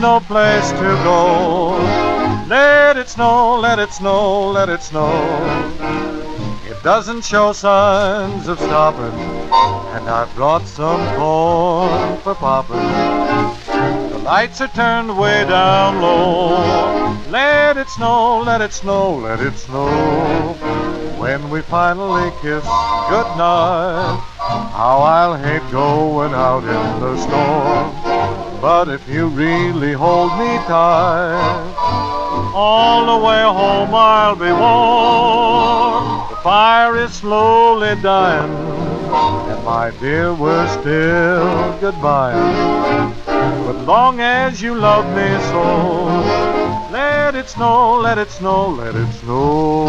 no place to go, let it snow, let it snow, let it snow. It doesn't show signs of stopping, and I've brought some corn for popping. The lights are turned way down low. Let it snow, let it snow, let it snow. When we finally kiss goodnight, how I'll hate going out in the storm. But if you really hold me tight, all the way home I'll be warm. The fire is slowly dying, and my dear, we're still goodbye. But long as you love me so, let it snow, let it snow, let it snow.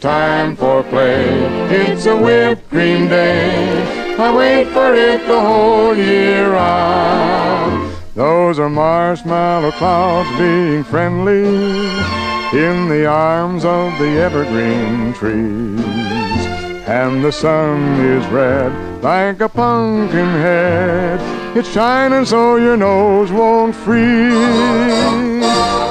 Time for play, it's a whipped cream day. I wait for it the whole year round. Those are marshmallow clouds being friendly in the arms of the evergreen trees. And the sun is red like a pumpkin head. It's shining so your nose won't freeze.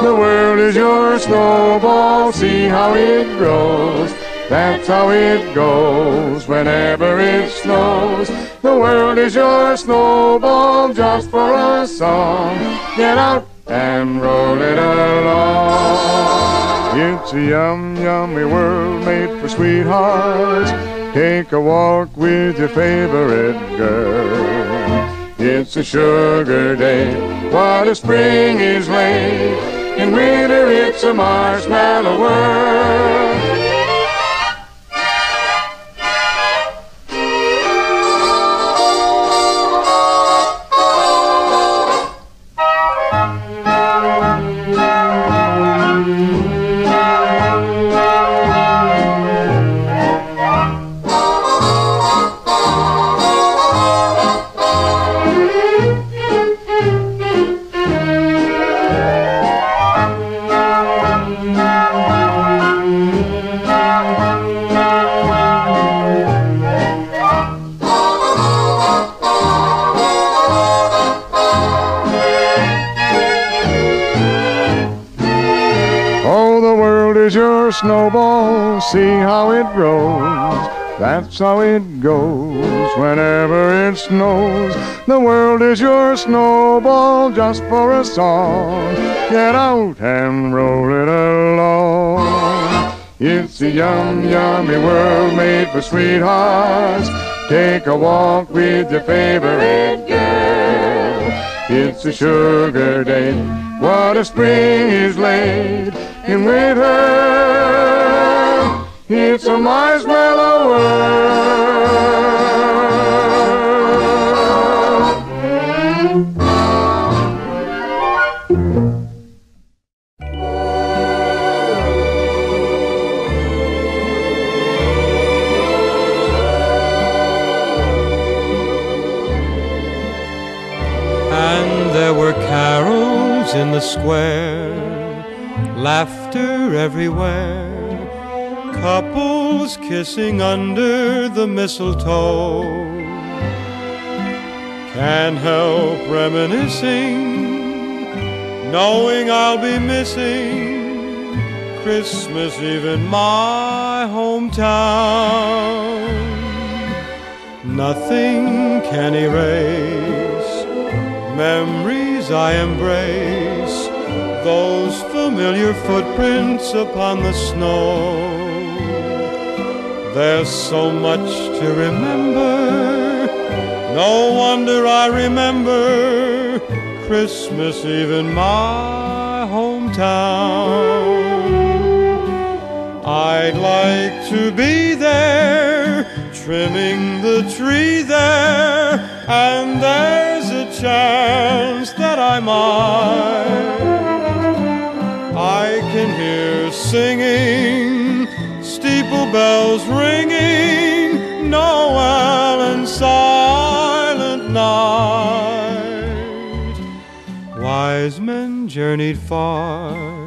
The world is your snowball, see how it grows. That's how it goes whenever it snows. The world is your snowball just for a song. Get out and roll it along. It's a yum, yummy world made for sweethearts. Take a walk with your favorite girl. It's a sugar day. What a spring is late. In winter, it's a marshmallow world. See how it grows. That's how it goes whenever it snows. The world is your snowball just for a song. Get out and roll it along. It's a yum, yummy world made for sweethearts. Take a walk with your favorite girl. It's a sugar day. What a spring is laid in winter. It's a marshmallow world. And there were carols in the square, laughter everywhere, couples kissing under the mistletoe. Can't help reminiscing, knowing I'll be missing Christmas Eve in my hometown. Nothing can erase memories I embrace, those familiar footprints upon the snow. There's so much to remember, no wonder I remember Christmas Eve in my hometown. I'd like to be there, trimming the tree there, and there's a chance that I might. I can hear singing, bells ringing, Noel and silent night. Wise men journeyed far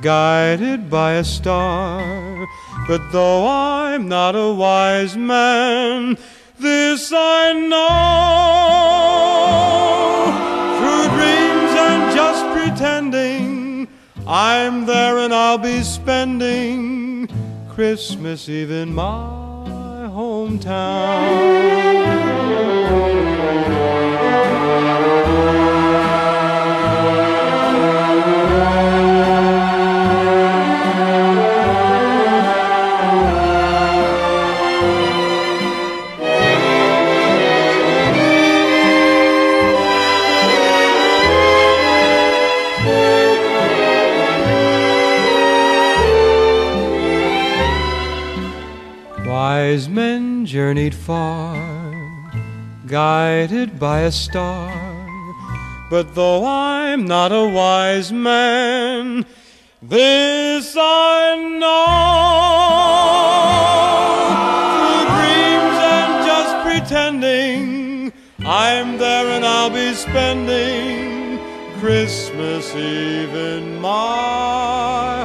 guided by a star. But though I'm not a wise man, this I know. Through dreams and just pretending, I'm there and I'll be spending Christmas Eve in my hometown. Wise men journeyed far, guided by a star. But though I'm not a wise man, this I know. Through dreams and just pretending, I'm there and I'll be spending Christmas Eve in my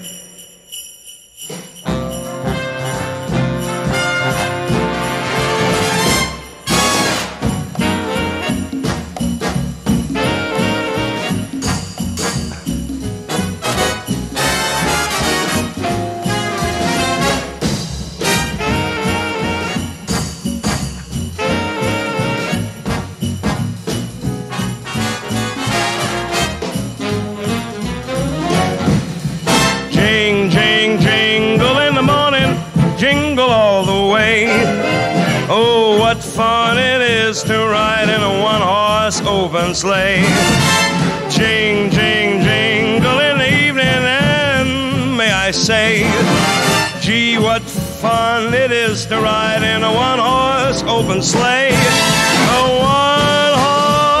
What fun it is to ride in a one horse open sleigh. Jing, jing, jingle in the evening, and may I say, gee, what fun it is to ride in a one horse open sleigh. A one horse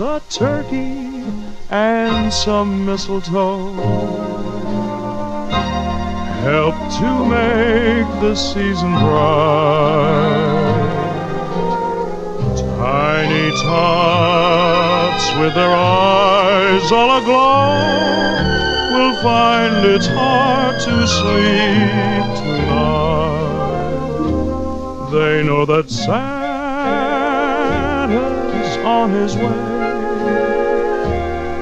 a turkey and some mistletoe help to make the season bright. Tiny tots with their eyes all aglow will find it's hard to sleep tonight. They know that Santa's on his way.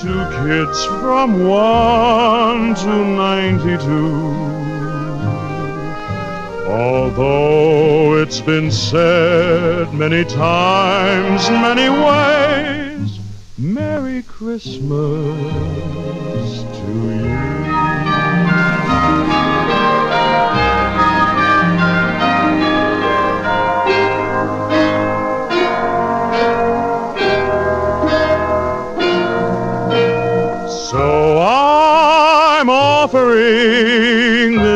to kids from 1 to 92. Although it's been said many times, many ways, Merry Christmas to you.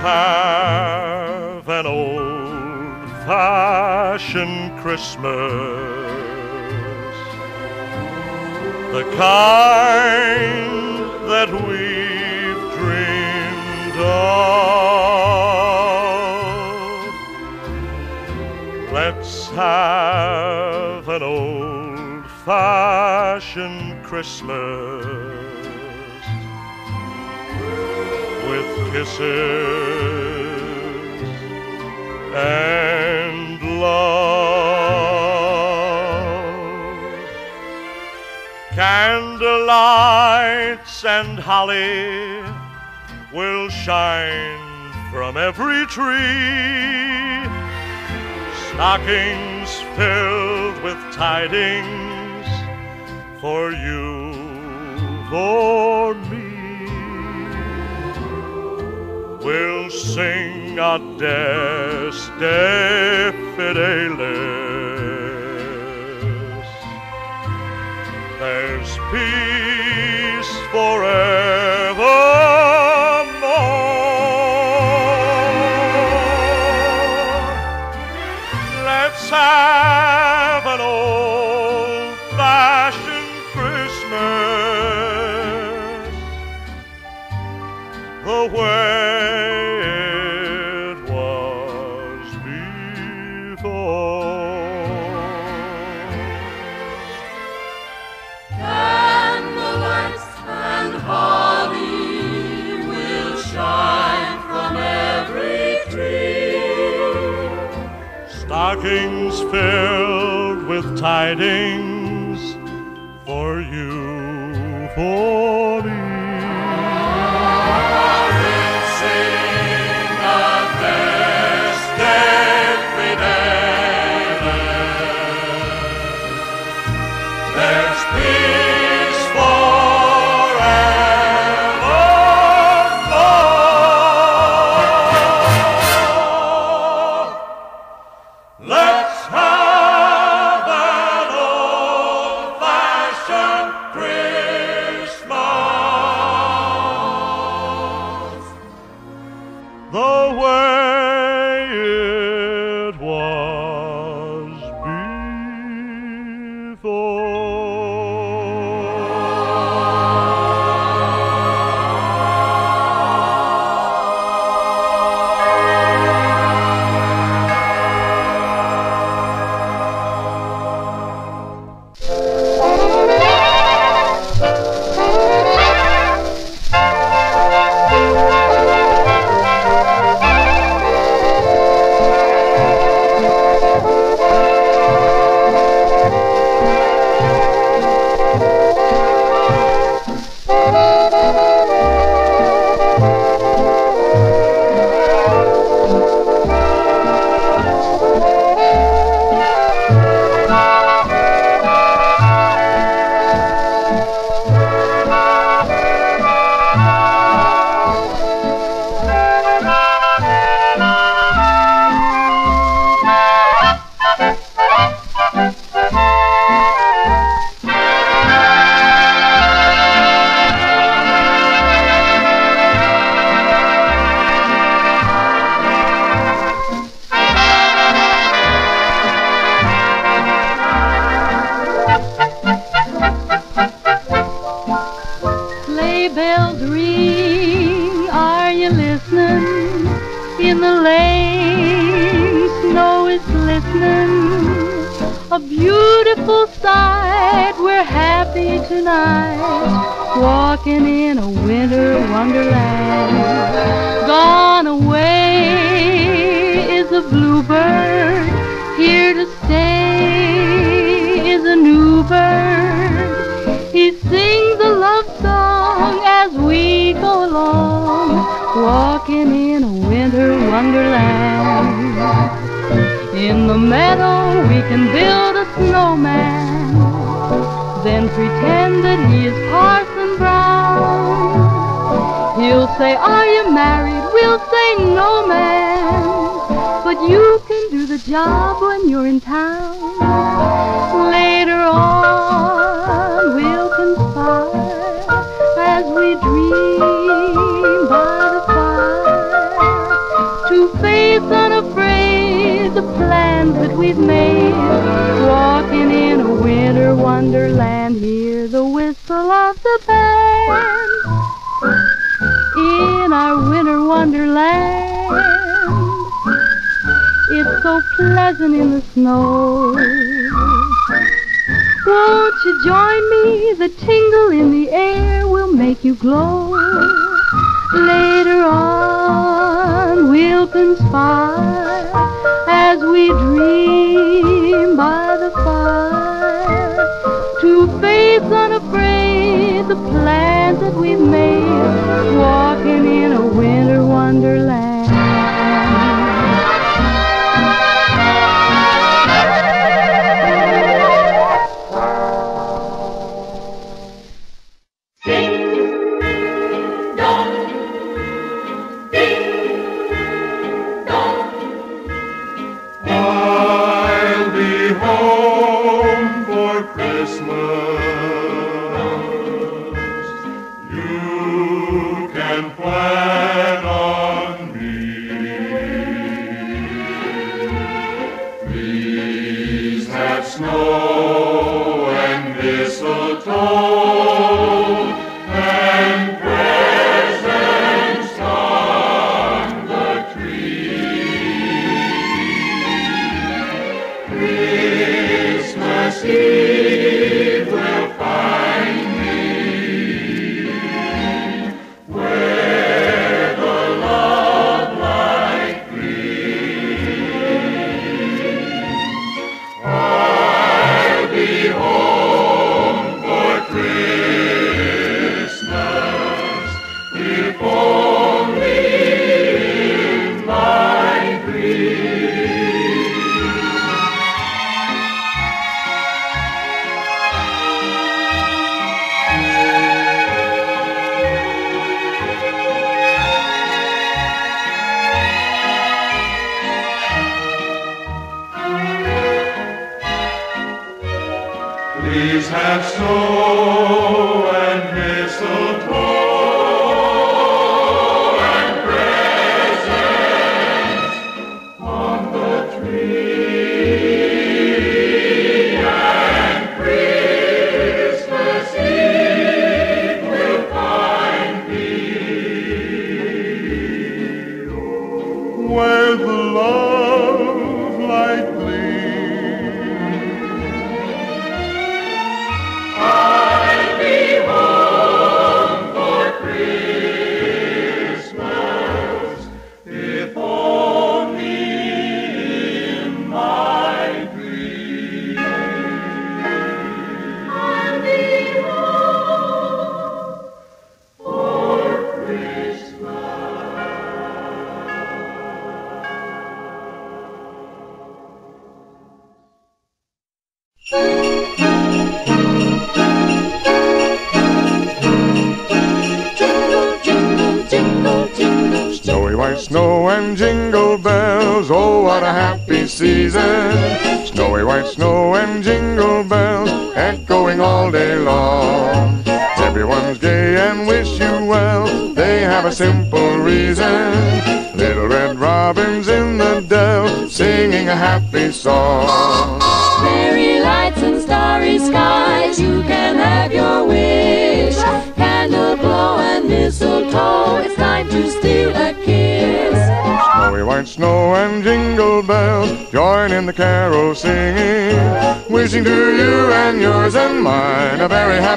have an old fashioned Christmas. The kind that we've dreamed of. Let's have an old fashioned Christmas with kisses and love. Candlelights and holly will shine from every tree. Stockings filled with tidings for you, for me. We'll sing Adeste Fideles. There's peace forevermore. Tidings for you, for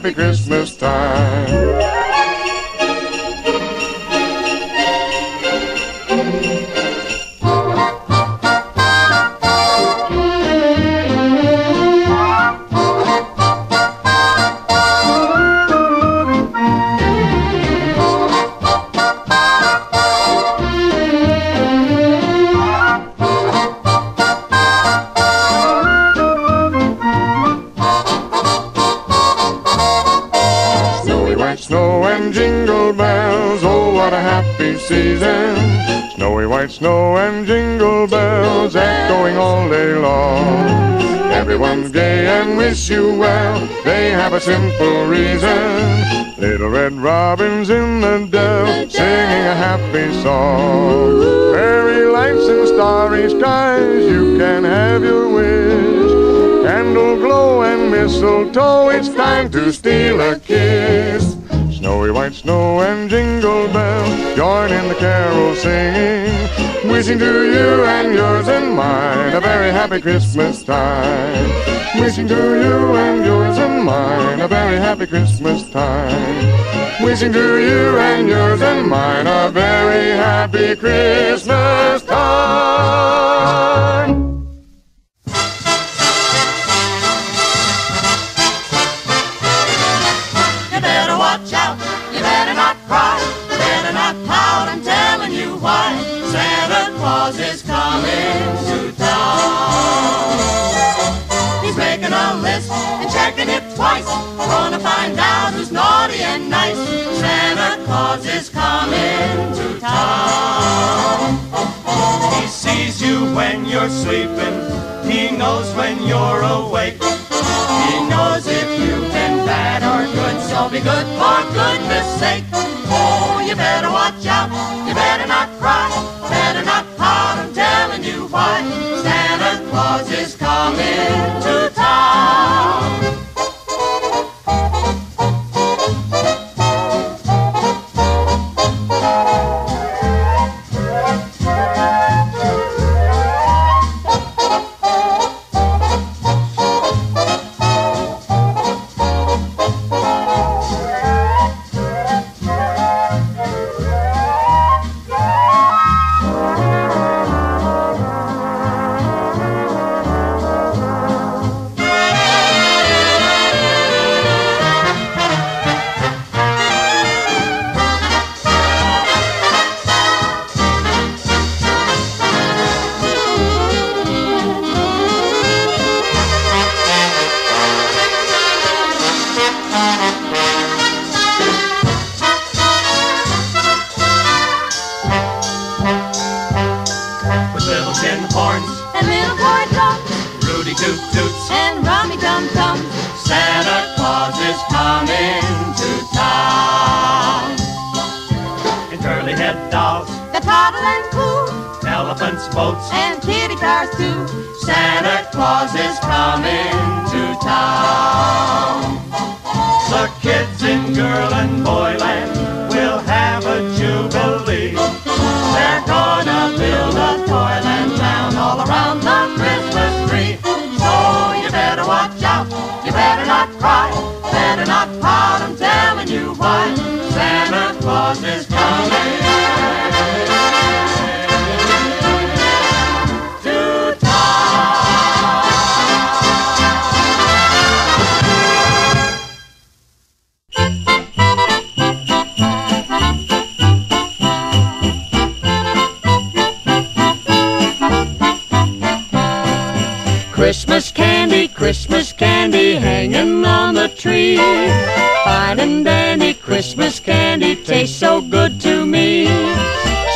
happy Christmas jingle bells echoing all day long. Everyone's gay and wish you well, they have a simple reason. Little red robins in the dell singing a happy song. Fairy lights and starry skies, you can have your wish. Candle glow and mistletoe, it's time to steal a kiss. Snowy white snow and jingle bells, join in the carol singing. Wishing to you and yours and mine a very happy Christmas time. Wishing to you and yours and mine a very happy Christmas time. Wishing to you and yours and mine a very happy Christmas time. Twice, gonna find out who's naughty and nice. Santa Claus is coming to town. He sees you when you're sleeping. He knows when you're awake. He knows if you've been bad or good, so be good for goodness sake. Oh, you better watch out, you better not cry, better not pout, I'm telling you why. Santa Claus is coming to Claus is coming to town. The kids in girl and boy boyland will have a jubilee. They're gonna build a toyland town all around the Christmas tree. So you better watch out, you better not cry, Christmas candy hanging on the tree. Fine and dandy Christmas candy tastes so good to me.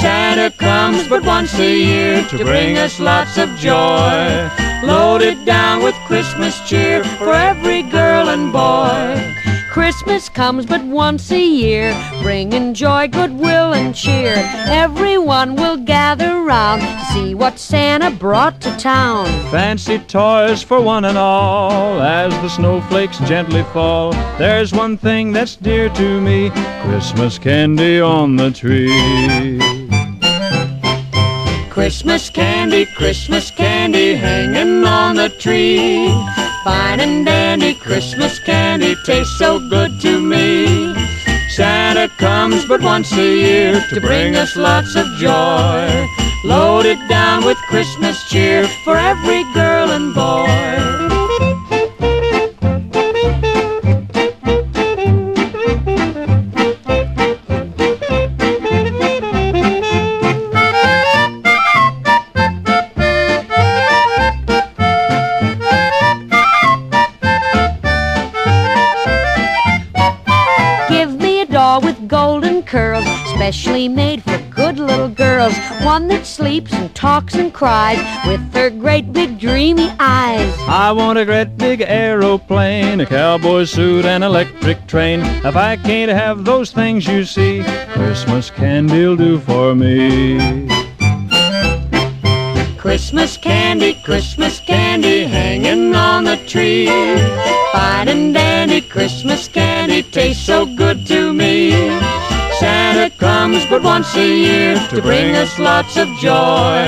Santa comes but once a year to bring us lots of joy. Loaded down with Christmas cheer for every girl and boy. Christmas comes but once a year, bringing joy, goodwill, and cheer. Everyone will gather round to see what Santa brought to town. Fancy toys for one and all as the snowflakes gently fall. There's one thing that's dear to me Christmas candy on the tree. Christmas candy, Christmas candy hanging on the tree. Fine and dandy Christmas candy tastes so good to me. Santa comes but once a year to bring us lots of joy. Loaded down with Christmas cheer for every girl and boy. One that sleeps and talks and cries with her great big dreamy eyes. I want a great big aeroplane, a cowboy suit, an electric train. If I can't have those things you see, Christmas candy'll do for me. Christmas candy, Christmas candy hanging on the tree. Fine and dandy Christmas candy tastes so good to me. Santa comes but once a year to bring us lots of joy.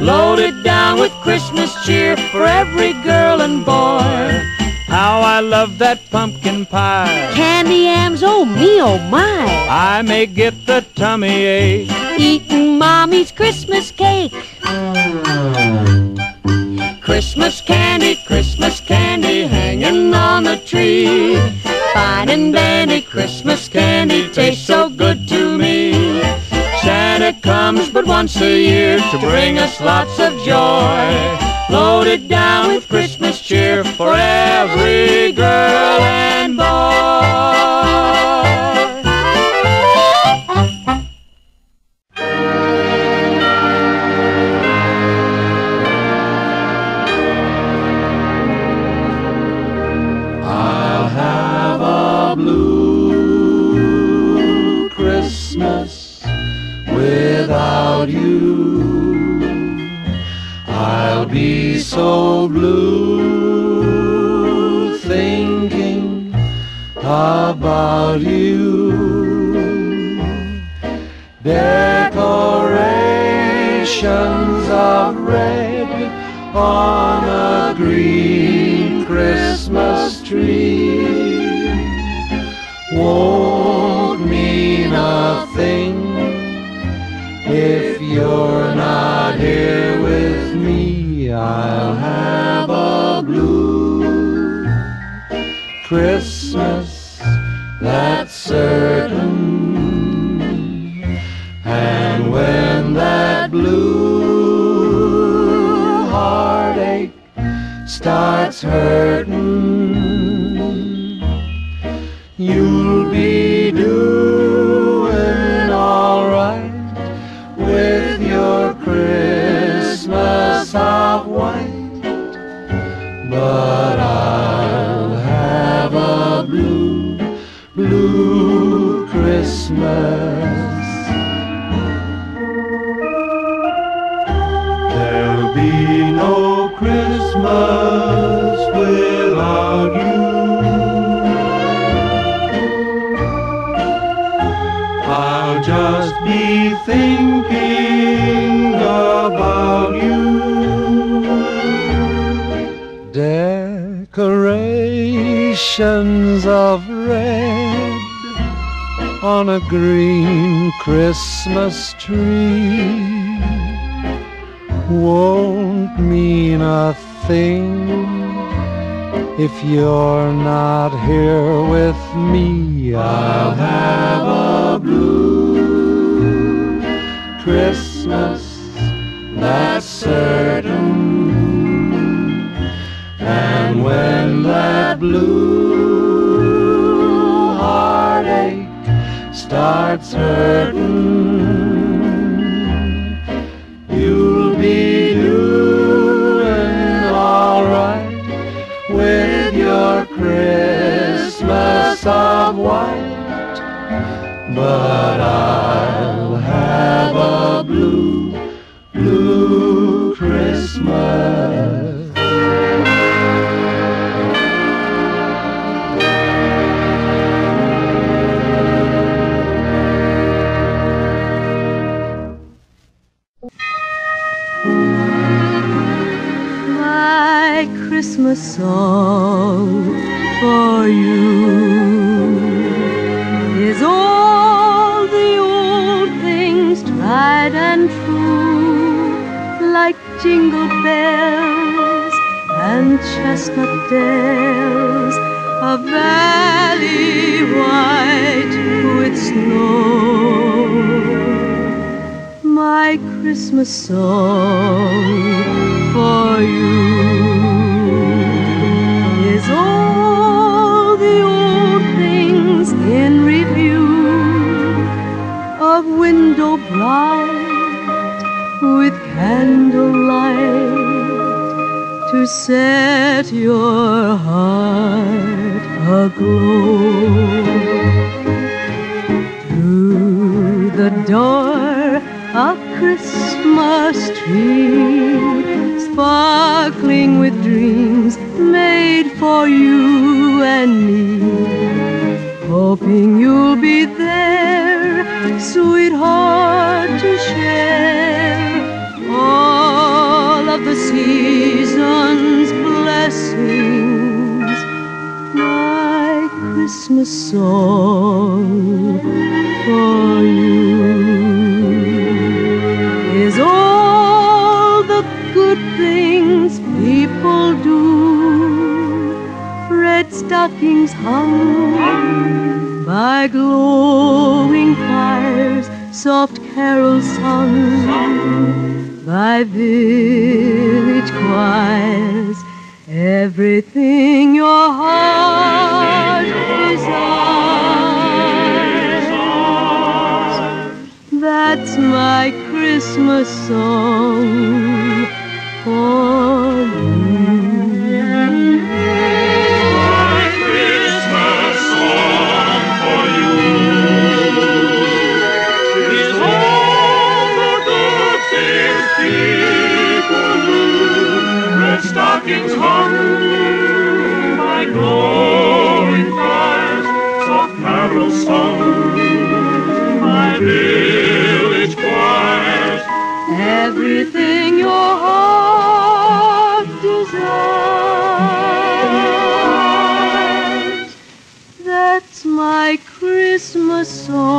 Loaded down with Christmas cheer for every girl and boy. How I love that pumpkin pie. Candy yams, oh me, oh my. I may get the tummy ache. Eating mommy's Christmas cake. Christmas candy, Christmas candy hanging on the tree. Fine and dandy Christmas candy tastes so good to me. Santa comes but once a year to bring us lots of joy. Loaded down with Christmas cheer for every girl and boy. So blue thinking about you. Decorations of red on a green Christmas tree won't mean a thing if you're Christmas, that's certain. And when that blue heartache starts hurting, you'll Christmas. There'll be no Christmas without you. I'll just be thinking about you. Decorations of red on a green Christmas tree won't mean a thing if you're not here with me. I'll have a blue Christmas, that's certain. And when that blue starts hurting, you'll be doing alright with your Christmas of white. But I'll have a blue, blue Christmas. Christmas song for you is all the old things tried and true, like jingle bells and chestnut dells, a valley white with snow. My Christmas song for you all the old things in review of window bright with candlelight to set your heart aglow. Through the door, a Christmas tree, sparkling with dreams made for you and me. Hoping you'll be there, sweetheart, to share all of the season's blessings. My Christmas song for you stockings hung by glowing fires, soft carols sung by village choirs. Everything your heart desires. That's my Christmas song for you. By village. Everything your heart desires. That's my Christmas song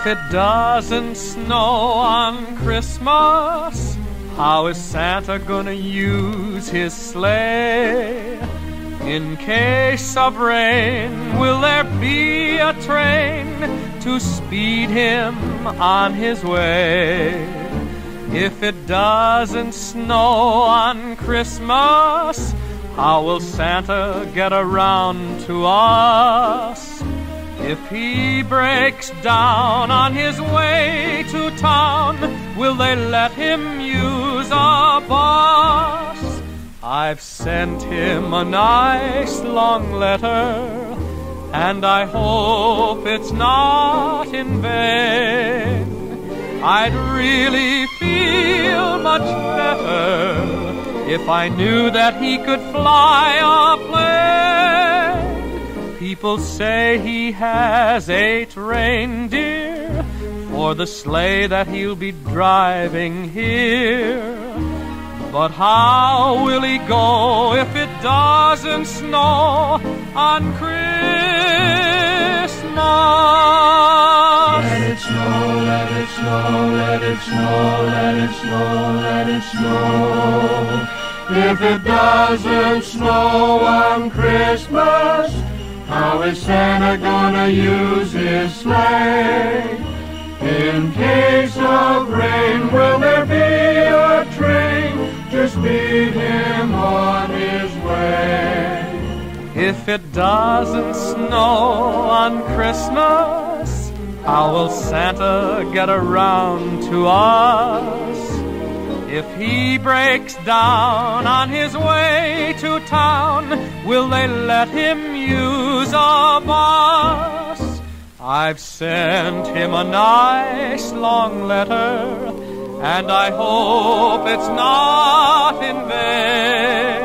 If it doesn't snow on Christmas, how is Santa gonna use his sleigh? In case of rain, will there be a train to speed him on his way? If it doesn't snow on Christmas, how will Santa get around to us? If he breaks down on his way to town, will they let him use a bus? I've sent him a nice long letter, and I hope it's not in vain. I'd really feel much better if I knew that he could fly a plane. People say he has eight reindeer for the sleigh that he'll be driving here. But how will he go if it doesn't snow on Christmas? Let it snow, let it snow, let it snow, let it snow, let it snow. If it doesn't snow on Christmas, how is Santa gonna use his sleigh? In case of rain, will there be a train to speed him on his way? If it doesn't snow on Christmas, how will Santa get around to us? If he breaks down on his way to town, will they let him use a bus? I've sent him a nice long letter, and I hope it's not in vain.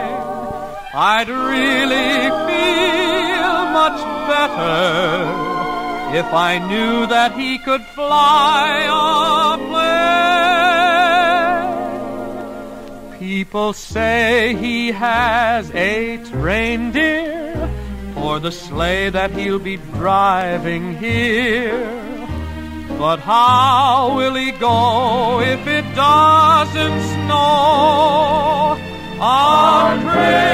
I'd really feel much better if I knew that he could fly a plane. People say he has eight reindeer for the sleigh that he'll be driving here. But how will he go if it doesn't snow on Silent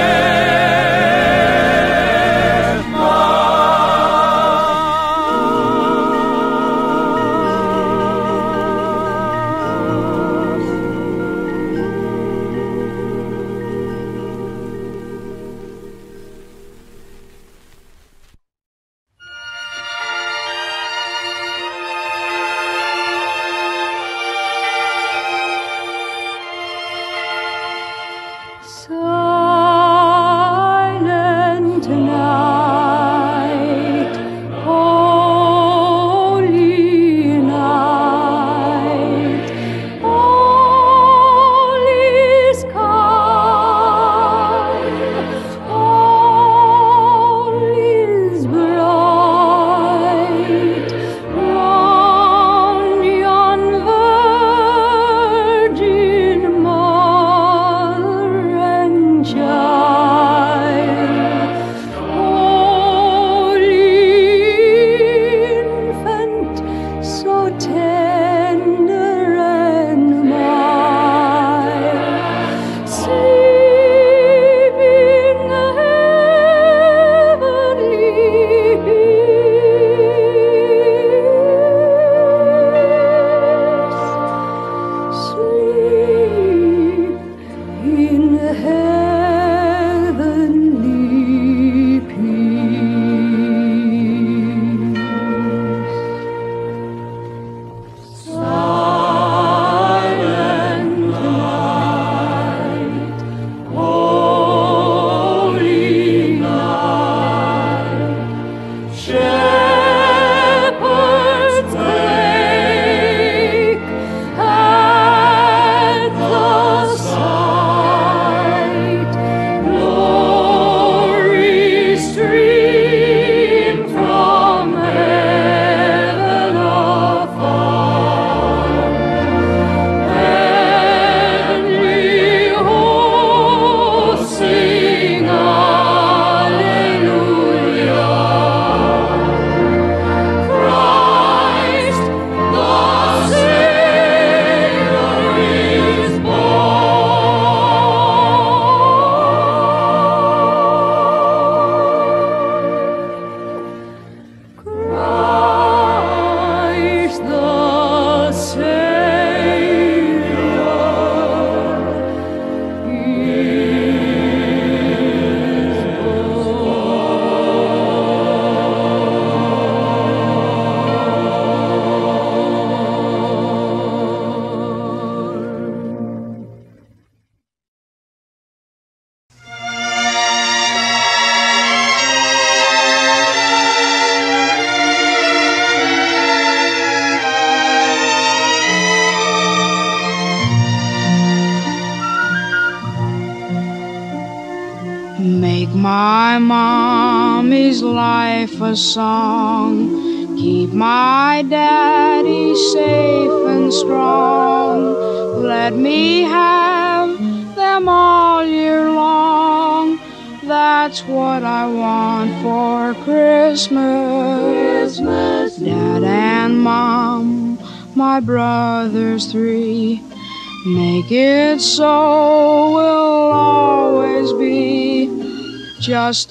just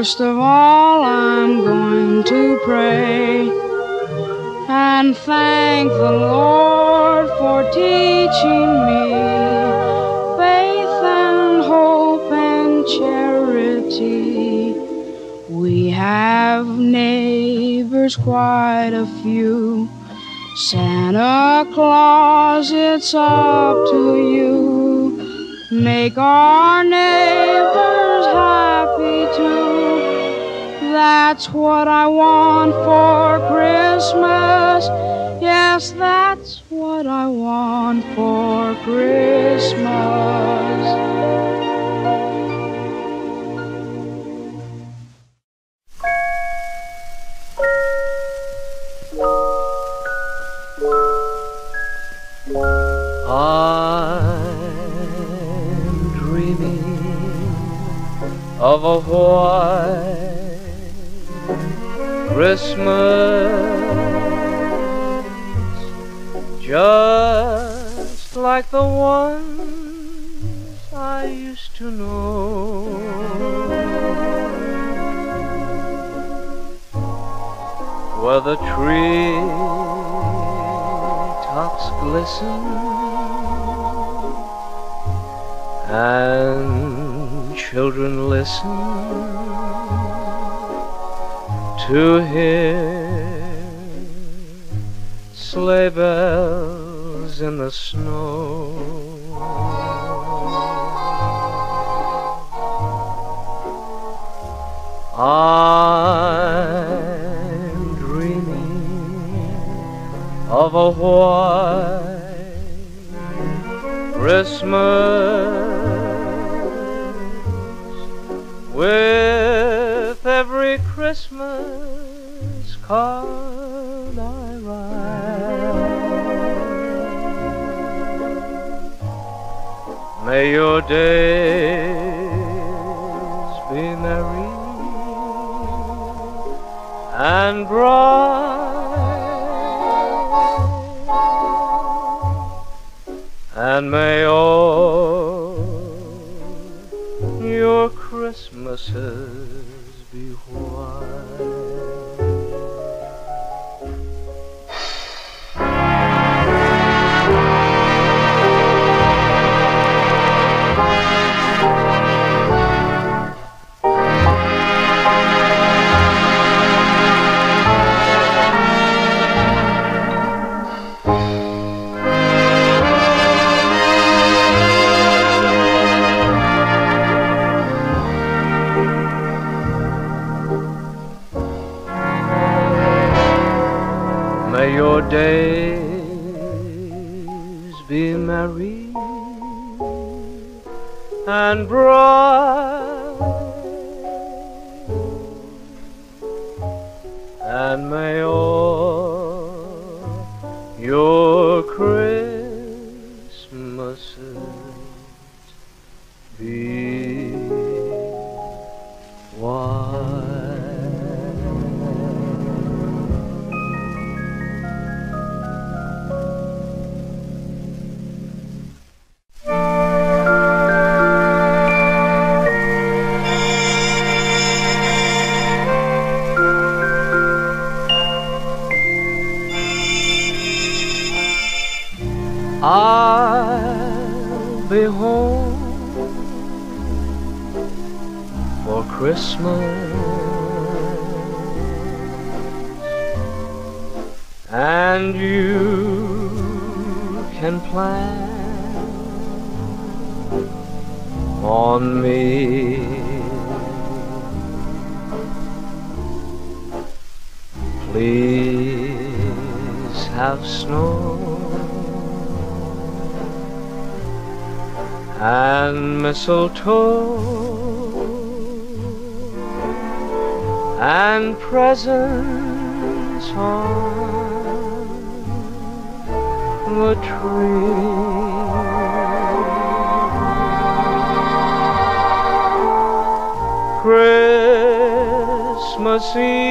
First of all, I'm going to pray and thank the Lord for teaching me faith and hope and charity. We have neighbors, quite a few. Santa Claus, it's up to you. Make our That's what I want for Christmas. And you can plan on me. Please have snow. and mistletoe and presents on the tree. Christmas Eve.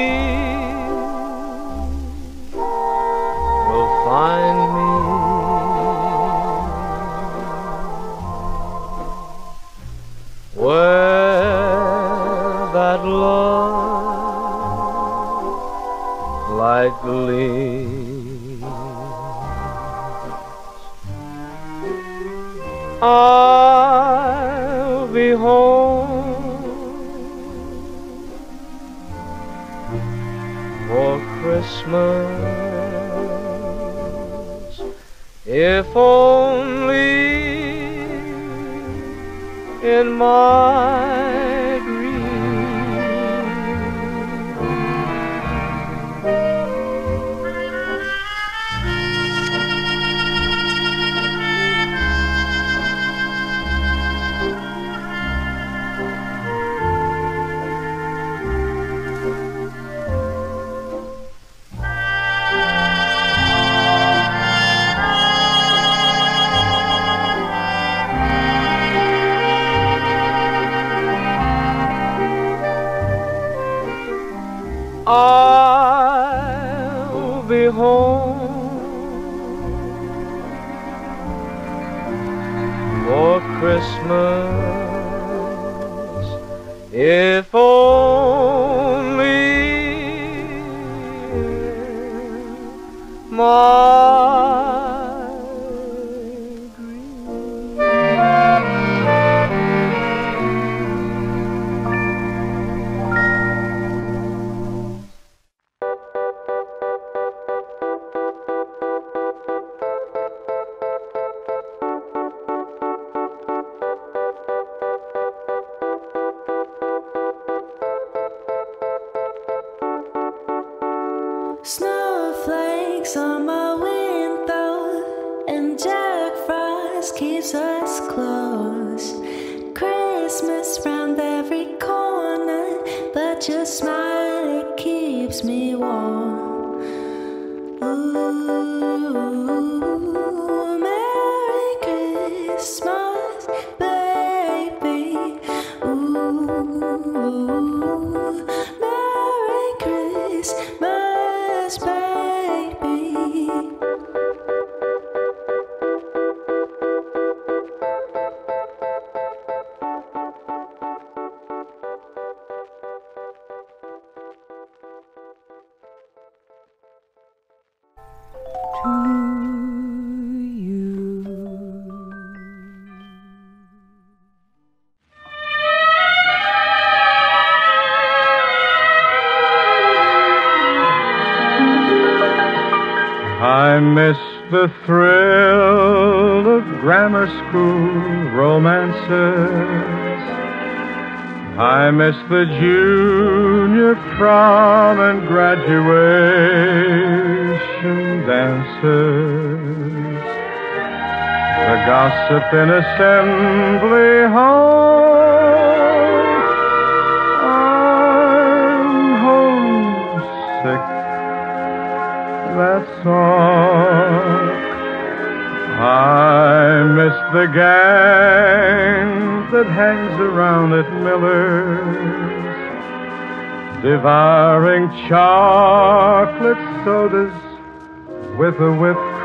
that you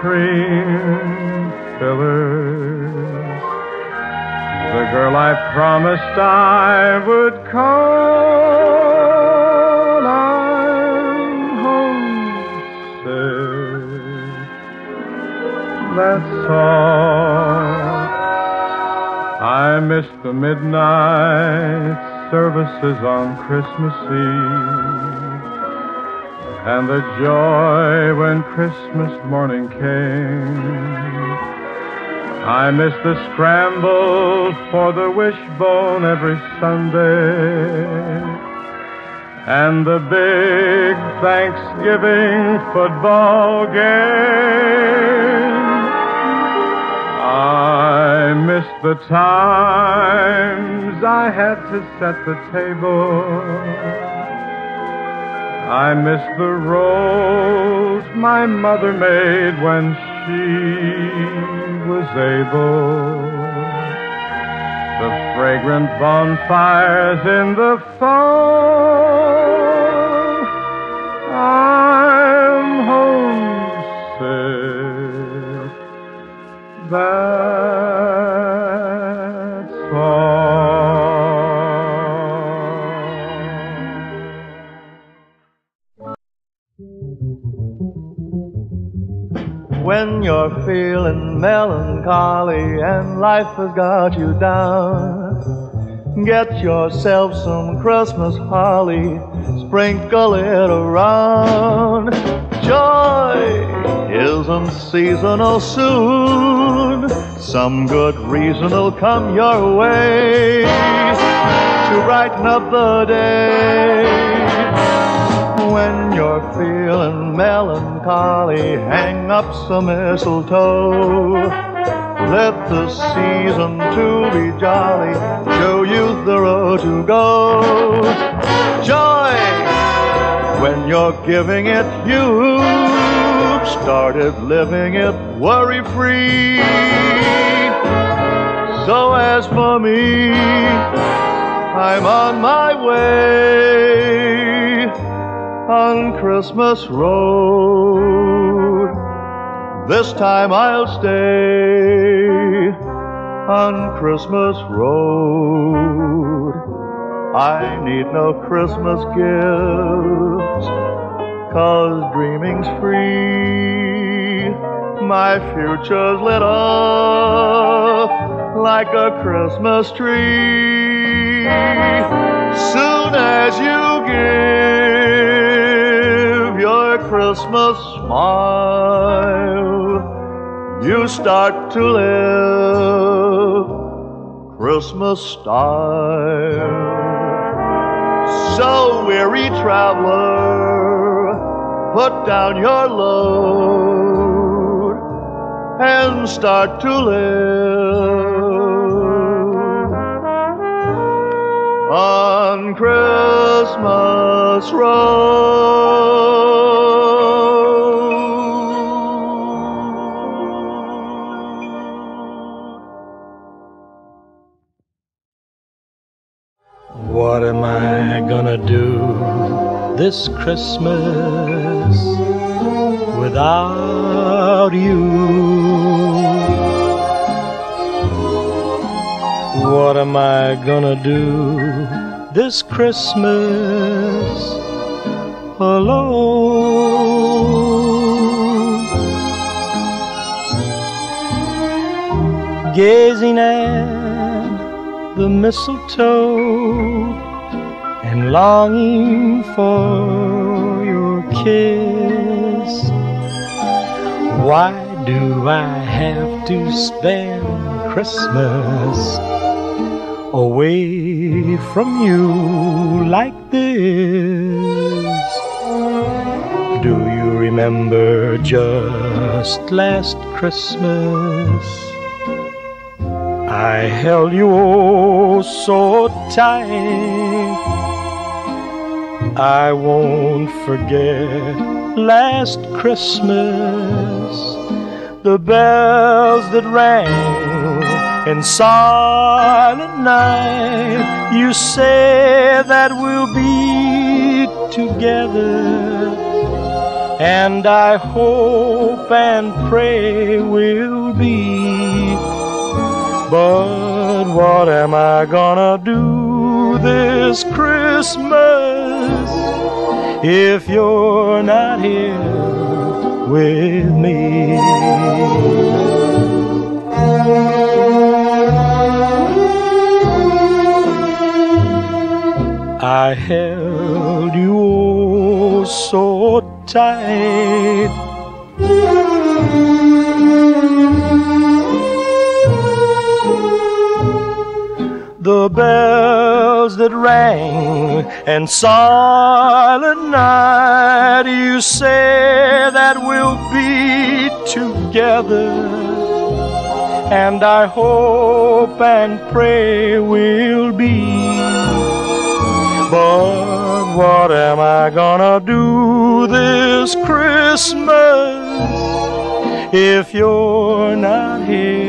cream fillers. The girl I promised I would call, I'm homesick. That's all. I miss the midnight services on Christmas Eve and the joy when Christmas morning came. I miss the scramble for the wishbone every Sunday. And the big Thanksgiving football game. I miss the times I had to set the table I miss the rolls my mother made when she was able. The fragrant bonfires in the fall. Feeling melancholy and life has got you down, get yourself some Christmas holly, sprinkle it around. Joy isn't seasonal soon, some good reason will come your way to brighten up the day. You're feeling melancholy, hang up some mistletoe. Let the season to be jolly show you the road to go. Joy, when you're giving it, you've started living it worry free. So as for me, I'm on my way on Christmas Road. This time I'll stay on Christmas Road. I need no Christmas gifts, cause dreaming's free. My future's lit up like a Christmas tree. Soon as you give Christmas smile, you start to live Christmas style. So, weary traveler, put down your load and start to live on Christmas What gonna do this Christmas without you? What am I gonna do this Christmas alone? Gazing at the mistletoe longing for your kiss. Why do I have to spend Christmas away from you like this? Do you remember just last Christmas? I held you oh so tight. I won't forget last Christmas, the bells that rang in silent night. You say that we'll be together, and I hope and pray we'll be. But what am I gonna do this Christmas if you're not here with me? I held you so tight. The bells that rang and silent night you say that we'll be together. And I hope and pray we'll be. But what am I gonna do this Christmas if you're not here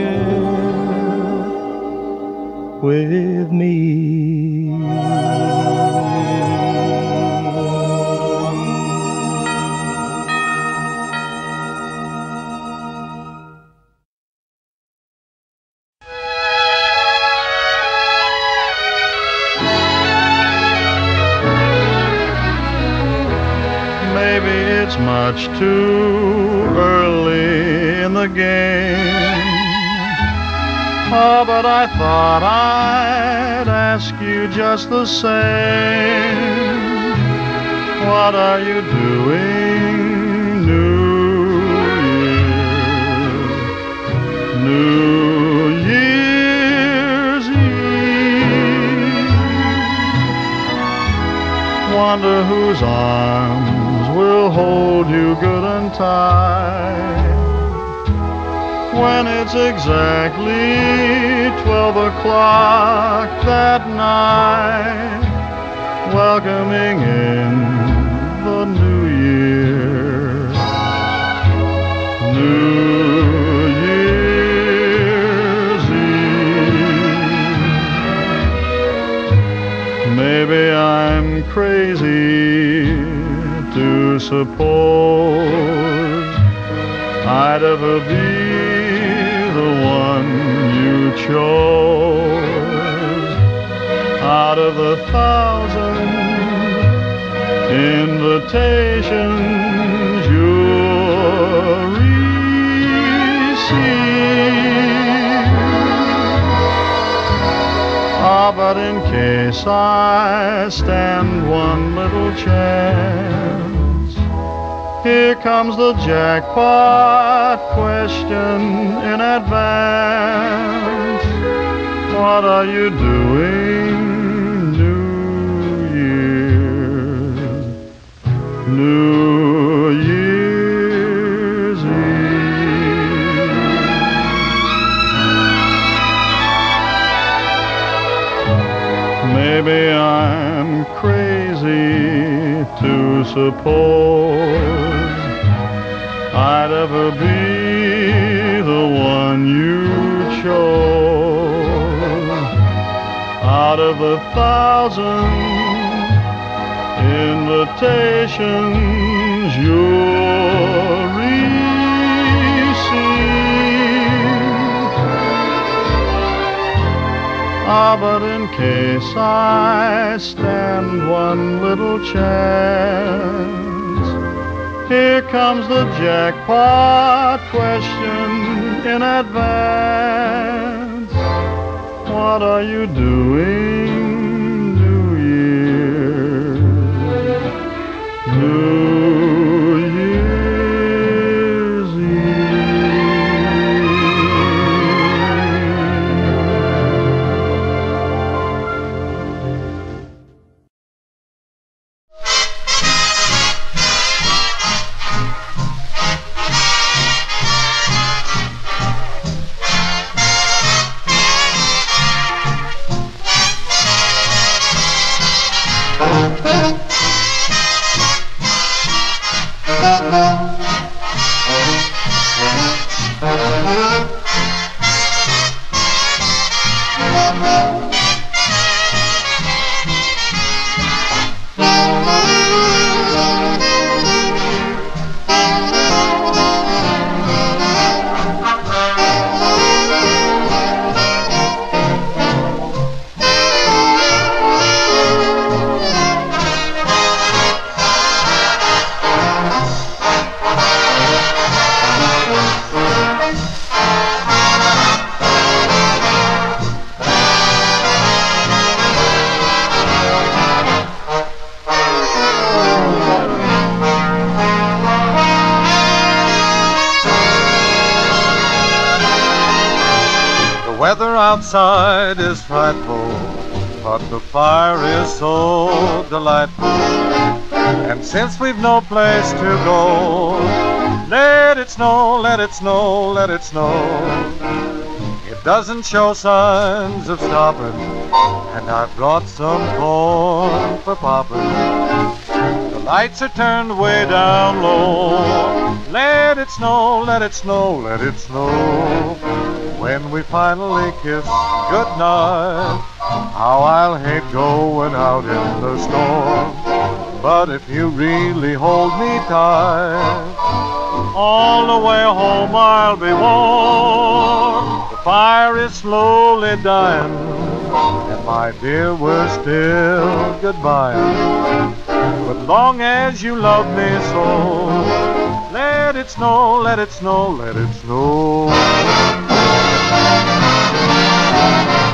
with me? Maybe it's much too early in the game. Oh, but I thought I'd ask you just the same. What are you doing, New Year? New Year's Eve. Wonder whose arms will hold you good and tight when it's exactly twelve o'clock that night, welcoming in the new year. New Year's Eve. Maybe I'm crazy to suppose I'd ever be chose out of the thousand invitations you'll receive. Ah, but in case I stand one little chance, here comes the jackpot question in advance. What are you doing, New Year's? New Year's Eve. Maybe I'm crazy to suppose I'd ever be the one you chose out of a thousand invitations you'll receive. Ah, but in case I stand one little chance, here comes the jackpot question in advance. What are you doing, New Year? New outside is frightful, but the fire is so delightful. And since we've no place to go, let it snow, let it snow, let it snow. It doesn't show signs of stopping, and I've brought some corn for popping. The lights are turned way down low. Let it snow, let it snow, let it snow. When we finally kiss goodnight, how I'll hate going out in the storm. But if you really hold me tight, all the way home I'll be warm. The fire is slowly dying, and my dear, we're still goodbye. But long as you love me so, let it snow, let it snow, let it snow. Thank you.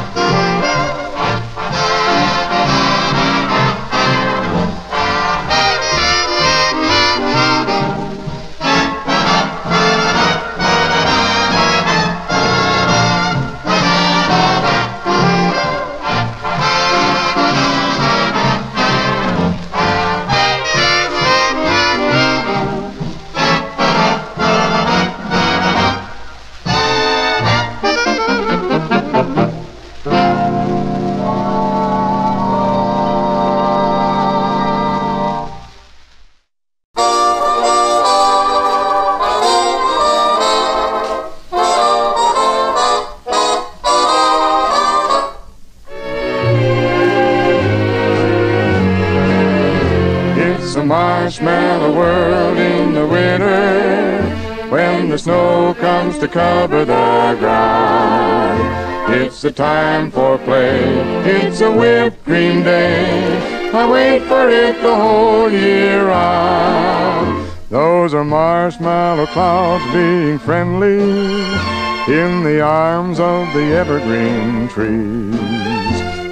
The time for play. It's a whipped cream day. I wait for it the whole year round. Those are marshmallow clouds being friendly in the arms of the evergreen trees.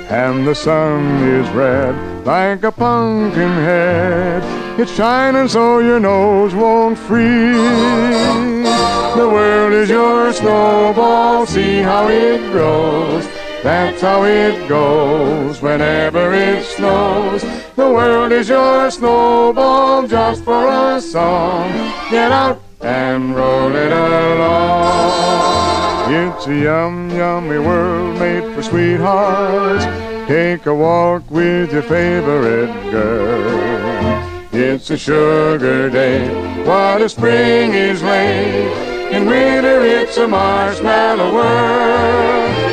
And the sun is red like a pumpkin head. It's shining so your nose won't freeze. The world is your snowball, see how it grows. That's how it goes whenever it snows. The world is your snowball just for a song. Get out and roll it along. It's a yum, yummy world made for sweethearts. Take a walk with your favorite girl. It's a sugar day. What a spring is late. In winter, it's a marshmallow world.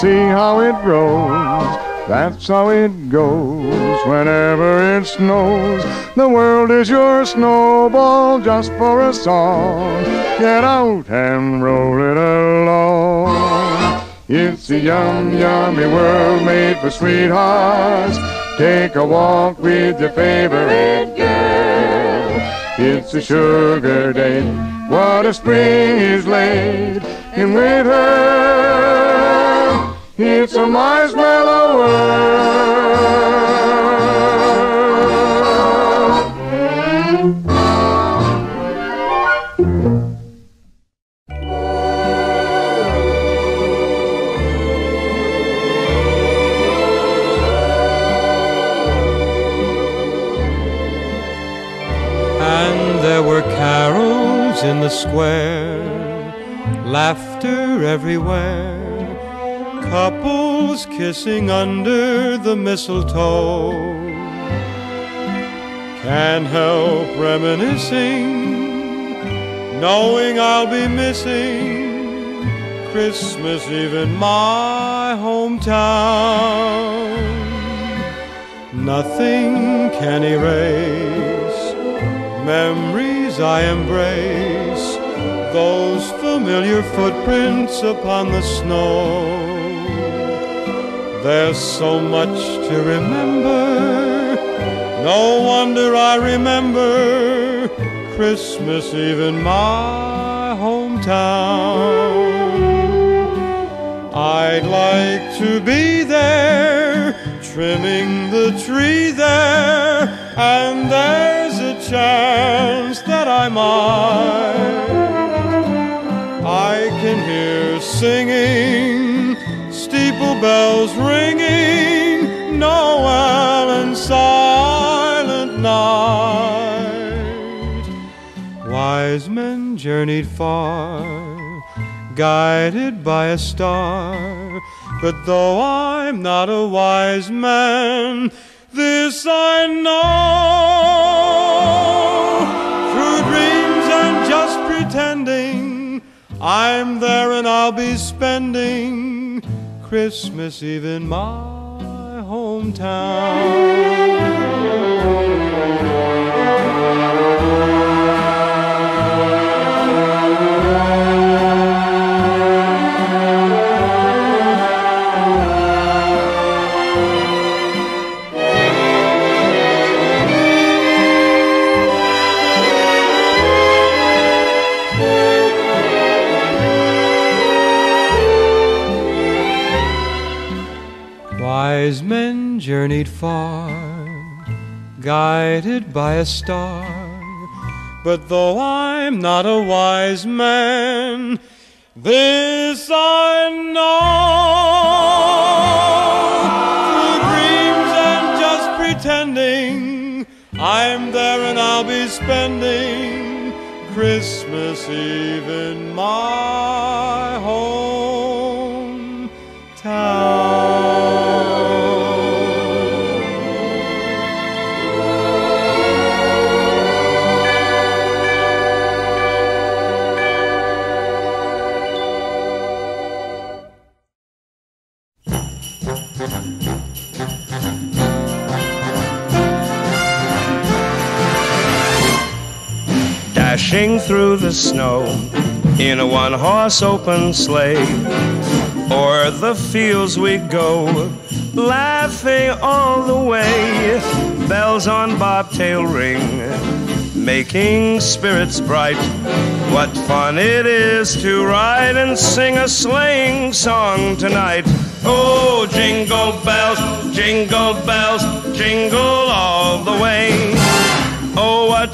See how it grows. That's how it goes whenever it snows. The world is your snowball just for a song. Get out and roll it along. It's a yum, yummy world made for sweethearts. Take a walk with your favorite girl. It's a sugar day. What a spring is laid in winter. It's a marshmallow world. And there were carols in the square, laughter everywhere, couples kissing under the mistletoe. Can't help reminiscing, knowing I'll be missing Christmas Eve in my hometown. Nothing can erase memories I embrace, those familiar footprints upon the snow. There's so much to remember, no wonder I remember Christmas Eve in my hometown. I'd like to be there, trimming the tree there, and there's a chance that I might. I can hear singing, steeple bells ringing, Noel and silent night. Wise men journeyed far, guided by a star. But though I'm not a wise man, this I know. Through dreams and just pretending, I'm there and I'll be spending Christmas Eve in my Wise men journeyed far, guided by a star. But though I'm not a wise man, this I know. Through dreams and just pretending, I'm there and I'll be spending Christmas Eve in my home Dashing through the snow in a one horse open sleigh. O'er the fields we go, laughing all the way. Bells on bobtail ring, making spirits bright. What fun it is to ride and sing a sleighing song tonight. Oh, jingle bells, jingle bells, jingle all the way. Oh, what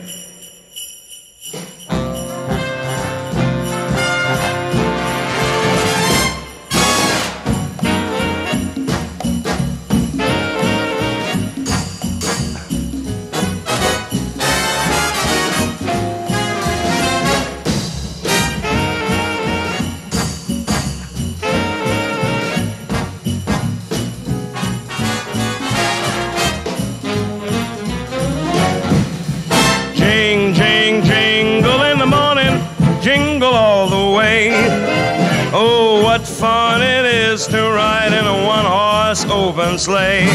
Fun it is to ride in a one horse open sleigh.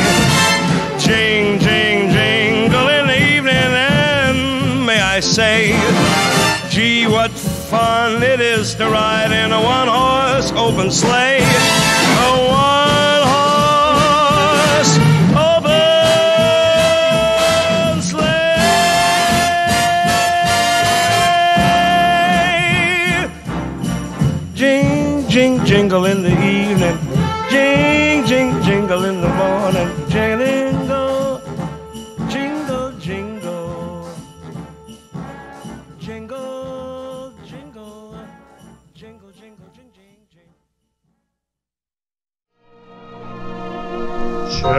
Jing, jing, jingle in the evening, and may I say, gee, what fun it is to ride in a one horse open sleigh. A one horse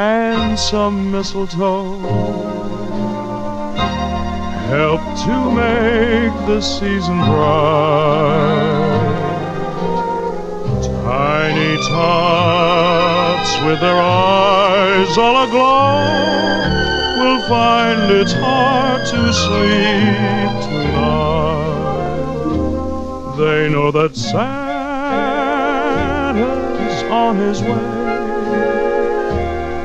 and some mistletoe help to make the season bright. Tiny tots with their eyes all aglow will find it's hard to sleep tonight. They know that Santa's on his way.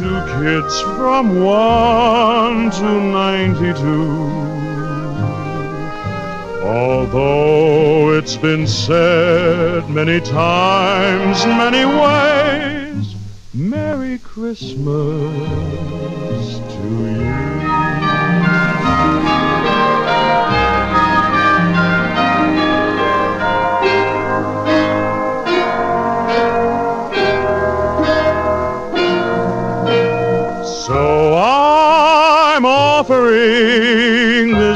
to kids from 1 to 92. Although it's been said many times, many ways, Merry Christmas to you.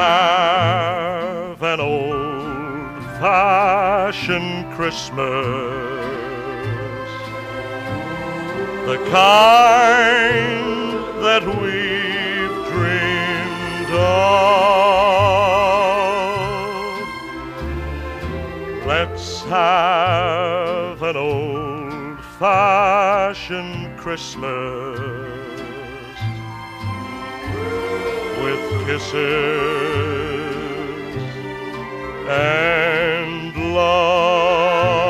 Have an old fashioned Christmas. The kind that we've dreamed of. Let's have an old fashioned Christmas with kisses and love.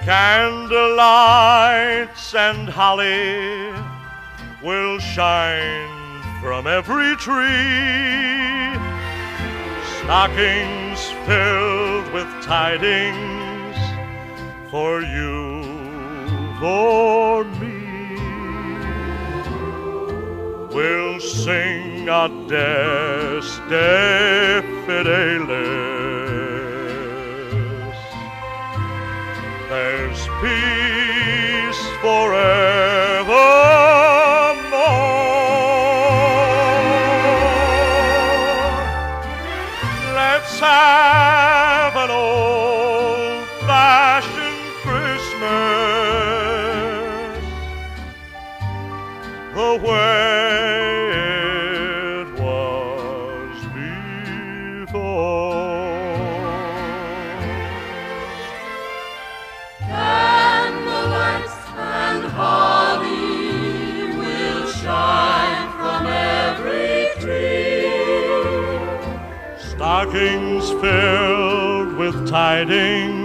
Candlelights and holly will shine from every tree. Stockings filled with tidings for you, for me. We'll sing a Des de Fidelis. There's peace forevermore. Tidings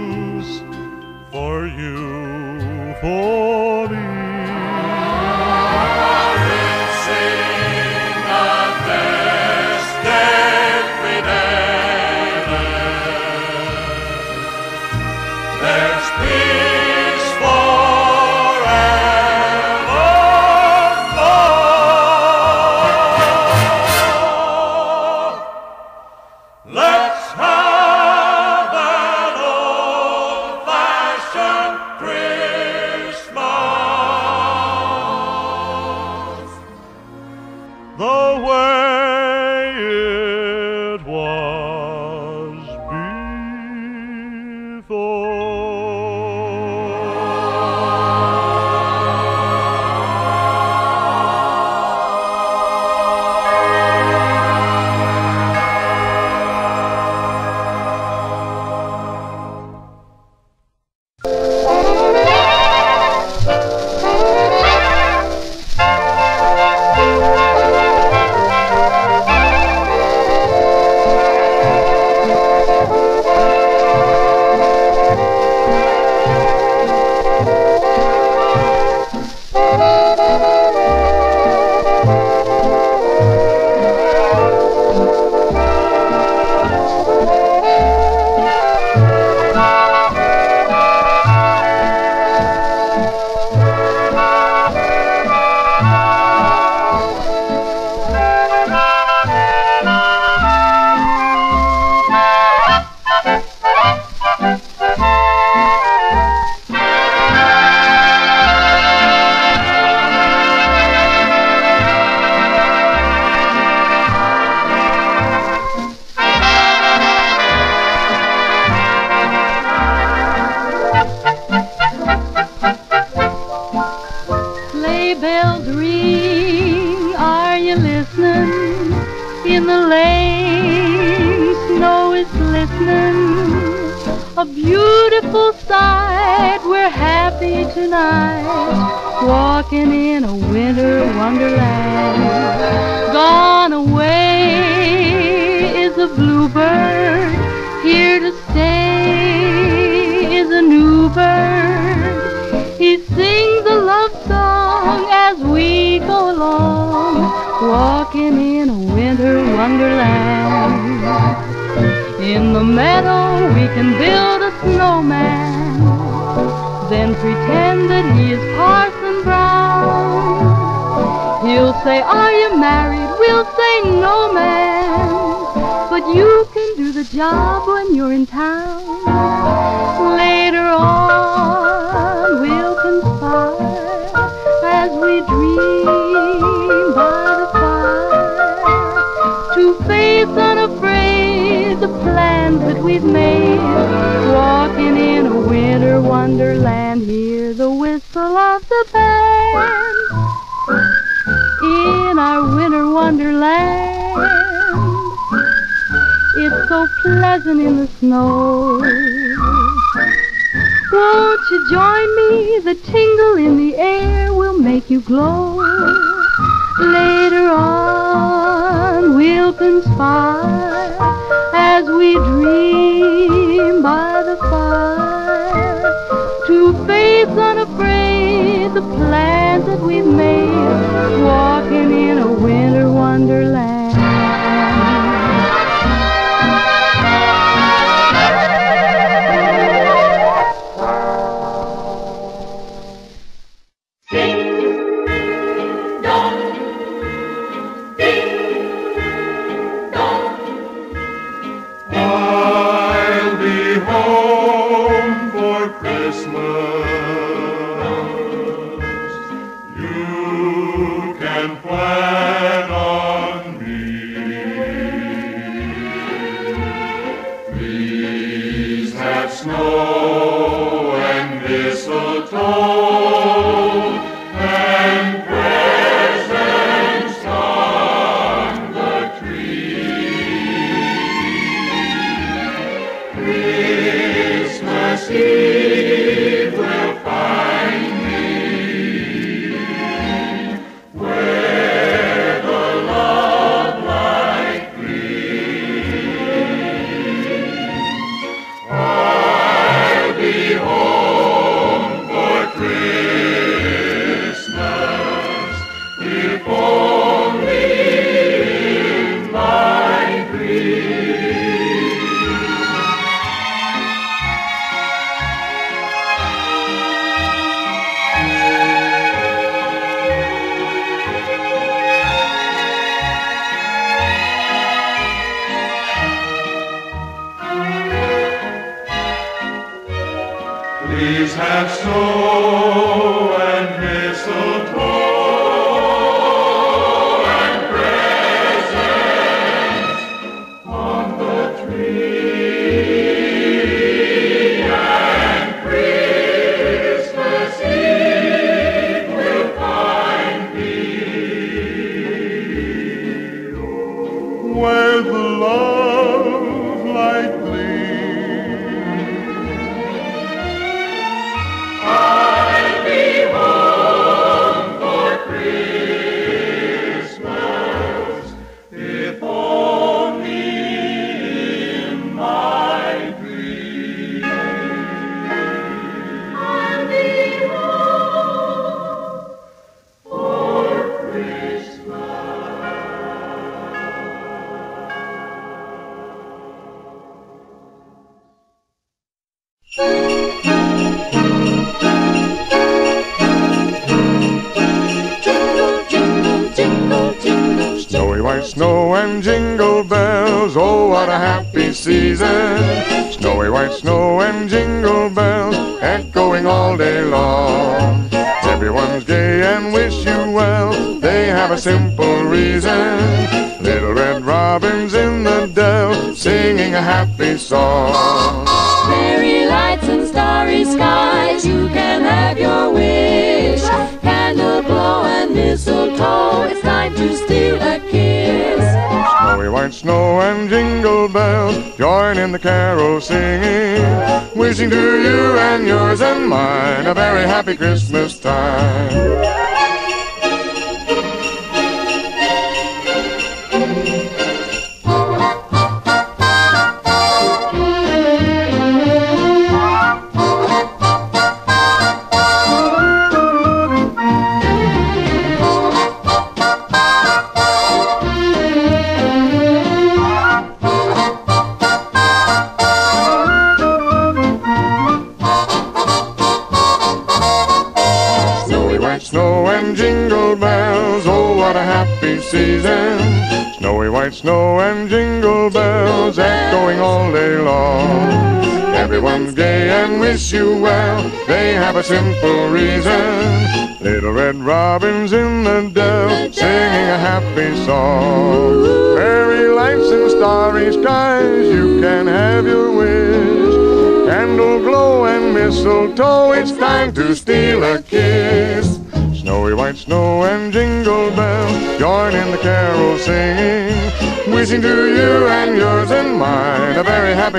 happy,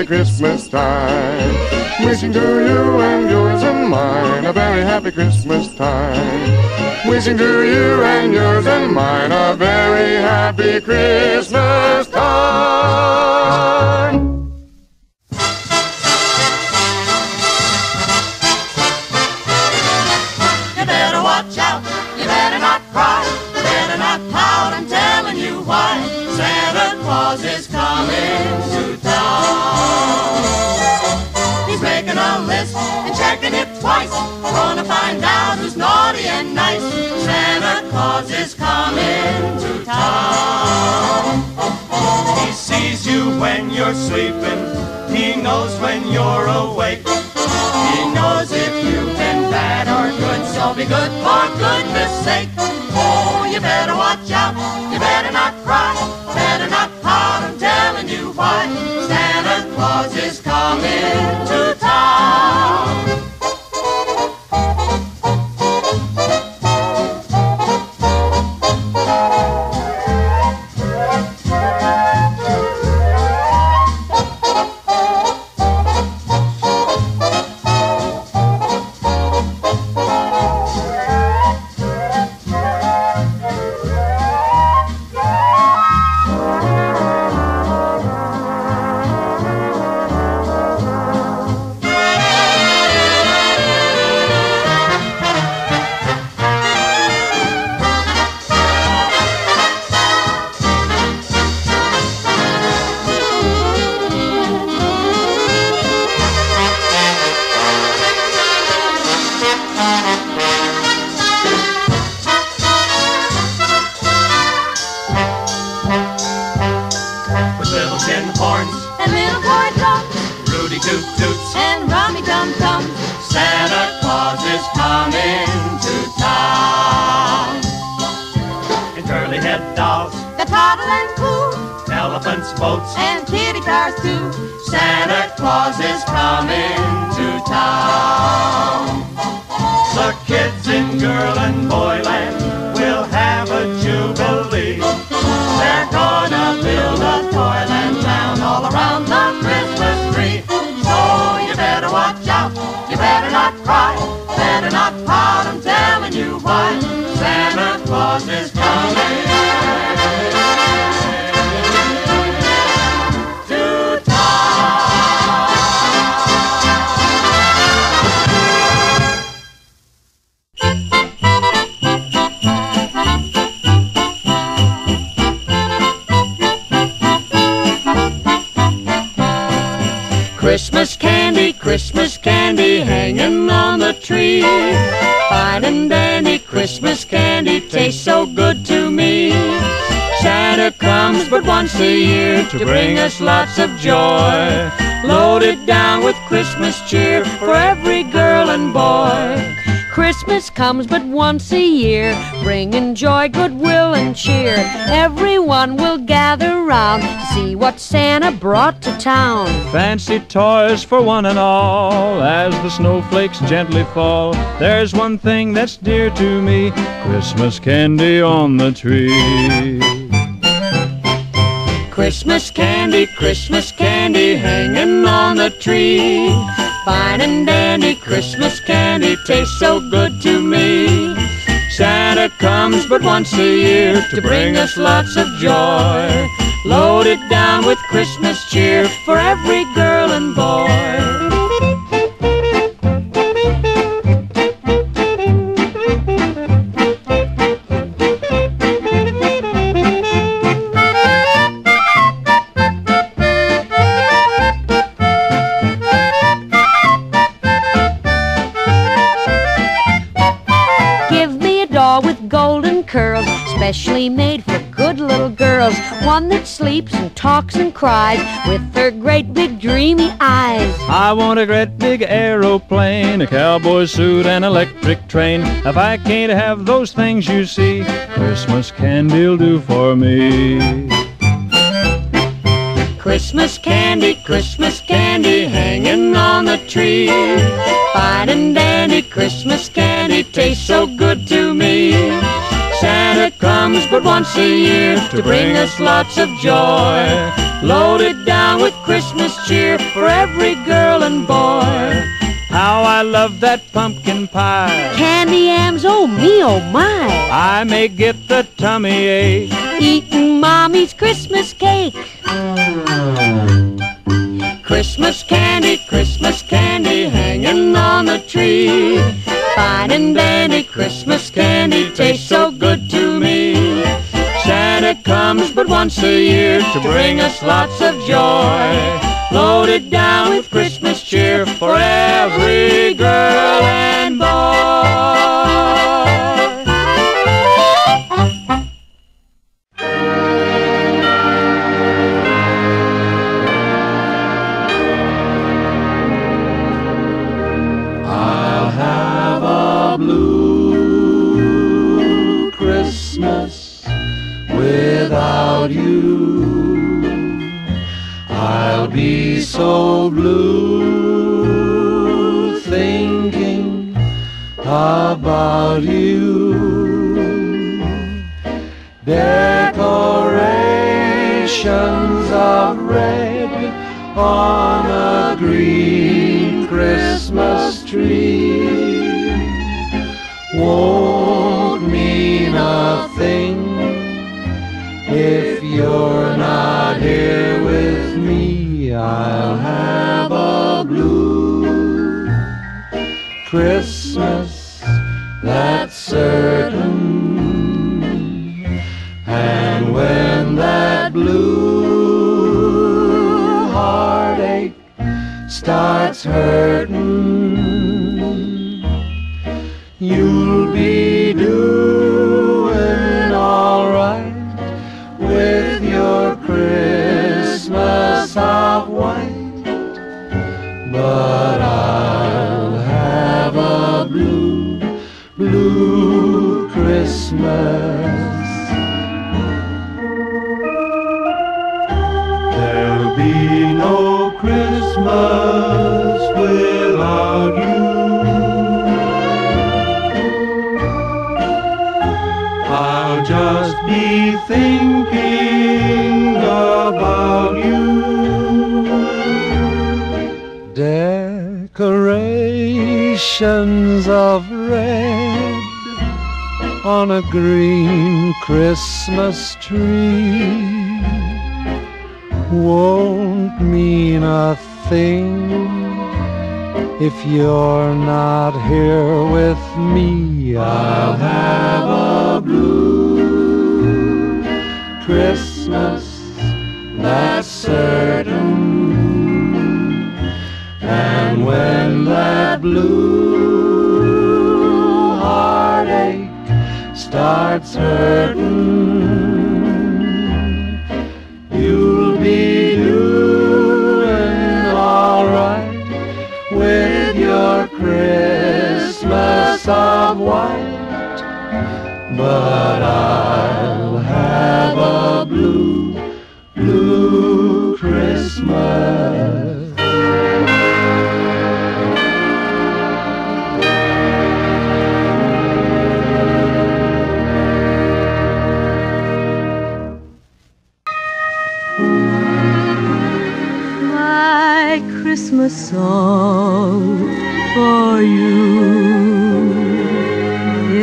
Christmas time. Wishing to you and yours and mine a very happy Christmas time. Wishing to you and yours and mine a very happy Christmas time. better watch out. You better not cry. Better not pout. I'm telling you why. Santa Claus is coming to to bring us lots of joy. Loaded down with Christmas cheer for every girl and boy. Christmas comes but once a year, bringing joy, goodwill, and cheer. Everyone will gather round to see what Santa brought to town. Fancy toys for one and all, as the snowflakes gently fall. There's one thing that's dear to me Christmas candy on the tree. Christmas candy, Christmas candy hanging on the tree. Fine and dandy Christmas candy tastes so good to me. Santa comes but once a year to bring us lots of joy. Loaded down with Christmas cheer for every girl and boy. Talks and cries with her great big dreamy eyes. I want a great big aeroplane, a cowboy suit, an electric train. If I can't have those things you see, Christmas candy'll do for me. Christmas candy, Christmas candy hanging on the tree. Fine and dandy Christmas candy tastes so good to me. Santa comes but once a year to bring us lots of joy. Loaded down with Christmas cheer for every girl and boy. How I love that pumpkin pie. Candy yams, oh me, oh my. I may get the tummy ache. Eating mommy's Christmas cake. Christmas candy, Christmas candy hanging on the tree. Fine and dandy Christmas candy tastes so good to me. Santa comes but once a year to bring us lots of joy. Loaded down with Christmas cheer for every girl and boy. So blue thinking about you. Decorations of red on a green Christmas tree won't mean a thing if you're I'll have a blue Christmas, that's certain. And when that blue heartache starts hurting, you'll be Christmas. There'll be no Christmas without you. I'll just be thinking about you. Decorations of red on a green Christmas tree won't mean a thing if you're not here with me. I'll have a blue Christmas, that's certain. And when that blue starts hurting, you'll be doing alright with your Christmas of white. But I'll have a blue, blue Christmas. Christmas song for you.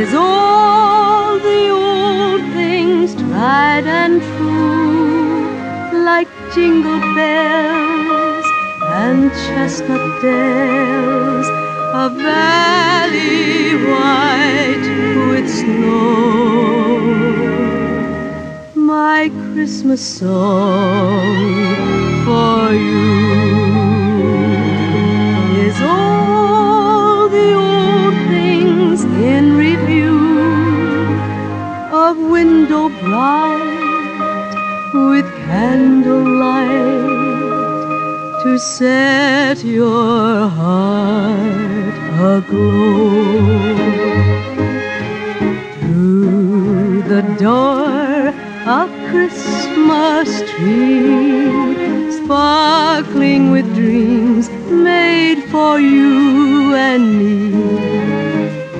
Is all the old things tried and true, like jingle bells and chestnut dells, a valley white with snow. My Christmas song for you old things in review of window bright with candlelight to set your heart aglow. Through the door, a Christmas tree, sparkling with dreams made for you and me.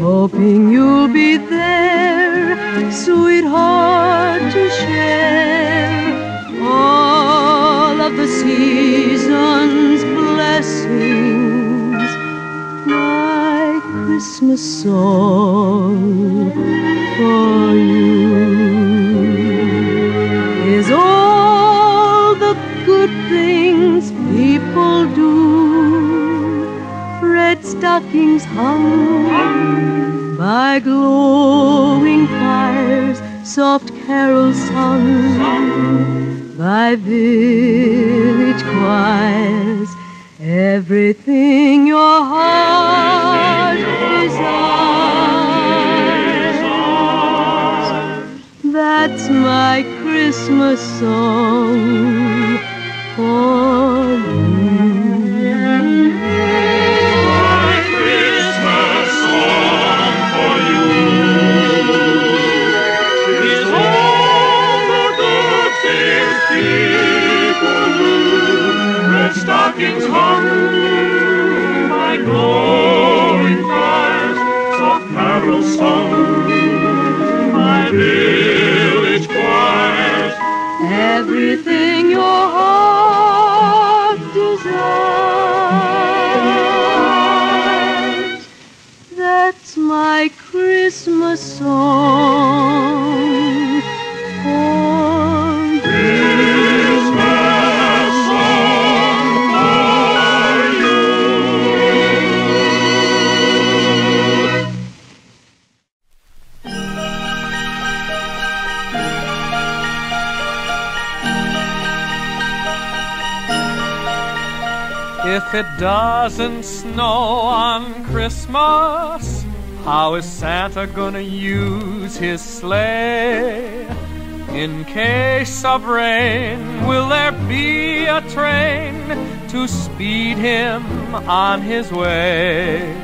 Hoping you'll be there, sweetheart, to share all of the season's blessings. My Christmas song for you stockings hung by glowing fires, soft carols sung by village choirs. Everything your heart desires. That's my Christmas song for you. Christmas song for for you. If it doesn't snow on Christmas, how is Santa gonna use his sleigh? In case of rain, will there be a train to speed him on his way?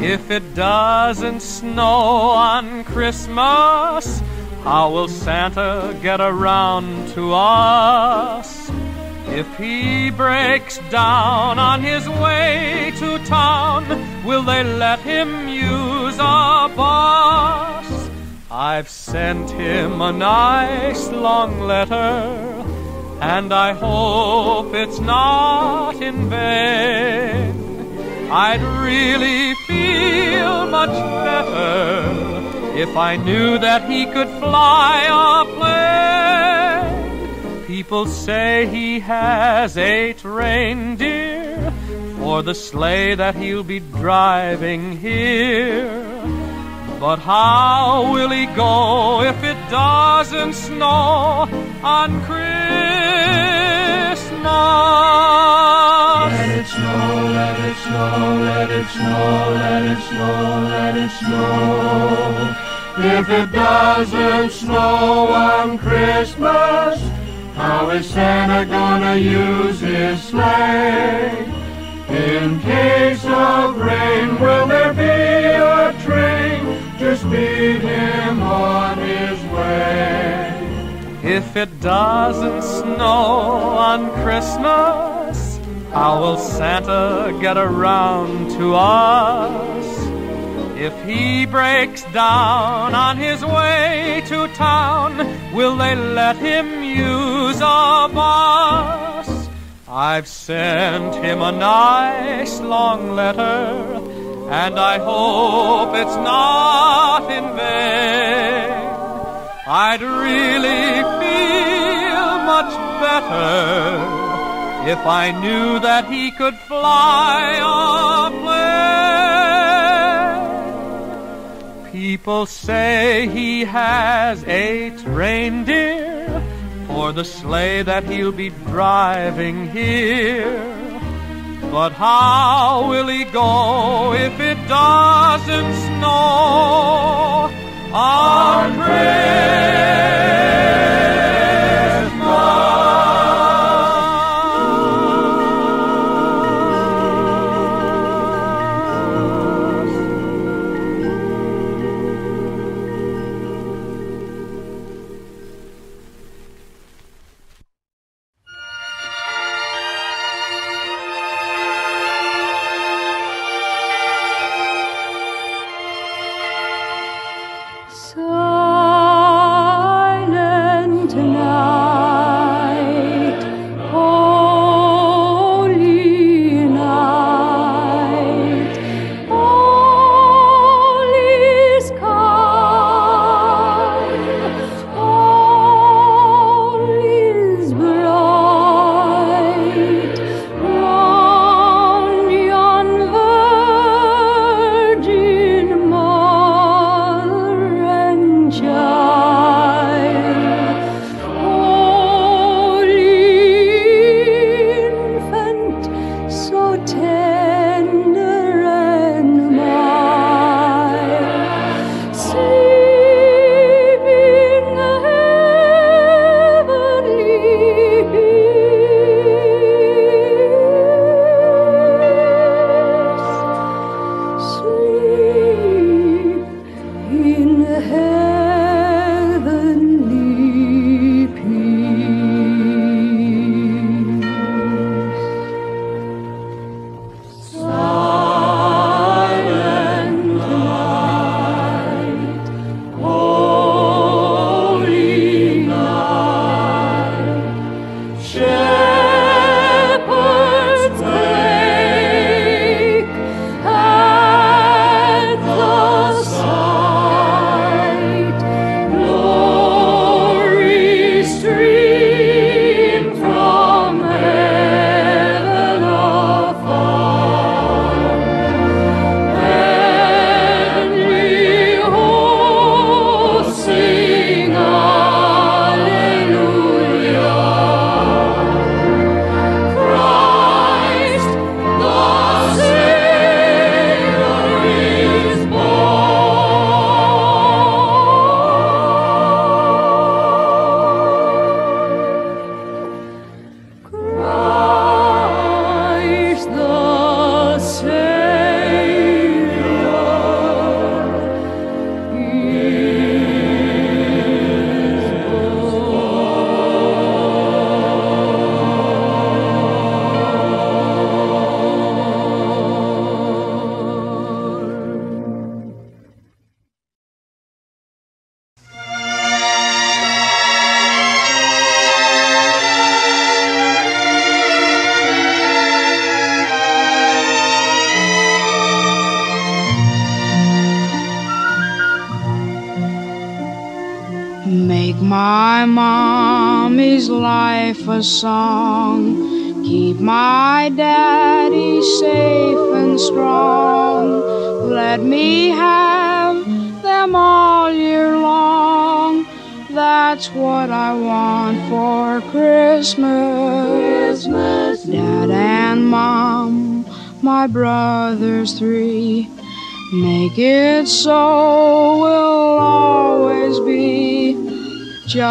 If it doesn't snow on Christmas, how will Santa get around to us? If he breaks down on his way to town, will they let him use a bus? I've sent him a nice long letter, and I hope it's not in vain. I'd really feel much better if I knew that he could fly a plane. People say he has eight reindeer for the sleigh that he'll be driving here. But how will he go if it doesn't snow on Christmas? Let it snow, let it snow, let it snow, let it snow, let it snow. If it doesn't snow on Christmas, how is Santa gonna use his sleigh? In case of rain, will there be a train to speed him on his way? If it doesn't snow on Christmas, how will Santa get around to us? If he breaks down on his way to town, will they let him use a bus? I've sent him a nice long letter, and I hope it's not in vain. I'd really feel much better if I knew that he could fly a plane. People say he has eight reindeer. For the sleigh that he'll be driving here. But how will he go if it doesn't snow? On Silent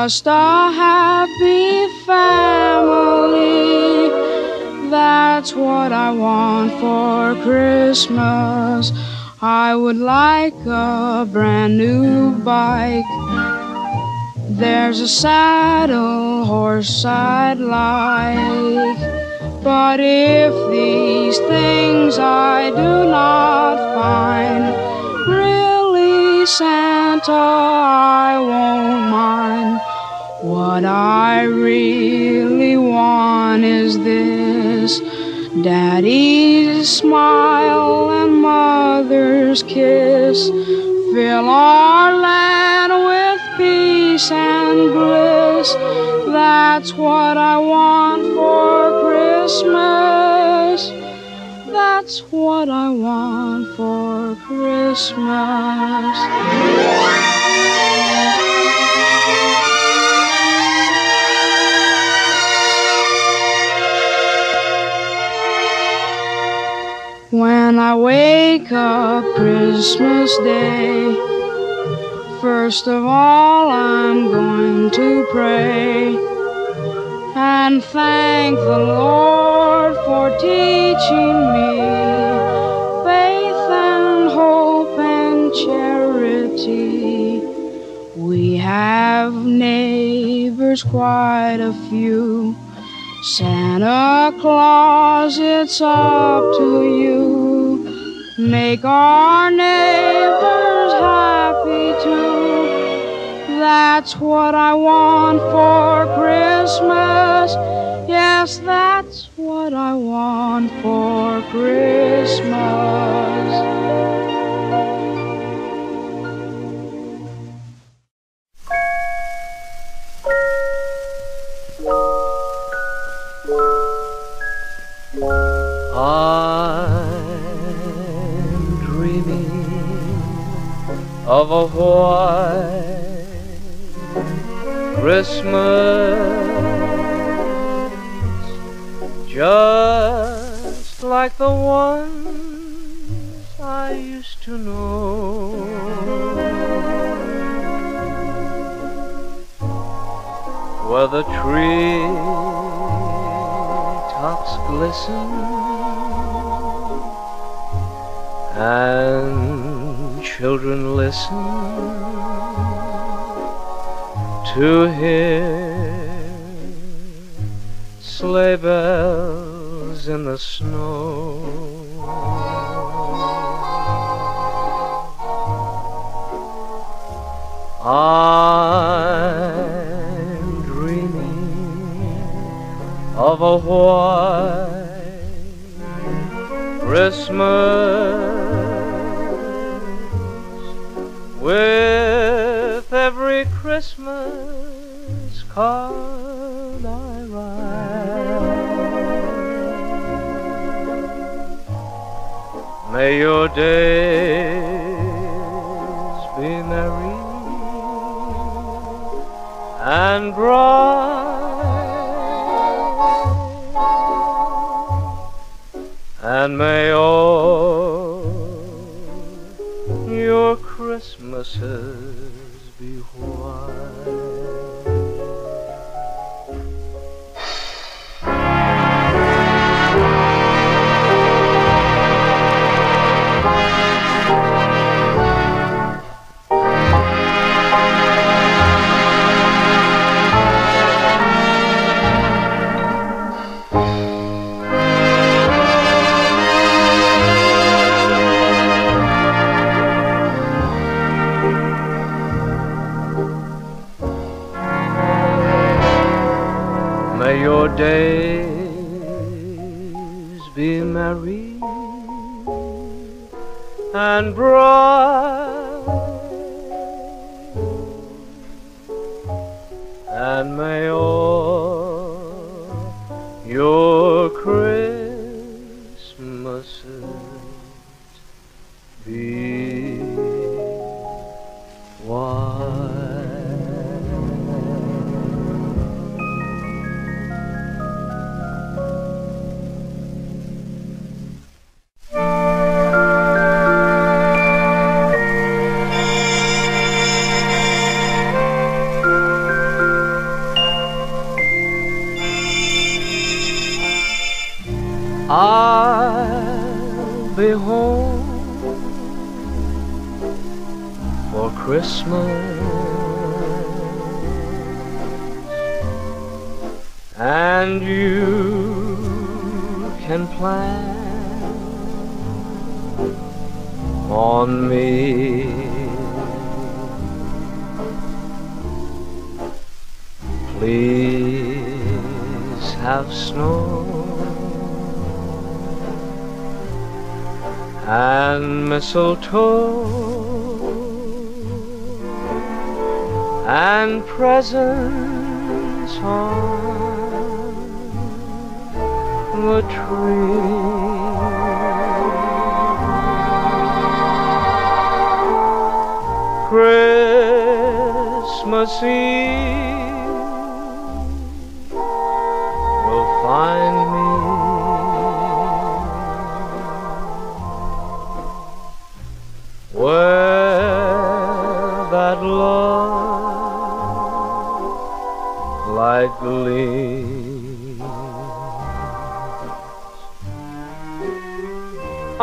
just a happy family. That's what I want for Christmas. I would like a brand new bike. There's a saddle horse I'd like. But if these things I do not find, really, Santa, I mind. What I really want is this. Daddy's smile and mother's kiss fill our land with peace and bliss. That's what I want for Christmas. That's what I want for Christmas. Thank the Lord for teaching me faith and hope and charity. We have neighbors quite a few. Santa Claus, it's up to you. Make our neighbors happy. That's what I want for Christmas. Yes, that's what I want for Christmas. I'm dreaming of a white Christmas, just like the ones I used to know. Where the tree tops glisten and children listen to hear sleigh bells in the snow. I'm dreaming of a white Christmas with Christmas card I write. May your days be merry and bright, and may all your Christmases be days be merry and bright, and may all mistletoe and presents on the tree. Christmas Eve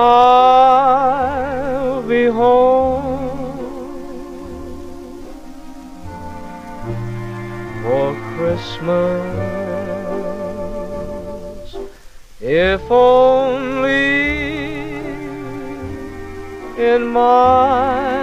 I'll be home for Christmas. If only in my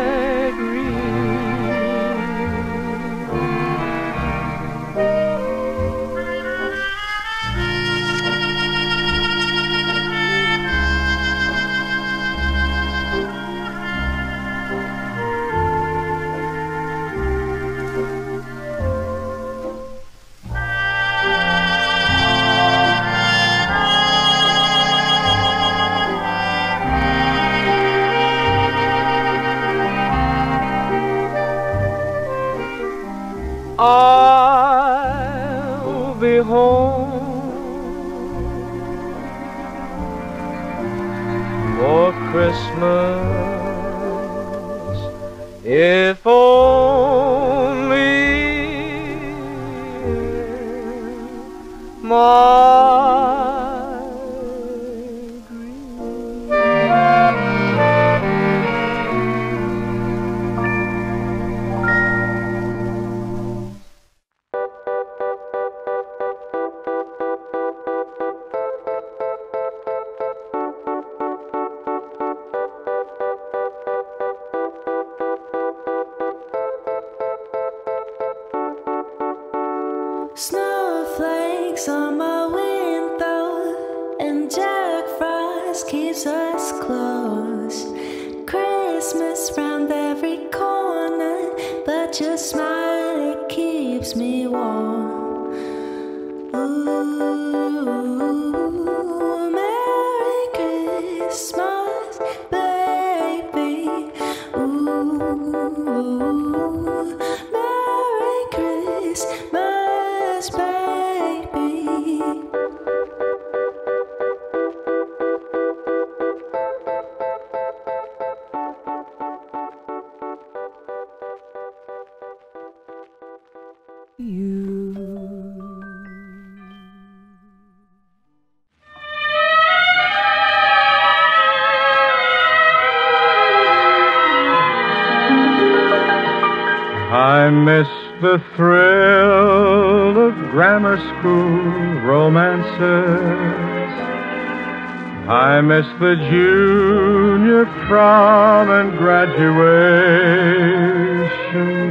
the junior prom and graduation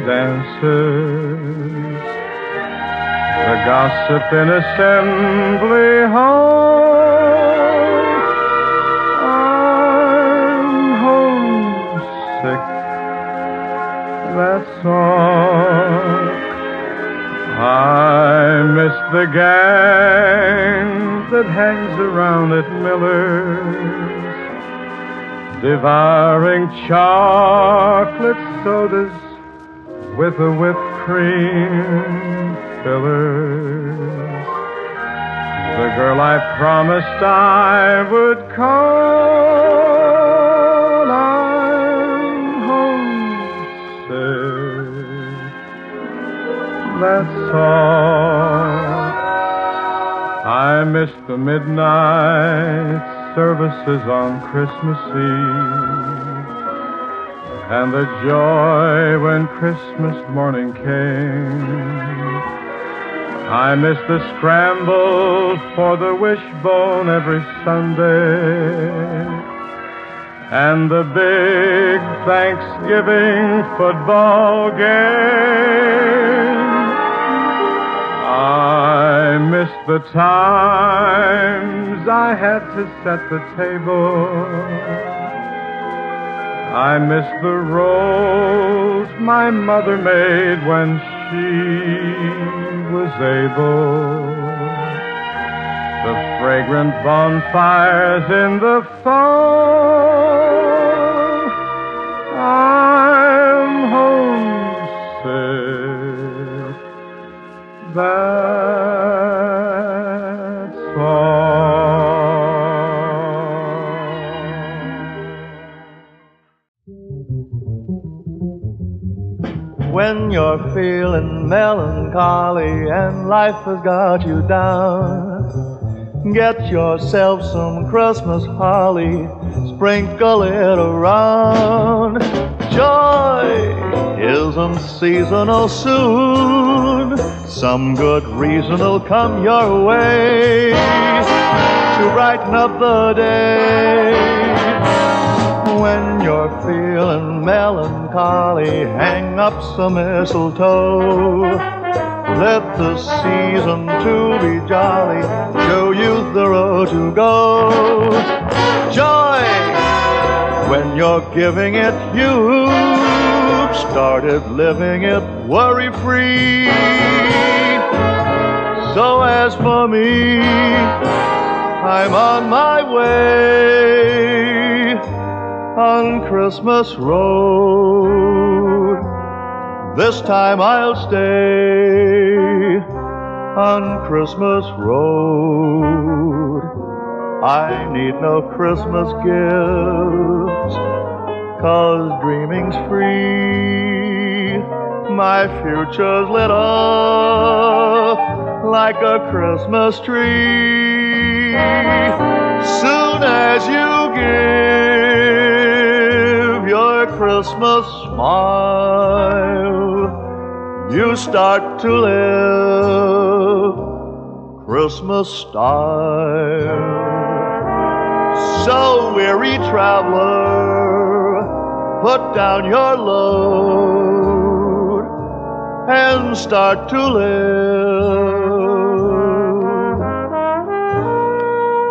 dances. The gossip in assembly devouring chocolate sodas with a whipped cream fillers. The girl I promised I would call. I'm homesick. That's all. I miss the midnight services on Christmas Eve and the joy when Christmas morning came. I miss the scramble for the wishbone every Sunday and the big Thanksgiving football game. I miss the times I had to set the table I miss the rose my mother made when she was able. The fragrant bonfires in the fall. I'm homesick. That's you're feeling melancholy and life has got you down, get yourself some Christmas holly, sprinkle it around. Joy isn't seasonal soon. Some good reason will come your way to brighten up the day. When you're feeling melancholy, hang up some mistletoe. Let the season to be jolly show you the road to go. Joy, when you're giving it, you've started living it worry free. So as for me, I'm on my way on Christmas Road. This time I'll stay on Christmas Road. I need no Christmas gifts, cause dreaming's free. My future's lit up like a Christmas tree. Soon as you give your Christmas smile, you start to live Christmas style. So, weary traveler, put down your load and start to live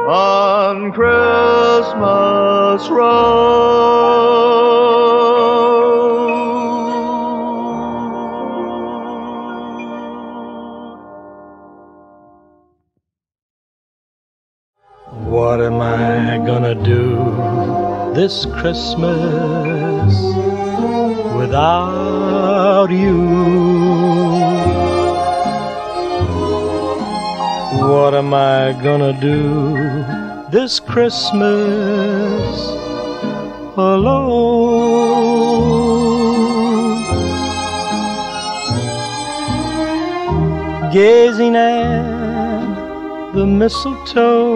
on Christmas What am I gonna do this Christmas without you? What am I gonna do this Christmas alone? Gazing at the mistletoe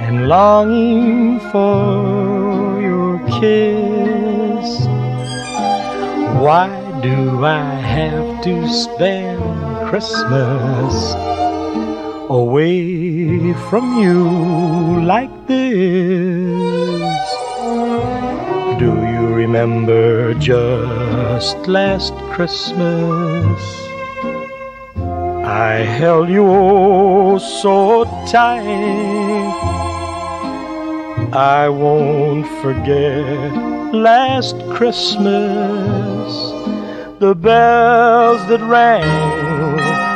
and longing for your kiss. Why do I have to spend Christmas away from you like this? Do you remember just last Christmas? I held you oh so tight. I won't forget last Christmas, the bells that rang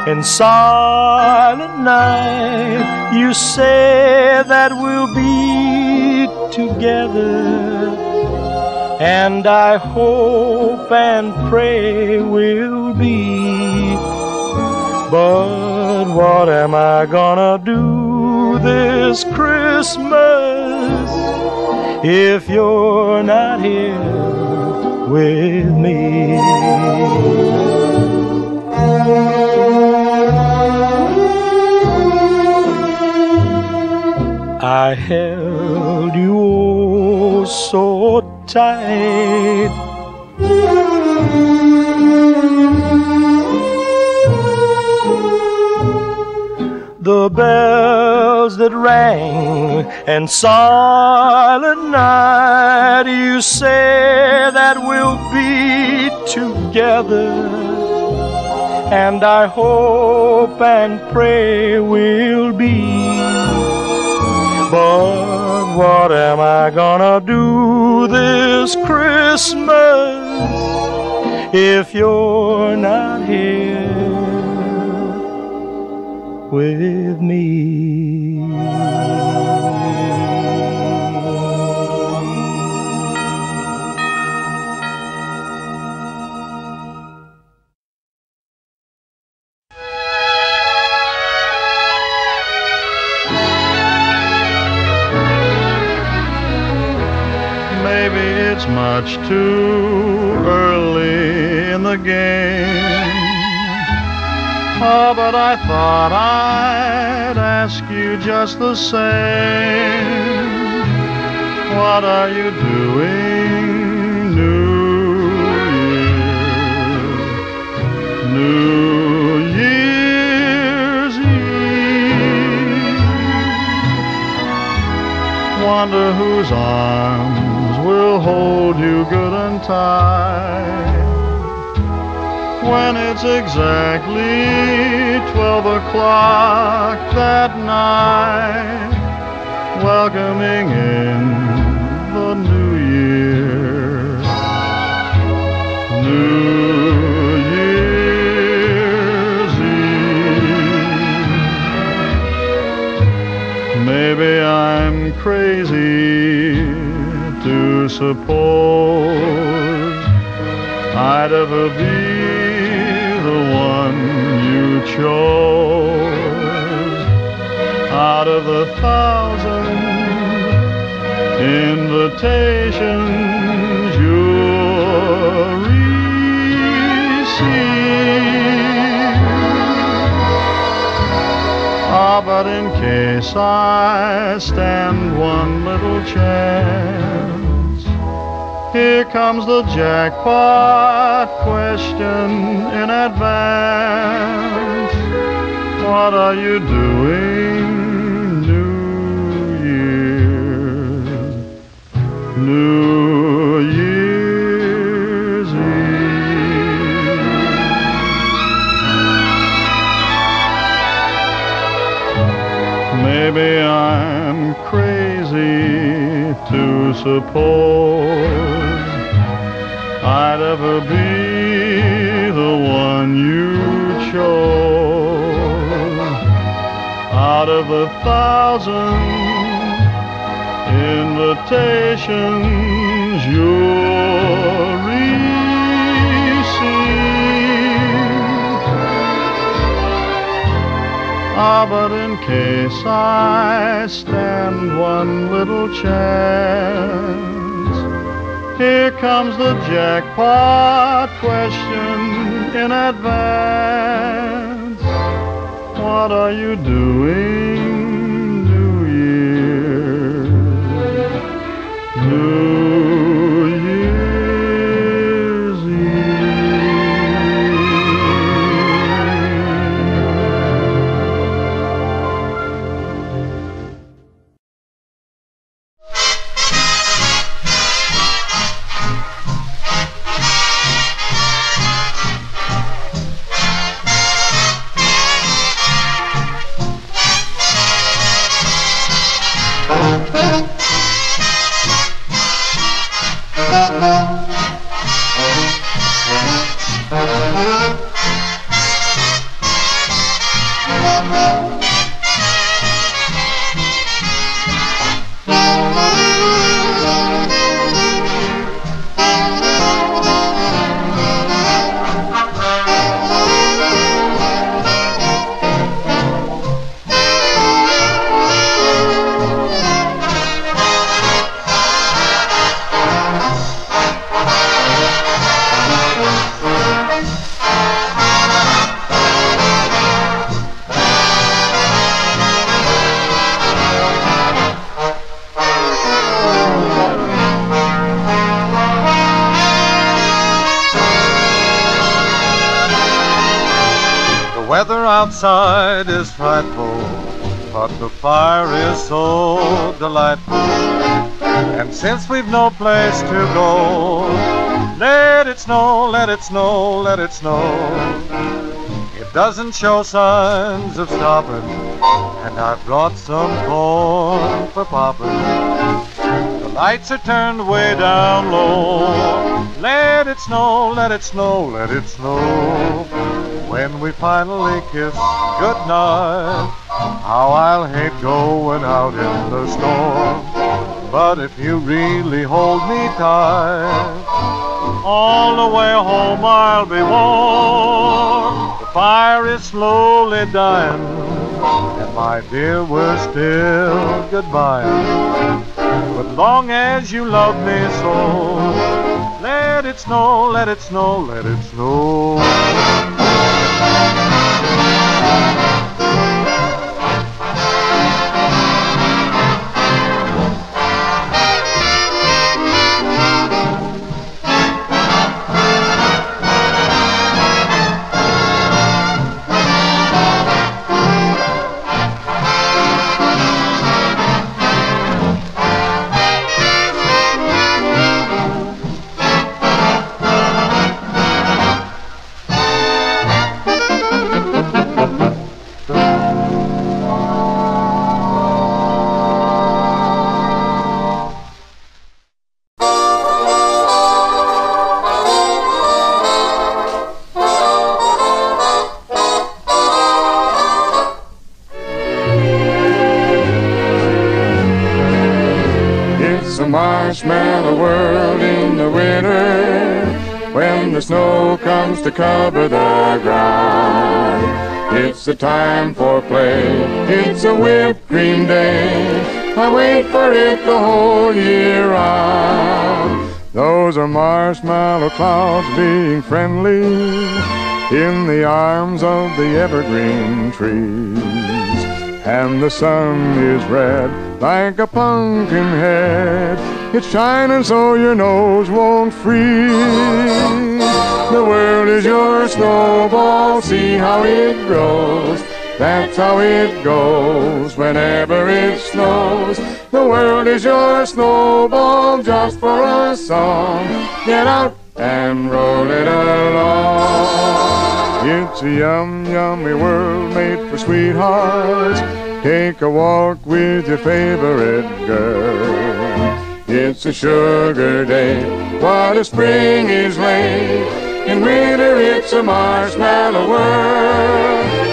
in silent night. You say that we'll be together, and I hope and pray we'll be. But what am I gonna do this Christmas if you're not here with me? I held you so tight. the bells that rang and silent night you say that we'll be together and i hope and pray we'll be But what am I gonna do this Christmas if you're not here with me? Much too early in the game. Oh, but I thought I'd ask you just the same. What are you doing New Year? New Year's Eve. Wonder whose arms will hold you good and tight when it's exactly twelve o'clock that night, welcoming in the new year. New Year's Eve. Maybe I'm crazy to suppose I'd ever be the one you chose out of the thousand invitations receive. Ah, but in case I stand one little chance, here comes the jackpot question in advance. What are you doing New Year's? New Year's Eve. Maybe I'm crazy to suppose I'd ever be the one you chose out of a thousand invitations you'll receive. Ah, but in case I stand one little chance, here comes the jackpot question in advance. What are you doing New Year? New since we've no place to go, let it snow, let it snow, let it snow. It doesn't show signs of stopping, And I've brought some corn for Papa. The lights are turned way down low. Let it snow, let it snow, let it snow. When we finally kiss goodnight, how I'll hate going out in the storm. But if you really hold me tight, all the way home I'll be warm. The fire is slowly dying, and my dear, we're still goodbye. But long as you love me so, let it snow, let it snow, let it snow. It's a marshmallow world in the winter when the snow comes to cover the ground. It's the time for play. It's a whipped cream day. I wait for it the whole year round. Those are marshmallow clouds being friendly in the arms of the evergreen trees. And the sun is red like a pumpkin head. It's shining so your nose won't freeze. The world is your snowball, see how it grows. That's how it goes whenever it snows. The world is your snowball just for a song. Get out and roll it along. It's a yum, yummy world made for sweethearts. Take a walk with your favorite girl. It's a sugar day. What a spring is late. In winter, it's a marshmallow world.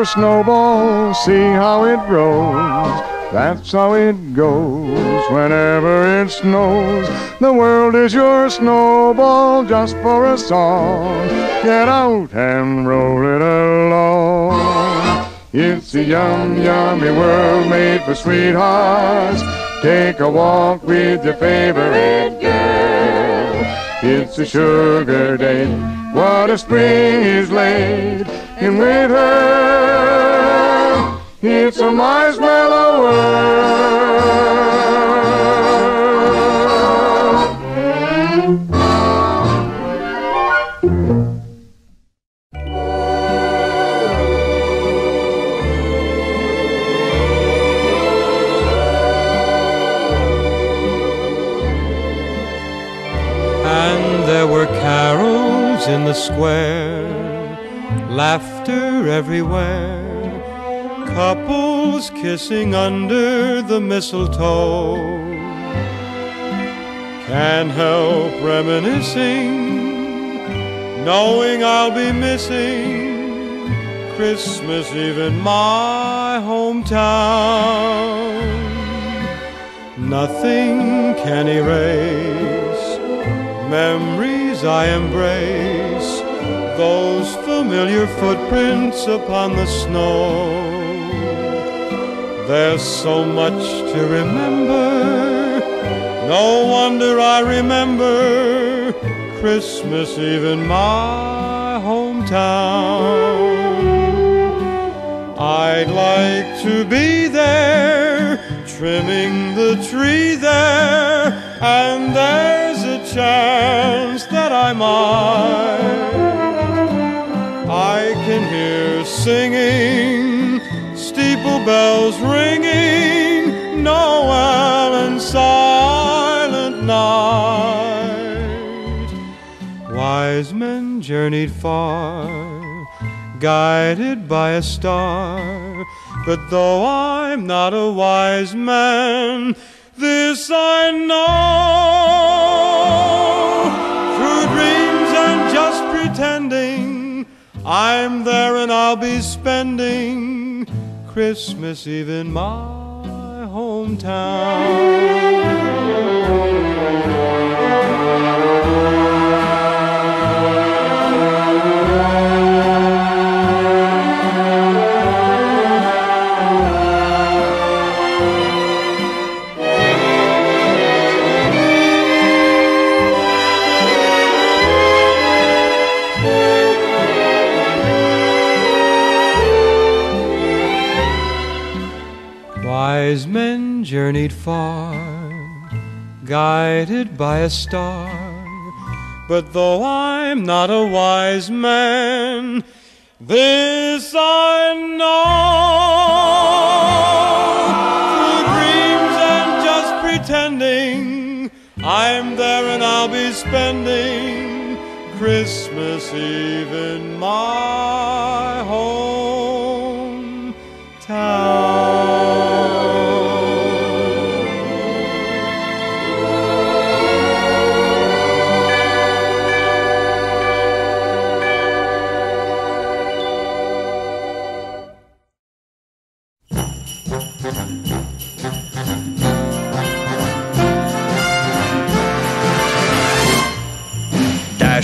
Your snowball, see how it grows. That's how it goes whenever it snows. The world is your snowball just for a song. Get out and roll it along. It's a yum, yummy world made for sweethearts. Take a walk with your favorite girl. It's a sugar day. What a spring is laid in winter. It's a marshmallow world. And there were carols in the square, laughter everywhere, couples kissing under the mistletoe. Can't help reminiscing, knowing I'll be missing Christmas Eve in my hometown. Nothing can erase memories I embrace, those familiar footprints upon the snow. There's so much to remember. No wonder I remember Christmas Eve in my hometown. I'd like to be there, trimming the tree there, and there's a chance that I might. Singing, steeple bells ringing, Noel and silent night. Wise men journeyed far, guided by a star. But though I'm not a wise man, this I know. Through dreams and just pretending, I'm there and I'll be spending Christmas Eve in my Wise men journeyed far, guided by a star. But though I'm not a wise man, this I know. Through dreams and just pretending, I'm there and I'll be spending Christmas Eve in my home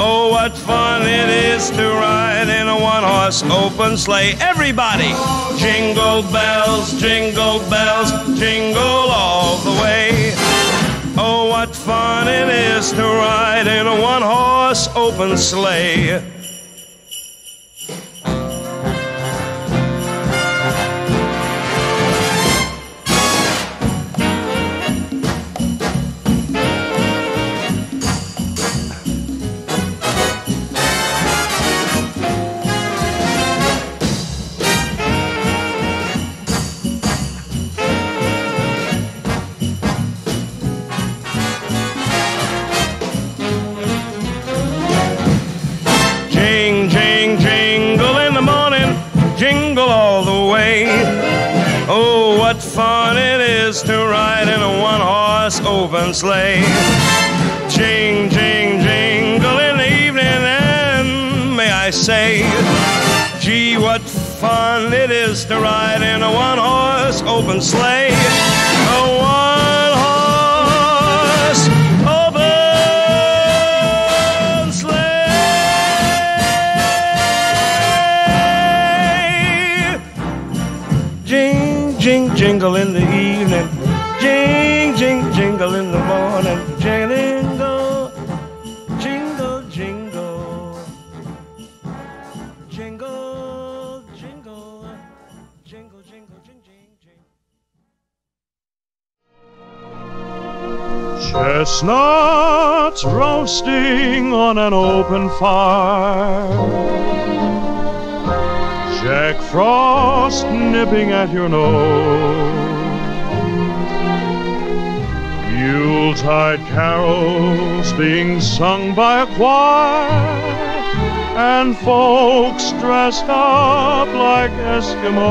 Oh, what fun it is to ride in a one horse open sleigh. Everybody! Jingle bells, jingle bells, jingle all the way. Oh, what fun it is to ride in a one horse open sleigh. Fun it is to ride in a one horse open sleigh. Jing, jing, jingle in the evening, and may I say, gee, what fun it is to ride in a one horse open sleigh. A one jingle, jingle, jing, jing, jing. Chestnuts roasting on an open fire. Jack Frost nipping at your nose. Yuletide carols being sung by a choir. And folks dressed up like Eskimos.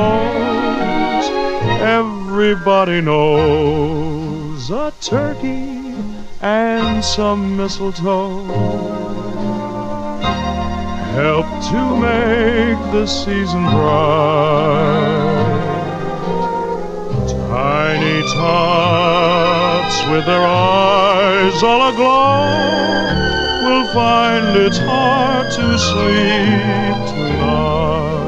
Everybody knows a turkey and some mistletoe help to make the season bright. Tiny tots with their eyes all aglow will find it's hard to sleep tonight.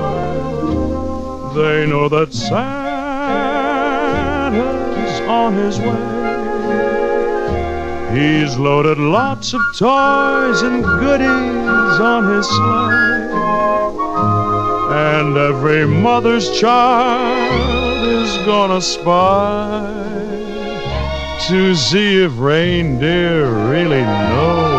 They know that Santa's on his way. He's loaded lots of toys and goodies on his sleigh. And every mother's child is gonna spy to see if reindeer really know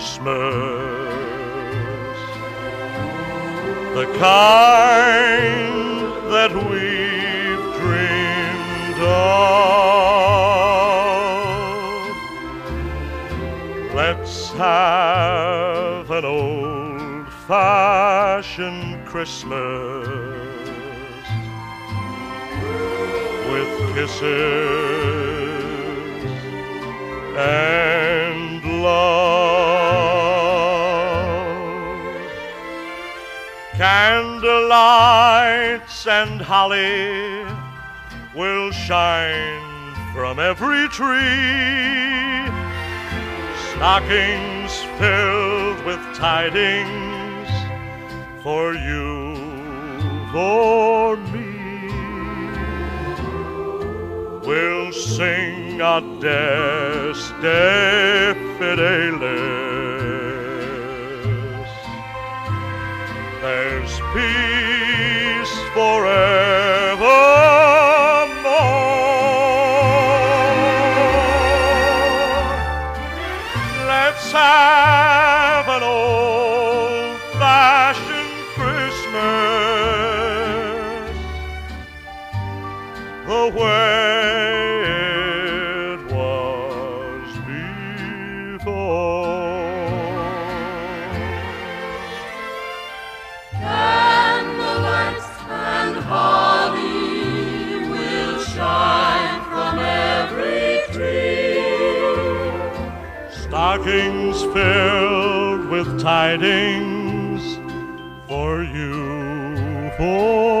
Christmas. The kind that we've dreamed of. Let's have an old fashioned Christmas with kisses holly will shine from every tree. Stockings filled with tidings for you, for me. We'll sing a de. There's peace forevermore. Tidings for you, for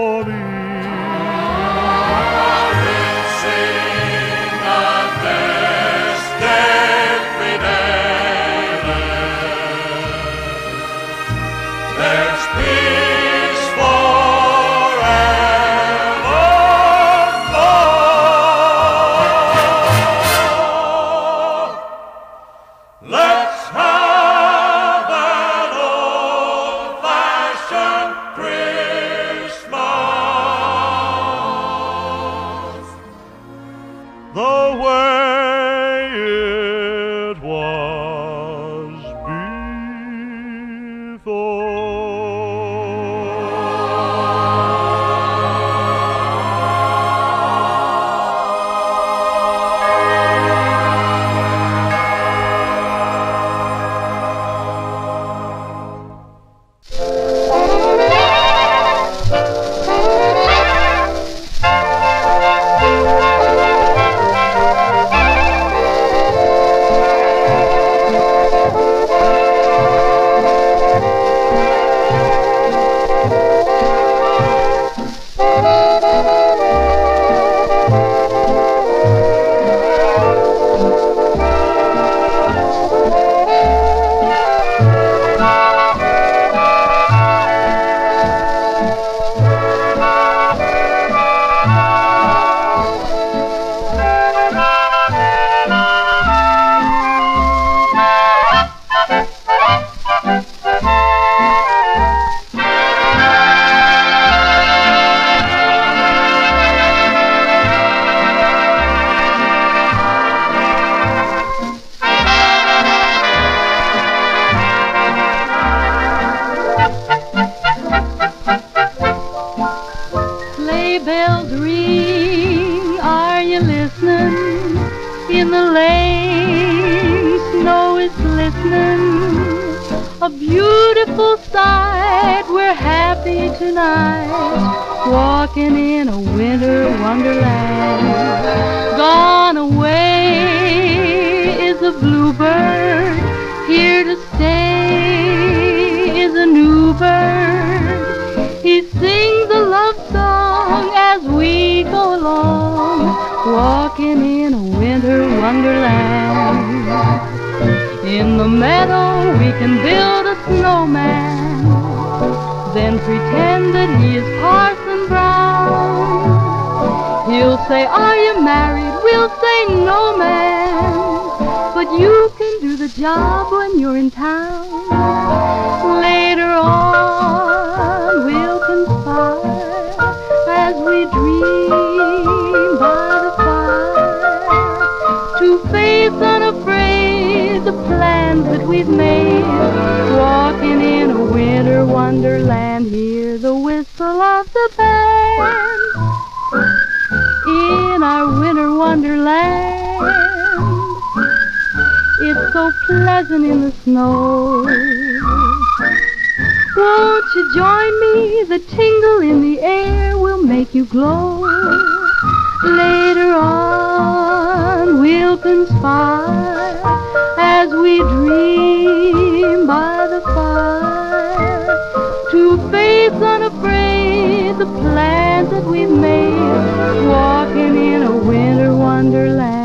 wonderland. It's so pleasant in the snow. Won't you join me? The tingle in the air will make you glow. Later on, we'll conspire as we dream by the fire to face unafraid the plans that we've made. Walking in wonderland.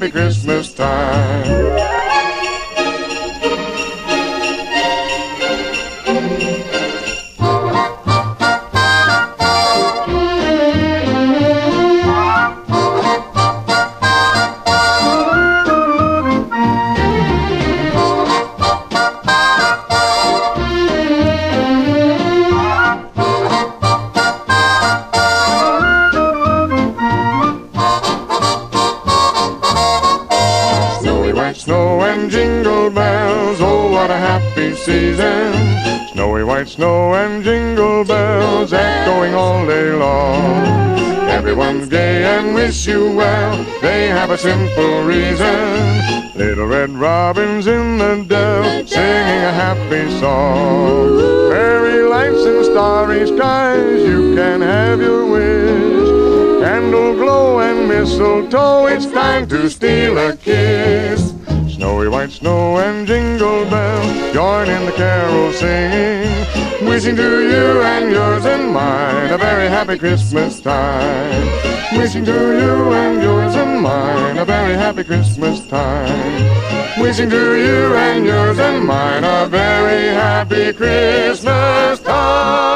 Happy Christmas. happy Christmas time. Wishing to you and yours and mine a very happy Christmas time. Wishing to you and yours and mine a very happy Christmas time.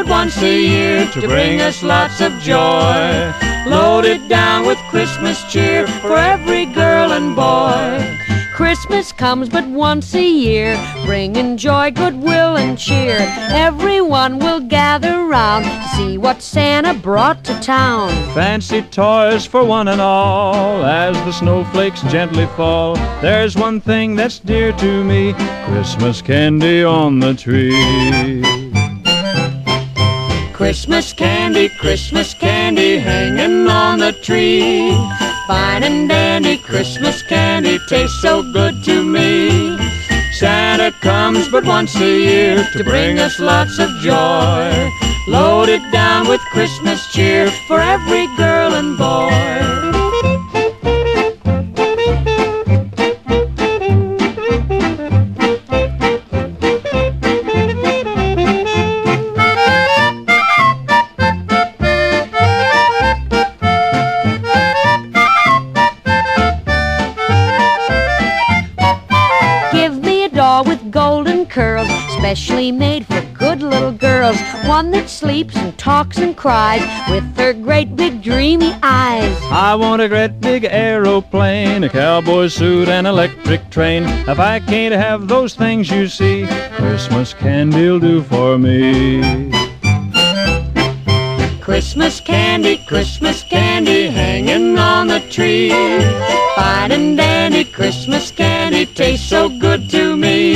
but once a year to bring us lots of joy. Loaded down with Christmas cheer for every girl and boy. Christmas comes but once a year, bringing joy, goodwill, and cheer. Everyone will gather round to see what Santa brought to town. Fancy toys for one and all, as the snowflakes gently fall. There's one thing that's dear to me Christmas candy on the tree. Christmas candy, Christmas candy hanging on the tree. Fine and dandy Christmas candy tastes so good to me. Santa comes but once a year to bring us lots of joy. Loaded down with Christmas cheer for every girl and boy. Cries with her great big dreamy eyes. I want a great big aeroplane, a cowboy suit, an electric train. If I can't have those things you see, Christmas candy'll do for me. Christmas candy, Christmas candy hanging on the tree. Fine and dandy Christmas candy tastes so good to me.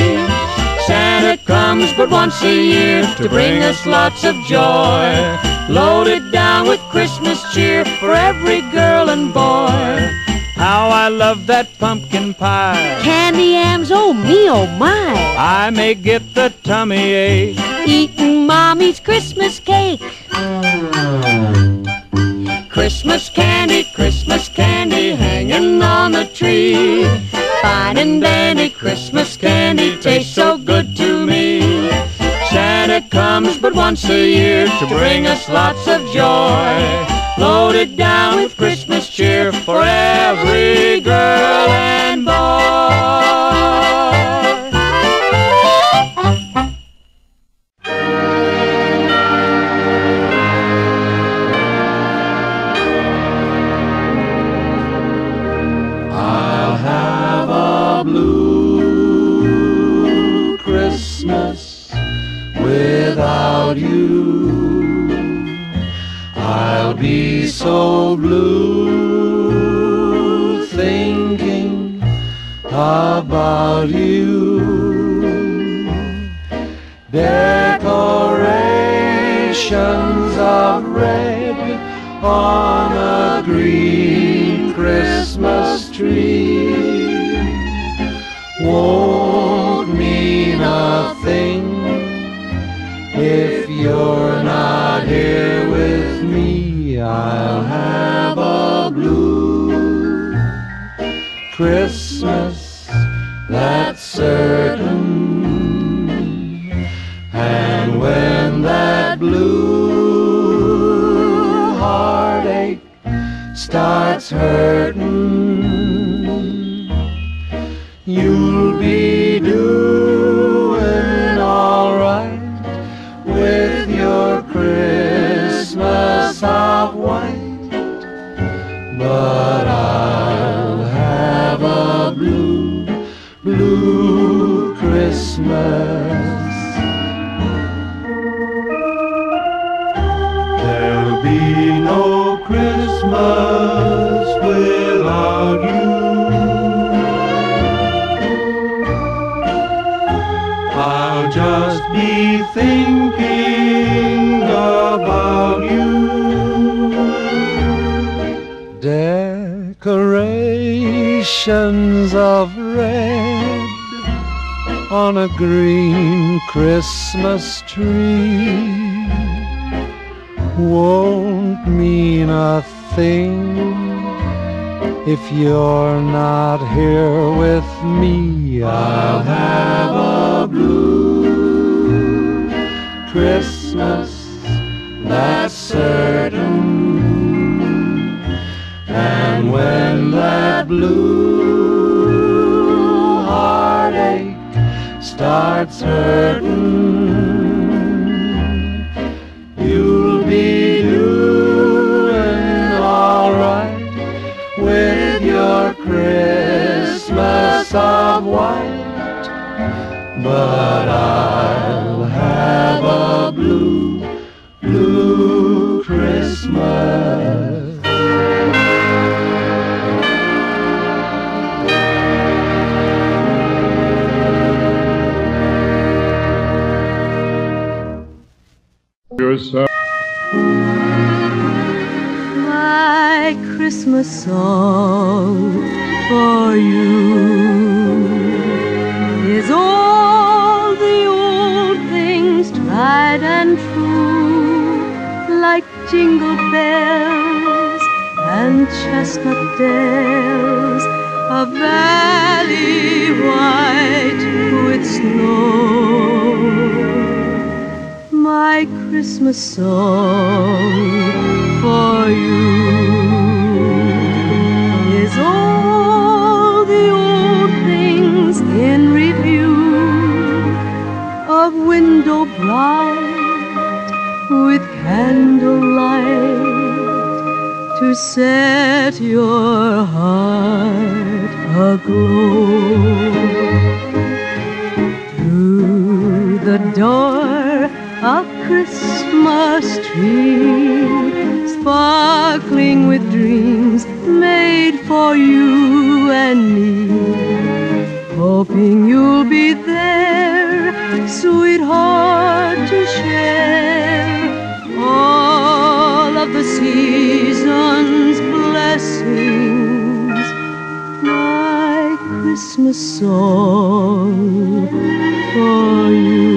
Santa comes but once a year to bring us lots of joy. Loaded down with Christmas cheer for every girl and boy. How I love that pumpkin pie. Candy yams, oh me, oh my. I may get the tummy ache. Eating mommy's Christmas cake. Christmas candy, Christmas candy hanging on the tree. Fine and dandy Christmas candy tastes so good to me. Santa comes but once a year to bring us lots of joy. Loaded down with Christmas cheer for every girl and boy. So blue thinking about you. Decorations of red on a green Christmas tree won't mean a thing if you're not. I'll have a blue Christmas, that's certain. And when that blue heartache starts hurting, you'll be doing But I'll have a blue, blue Christmas. Decorations of red on a green Christmas tree won't mean a thing if you're not here with me. I'll have a blue Christmas, that's certain. And when that blue heartache starts hurting, you'll be doing alright with your Christmas of white. But I'll have a blue, blue Christmas. yourself. My Christmas song for you is all the old things tried and true, like jingle bells and chestnut dells, a valley white with snow. My Christmas song for you is all the old things in review of window bright with candlelight to set your heart aglow. Through the door, a Christmas tree, sparkling with dreams made for you and me. Hoping you'll be there, sweetheart, to share all of the season's blessings. My Christmas song for you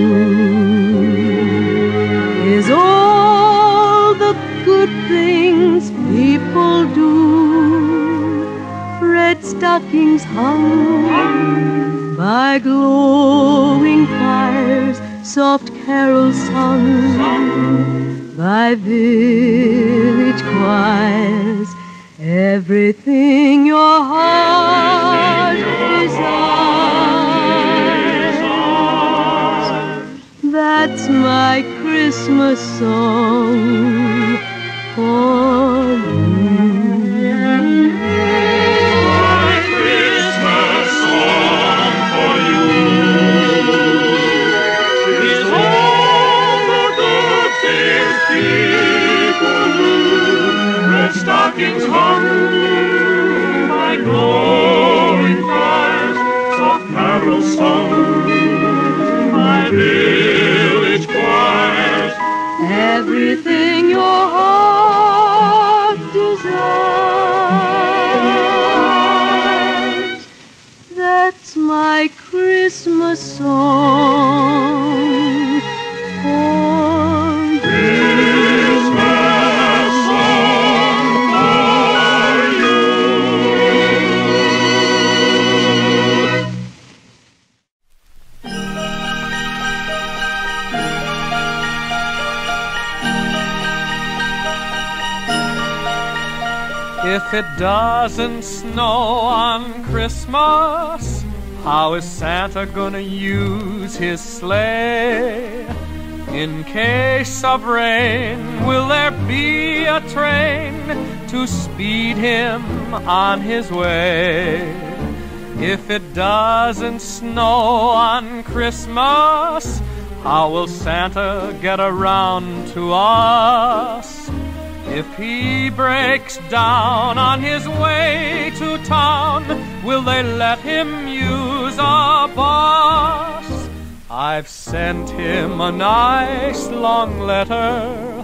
stockings hung by glowing fires, soft carols sung by village choirs. Everything your heart desires. That's my Christmas song for you. Sung by village choirs. Everything your heart desires. That's my Christmas song If it doesn't snow on Christmas, how is Santa gonna use his sleigh? In case of rain, will there be a train to speed him on his way? If it doesn't snow on Christmas, how will Santa get around to us? If he breaks down on his way to town, will they let him use a bus? I've sent him a nice long letter,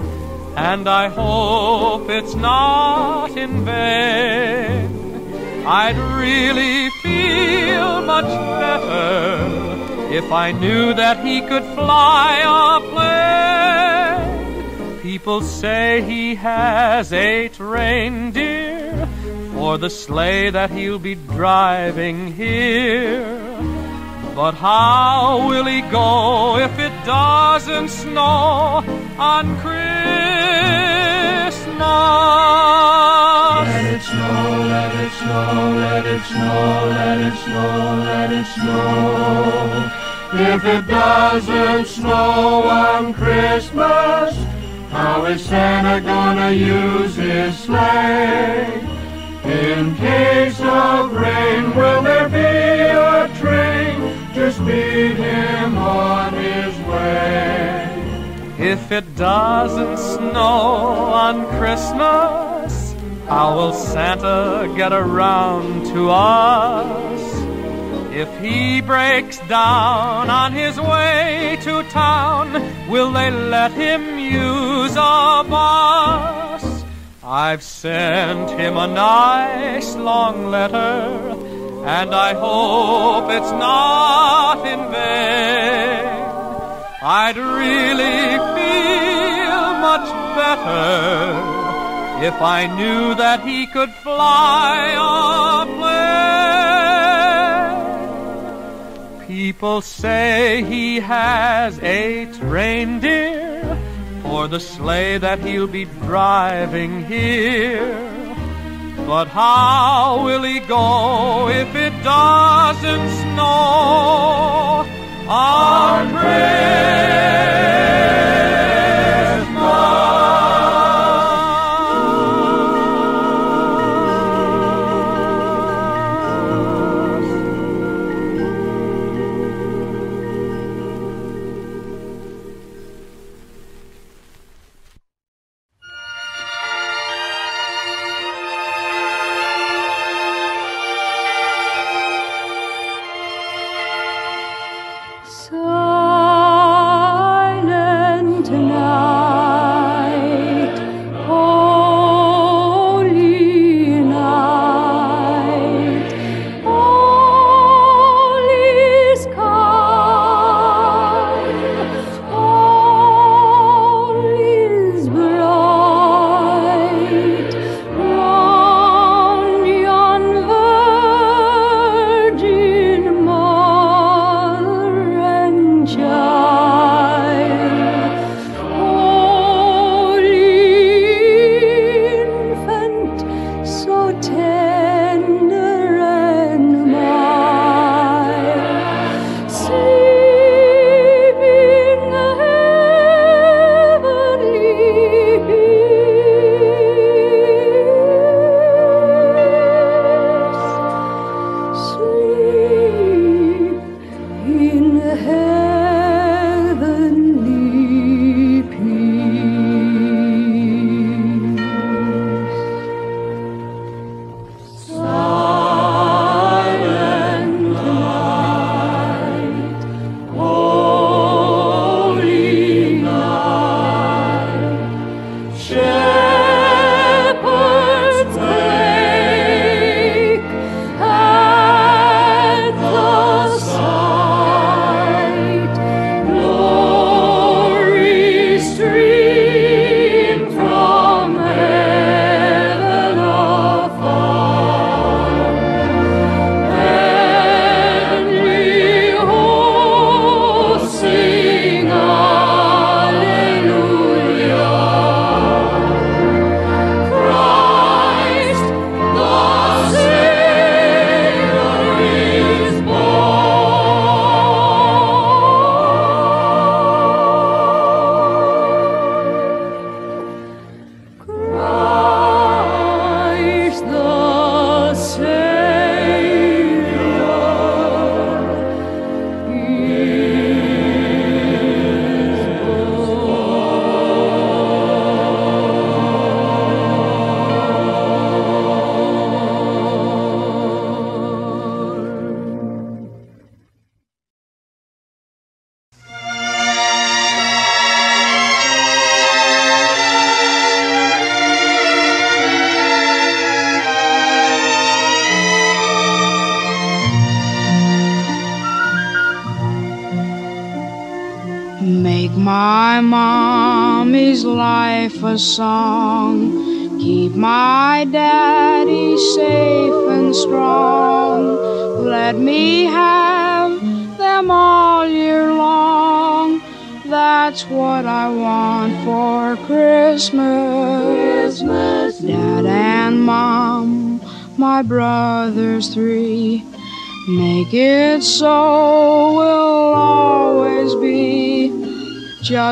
and I hope it's not in vain. I'd really feel much better if I knew that he could fly a plane. People say he has eight reindeer for the sleigh that he'll be driving here. But how will he go if it doesn't snow on Christmas? Let it snow, let it snow, let it snow, let it snow, let it snow. If it doesn't snow on Christmas, how is Santa gonna use his sleigh? In case of rain, will there be a train to speed him on his way? If it doesn't snow on Christmas, how will Santa get around to us? If he breaks down on his way to town, will they let him use a bus? I've sent him a nice long letter, and I hope it's not in vain. I'd really feel much better if I knew that he could fly a plane. People say he has eight reindeer. For the sleigh that he'll be driving here. But how will he go if it doesn't snow? On Silent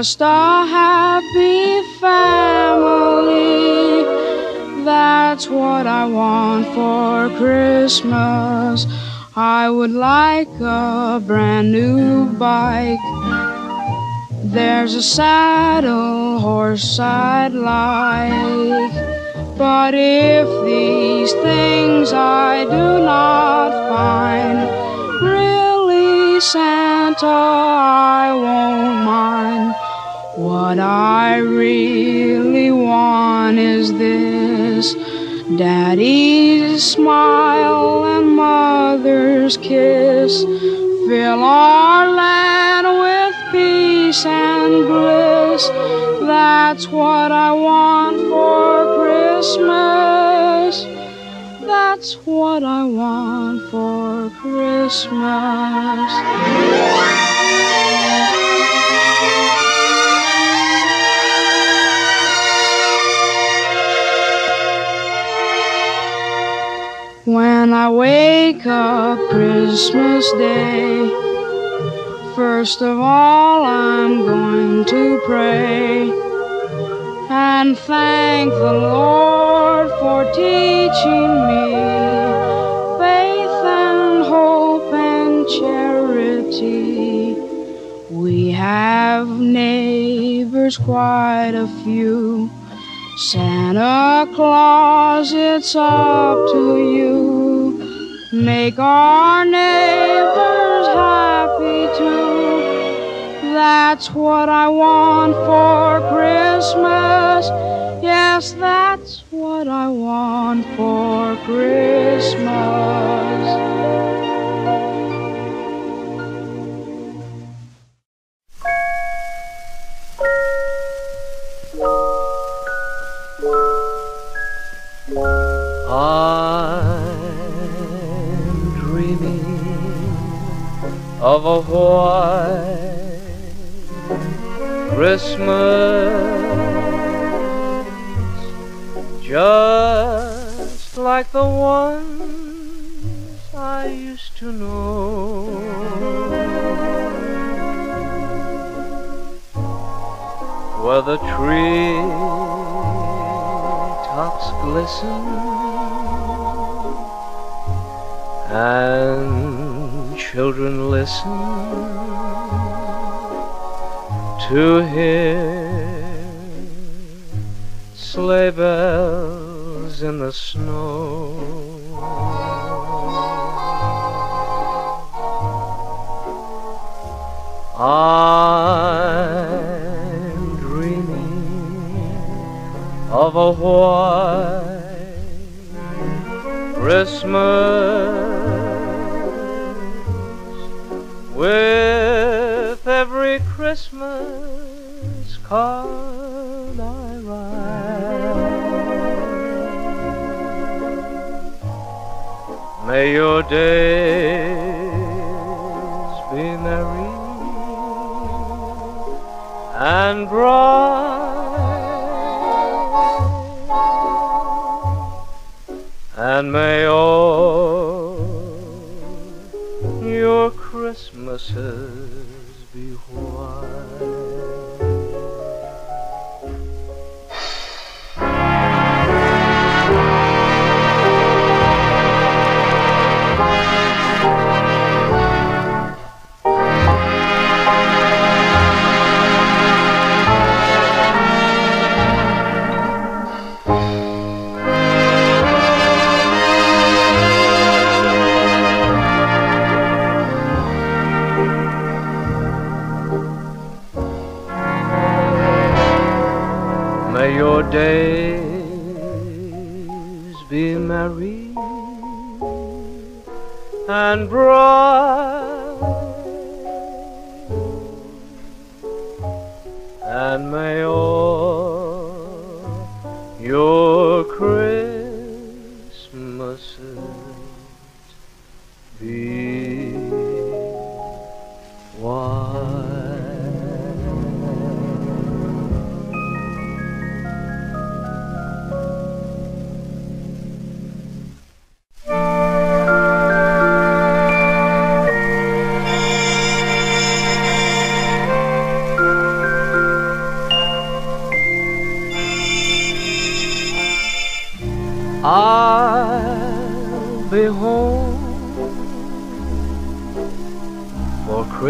just a happy family. That's what I want for Christmas. I would like a brand new bike. There's a saddle horse I'd like. But if these things I do not find, really, Santa, I won't mind. What I really want is this Daddy's smile and mother's kiss. Fill our land with peace and bliss. That's what I want for Christmas. That's what I want for Christmas. When I wake up Christmas Day, first of all I'm going to pray and thank the Lord for teaching me faith and hope and charity. We have neighbors quite a few. Santa Claus, it's up to you. Make our neighbors happy too. That's what I want for Christmas. Yes, that's what I want for Christmas. I'm of a white Christmas, just like the ones I used to know. Where the tree tops glisten and children listen to hear sleigh bells in the snow. I'm dreaming of a white Christmas with every Christmas card I write. May your days be merry and bright, and may all your Christmases be white. Your days be merry and bright, and may all your Christmases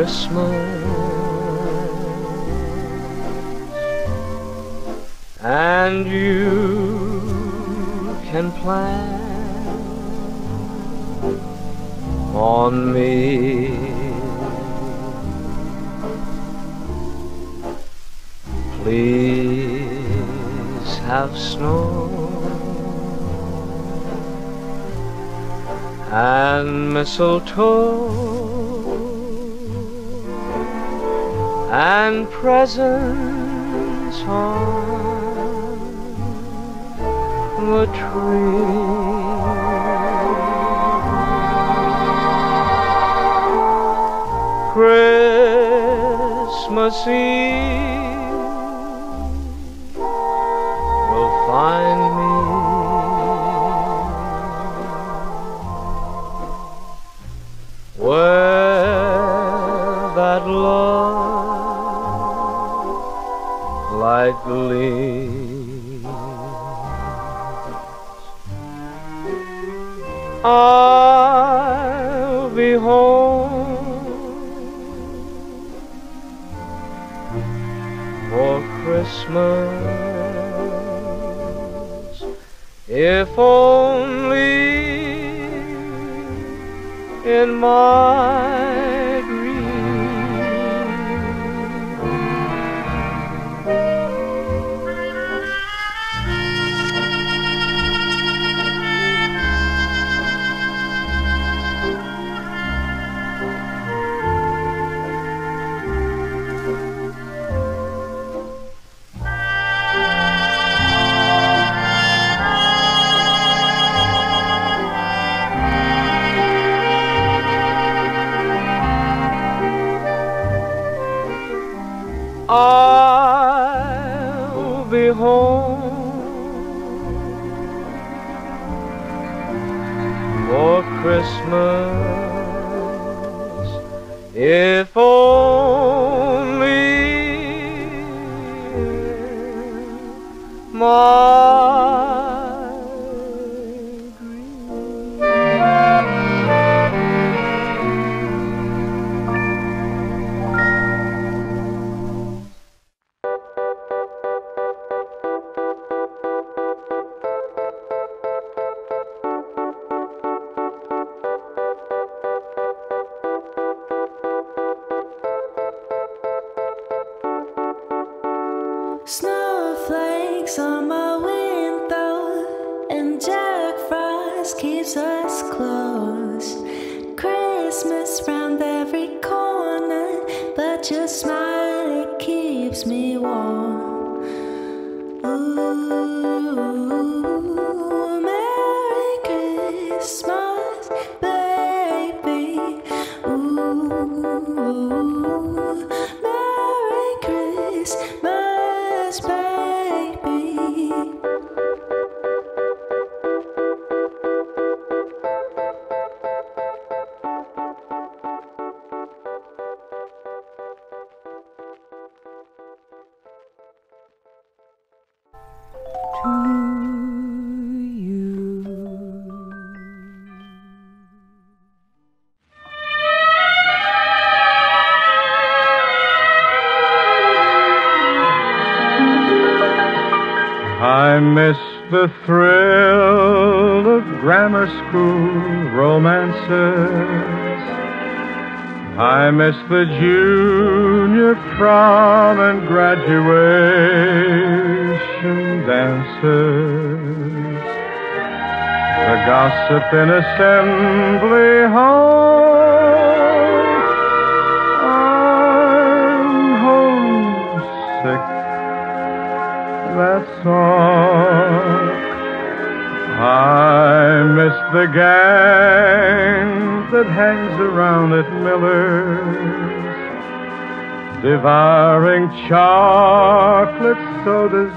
Christmas, and you can plan on me. Please have snow. And mistletoe and presents on the tree. Christmas Eve but I the junior prom and graduation dances. The gossip in assembly hall. I'm homesick that's all. I miss the gang devouring chocolate sodas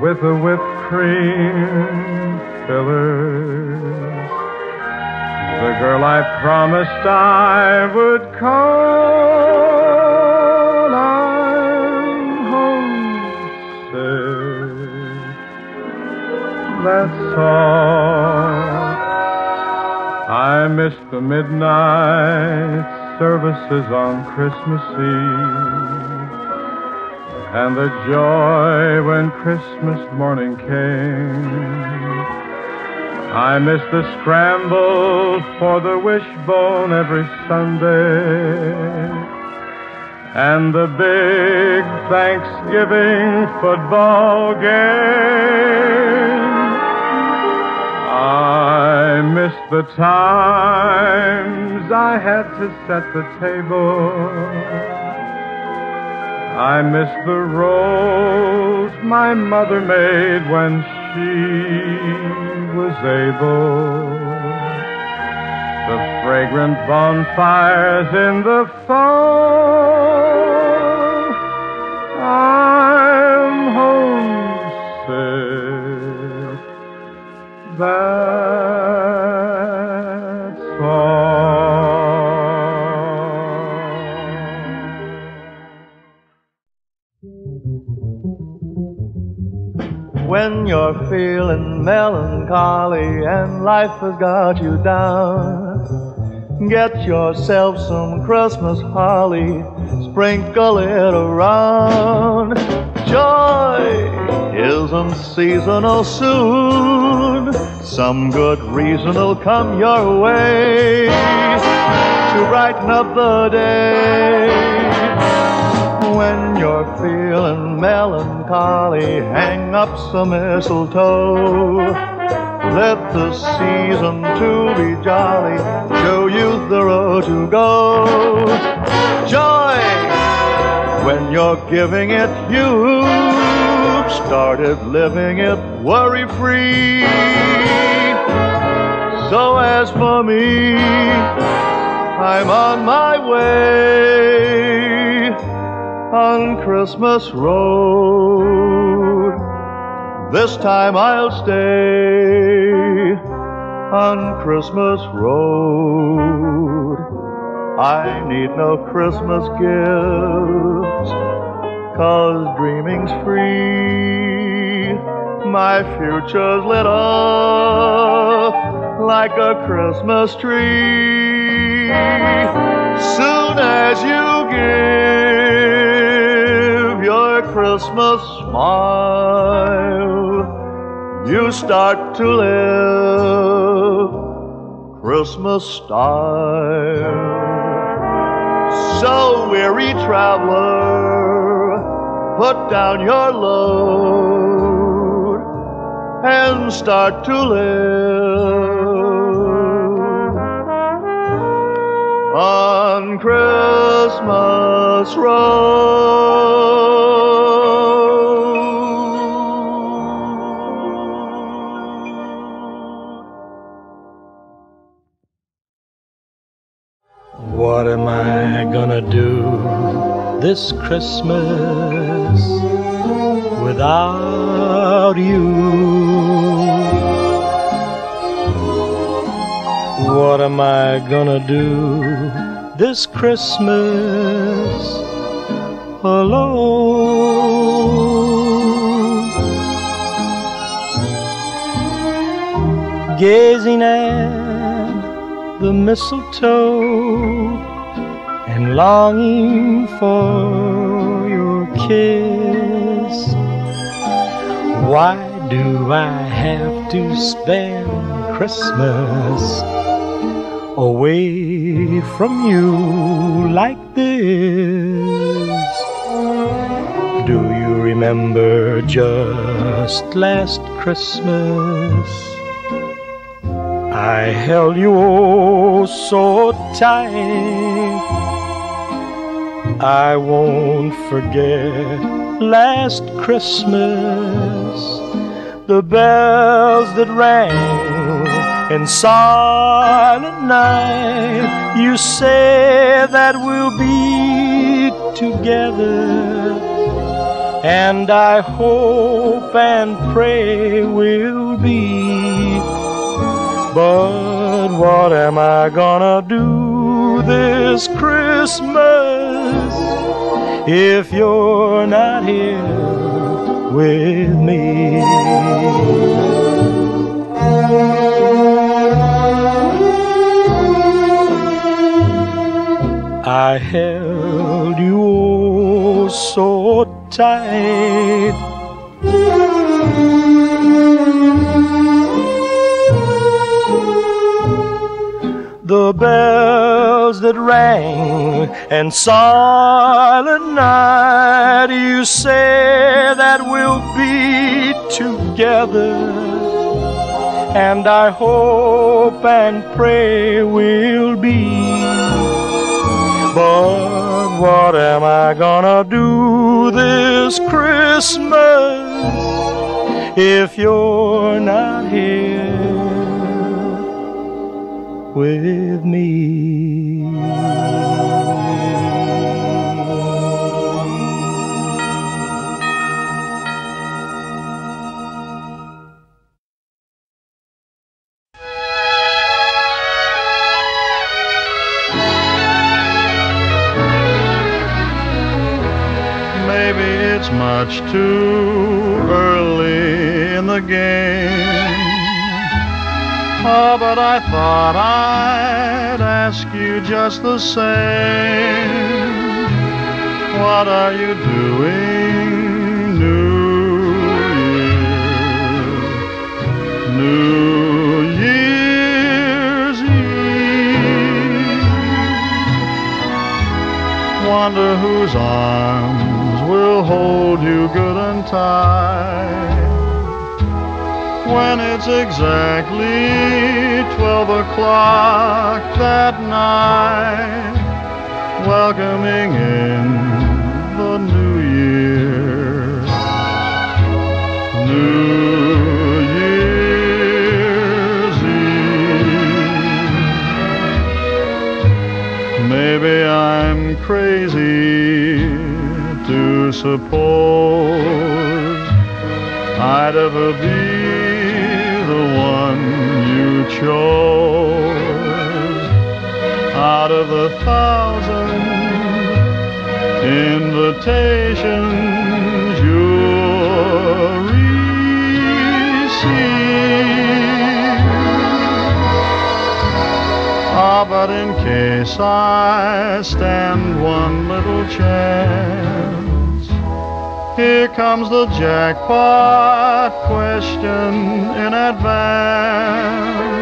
with a whipped cream fillers. The girl I promised I would call. I'm homesick. That's all. I miss the midnight services on Christmas Eve and the joy when Christmas morning came. I miss the scramble for the wishbone every Sunday and the big Thanksgiving football game. I miss the I had to set the table. I miss the rolls my mother made when she was able. The fragrant bonfires in the fall. You're feeling melancholy and life has got you down, get yourself some Christmas holly, sprinkle it around. Joy isn't seasonal soon, some good reason will come your way to brighten up the day. You're feeling melancholy, hang up some mistletoe. Let the season to be jolly show you the road to go. Joy, when you're giving it, you've started living it worry free. So as for me, I'm on my way on Christmas Road. This time I'll stay on Christmas Road. I need no Christmas gifts, cause dreaming's free. My future's lit up like a Christmas tree. Soon as you give your Christmas smile, you start to live Christmas style. So, weary traveler, put down your load and start to live on Christmas What gonna do this Christmas without you? What am I gonna do this Christmas alone? Gazing at the mistletoe and longing for your kiss. Why do I have to spend Christmas away from you like this? Do you remember just last Christmas? I held you oh so tight. I won't forget last Christmas the bells that rang in silent night. You say that we'll be together, and I hope and pray we'll be. But what am I gonna do this Christmas if you're not here with me? I held you so tight. The bells that rang and silent night. You say that we'll be together, and I hope and pray we'll be. But what am I gonna do this Christmas if you're not here with me? Thought I'd ask you just the same. What are you doing, New Year? New Year's Eve. Wonder whose arms will hold you good and tight when it's exactly twelve o'clock that night, welcoming in the new year. New Year's Eve. Maybe I'm crazy to suppose I'd ever be you chose out of the thousand invitations you'll receive. Ah, but in case I stand one little chance, here comes the jackpot question in advance.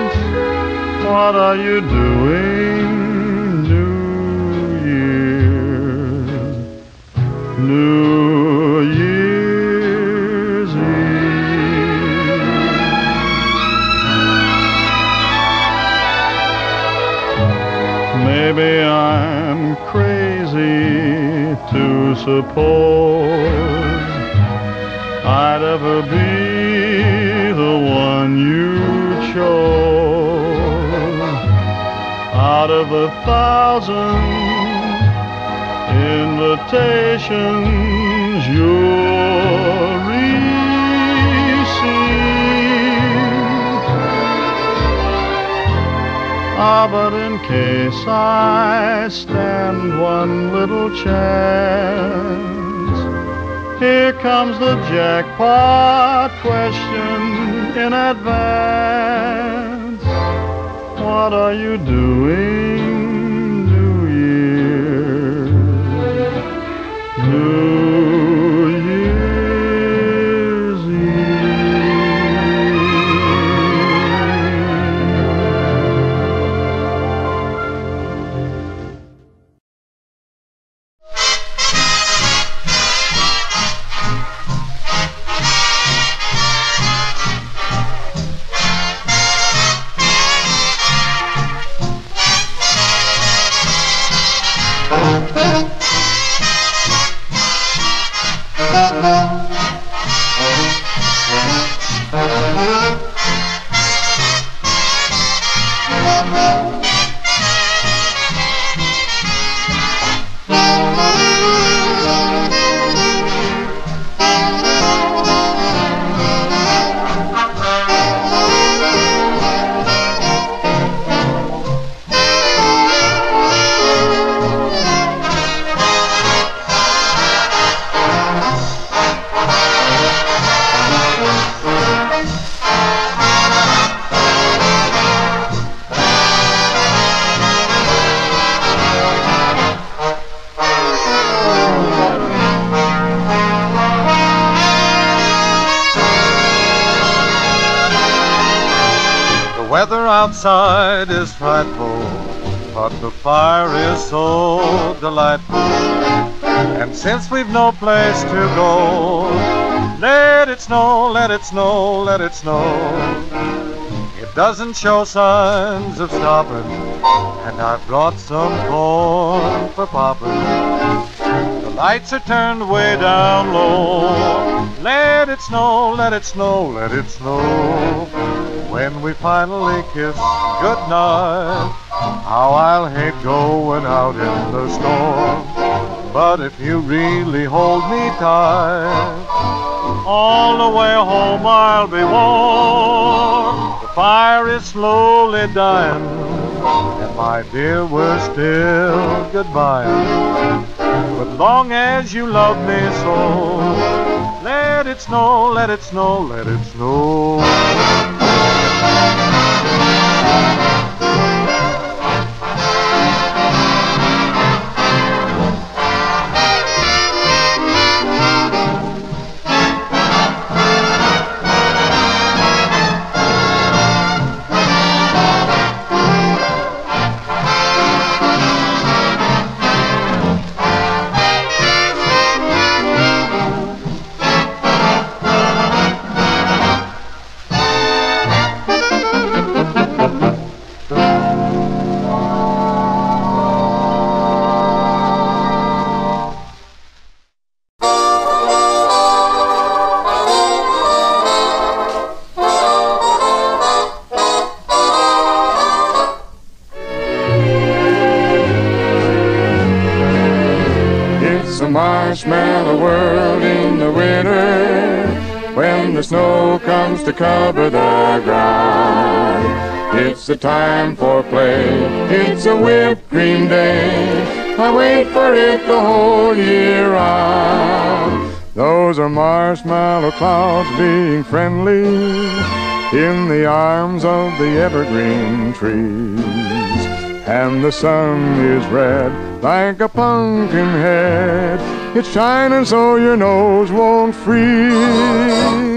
What are you doing, New Year? New Year's Eve. Maybe I'm crazy to suppose I'd ever be the one you chose out of the thousand invitations you'll receive. Ah, but in case I stand one little chance, here comes the jackpot question in advance. What are you doing, New Year? New no place to go, let it snow, let it snow, let it snow. It doesn't show signs of stopping, and I've brought some corn for popping. The lights are turned way down low. Let it snow, let it snow, let it snow. When we finally kiss goodnight, how I'll hate going out in the storm. But if you really hold me tight, all the way home I'll be warm. The fire is slowly dying, and my dear, we're still goodbye. But long as you love me so, let it snow, let it snow, let it snow. Time for play, it's a whipped cream day. I wait for it the whole year round. Those are marshmallow clouds being friendly in the arms of the evergreen trees. And the sun is red like a pumpkin head. It's shining so your nose won't freeze.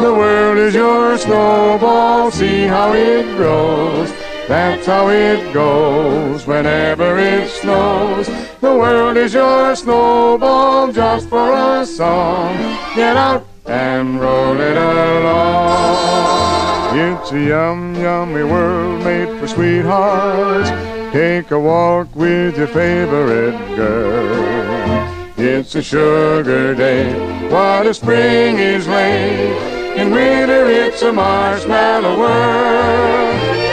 The world is your snowball, see how it grows. That's how it goes whenever it snows. The world is your snowball just for a song. Get out and roll it along. It's a yum, yummy world made for sweethearts. Take a walk with your favorite girl. It's a sugar day. What a spring is late. In winter, it's a marshmallow world.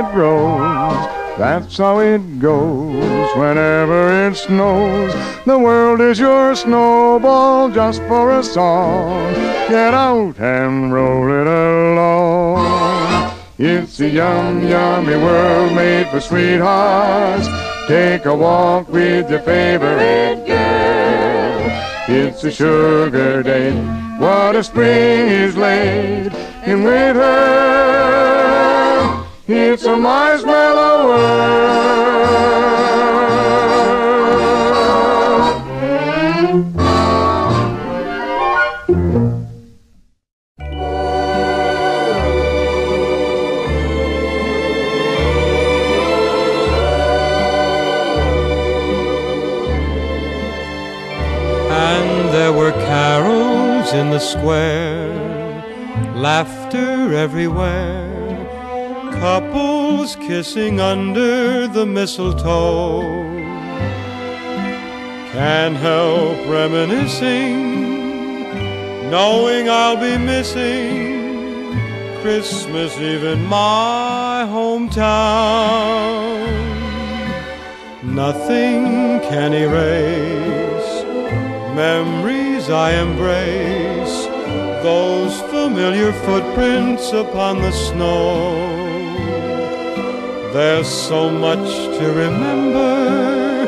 It rolls. That's how it goes whenever it snows. The world is your snowball just for a song. Get out and roll it along. It's a yum, yummy world made for sweethearts. Take a walk with your favorite girl. It's a sugar day. What a spring is laid in winter. It's a marshmallow world. And there were carols in the square, laughter everywhere, couples kissing under the mistletoe. Can't help reminiscing, knowing I'll be missing Christmas Eve in my my hometown. Nothing can erase memories I embrace, those familiar footprints upon the snow. There's so much to remember,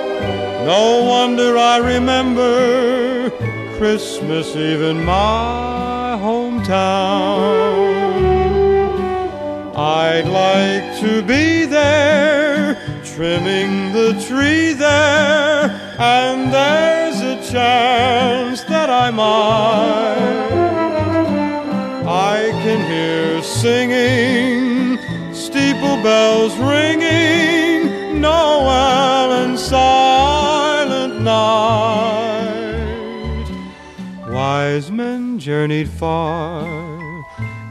no wonder I remember Christmas Eve in my hometown. I'd like to be there, trimming the tree there, and there's a chance that I might. I can hear singing, bells ringing, Noel and silent night. Wise men journeyed far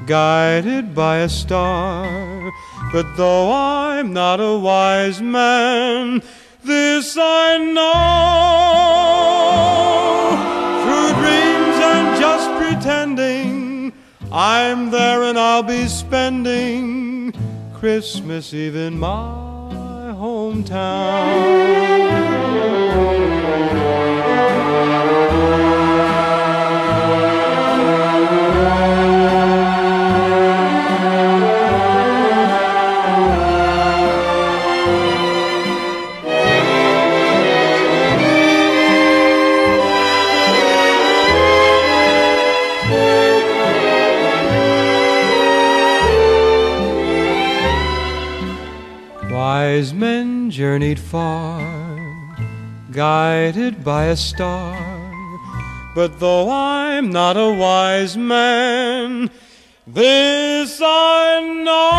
guided by a star. But though I'm not a wise man, this I know. Through dreams and just pretending, I'm there and I'll be spending Christmas Eve in my hometown. Wise men journeyed far, guided by a star. But though I'm not a wise man, this I know.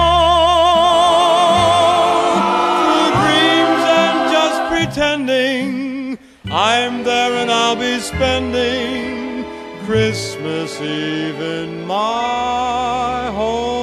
Through dreams and just pretending, I'm there and I'll be spending Christmas Eve in my home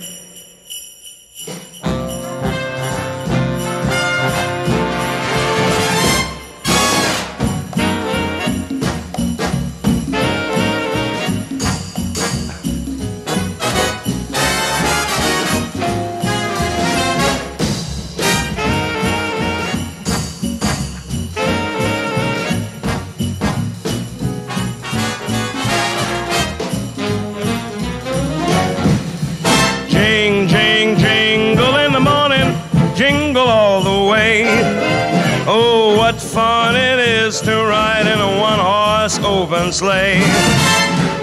Fun it is to ride in a one horse open sleigh.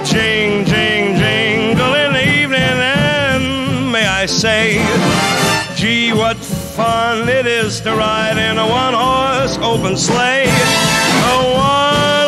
Jing, jing, jingle in the evening, and may I say, gee, what fun it is to ride in a one horse open sleigh. A one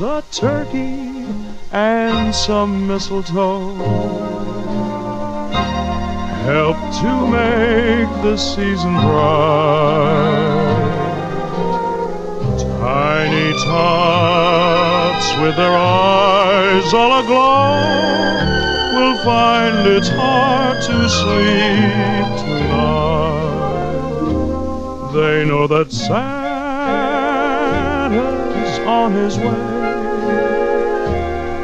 a turkey and some mistletoe help to make the season bright. Tiny tots with their eyes all aglow will find it's hard to sleep tonight. They know that Santa's on his way.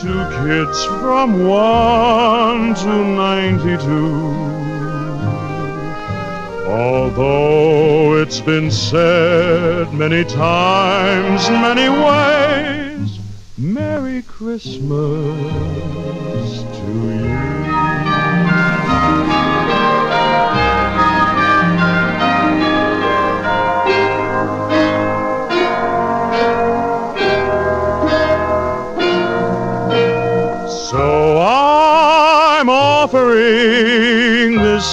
to kids from 1 to 92. Although it's been said many times, many ways, Merry Christmas to you.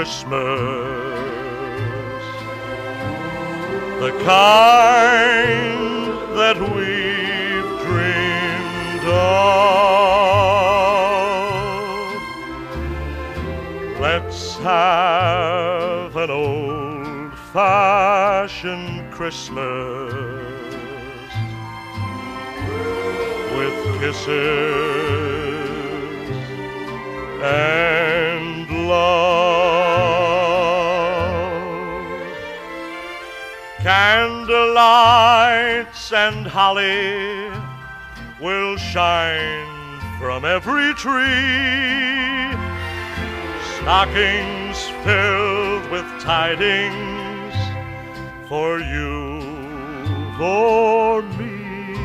Christmas. The kind that we've dreamed of. Let's have an old fashioned Christmas with kisses and love. Candlelights and holly will shine from every tree. Stockings filled with tidings for you, for me.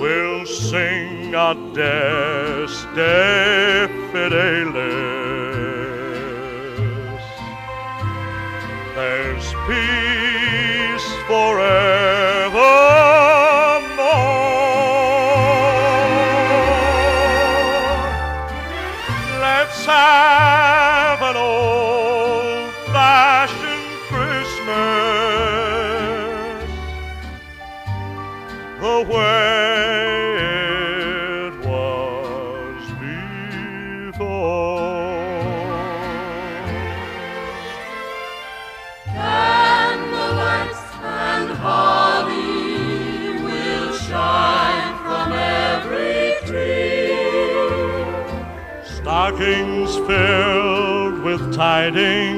We'll sing a Des de There's peace forevermore. Tidings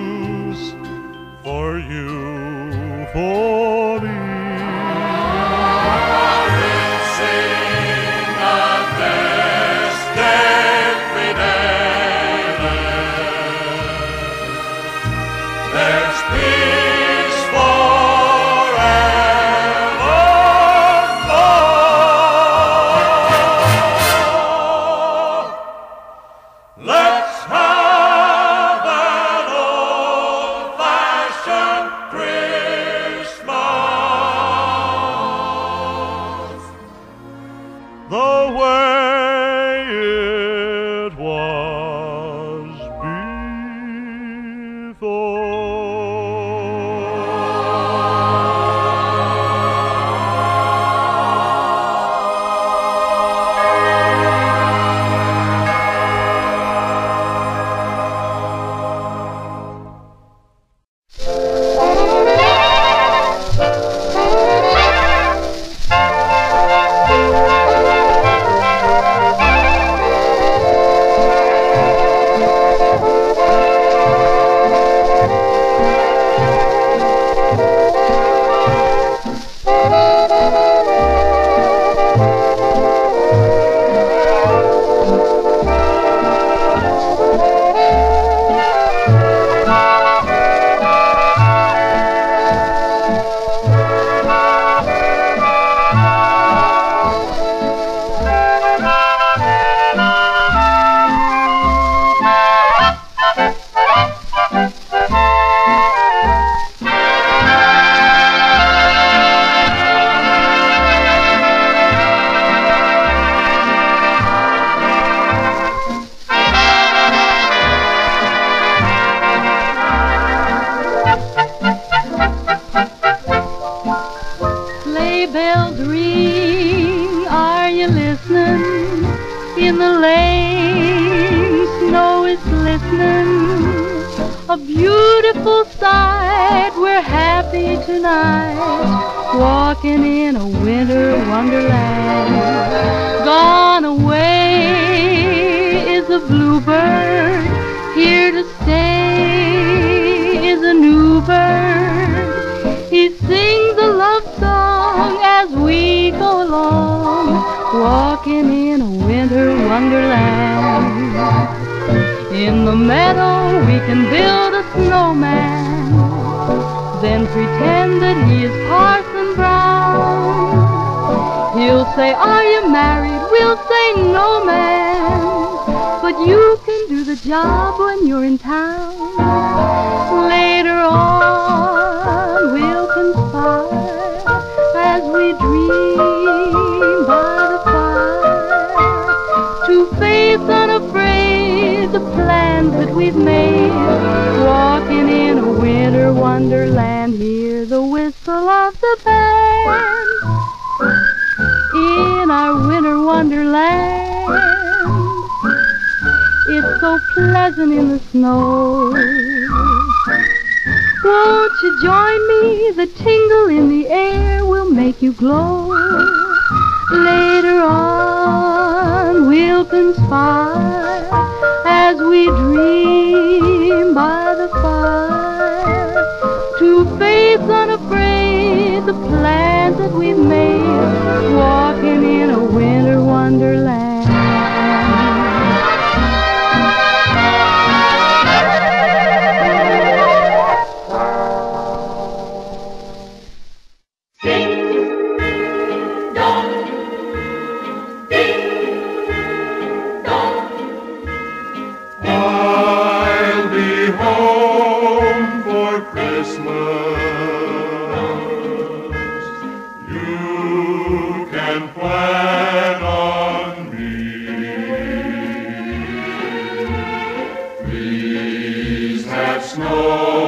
Walking in a winter wonderland. Gone away is a bluebird, here to stay is a new bird. He sings a love song as we go along, walking in a winter wonderland. In the meadow we can build a snowman, then pretend say, Are you married? We'll say, No, man. But you can do the job when you're in town. Later on, we'll conspire as we dream by the fire to face unafraid the plans that we've made. Walking in a winter wonderland, wonderland. It's so pleasant in the snow. Won't you join me? The tingle in the air will make you glow. Later on, we'll conspire snow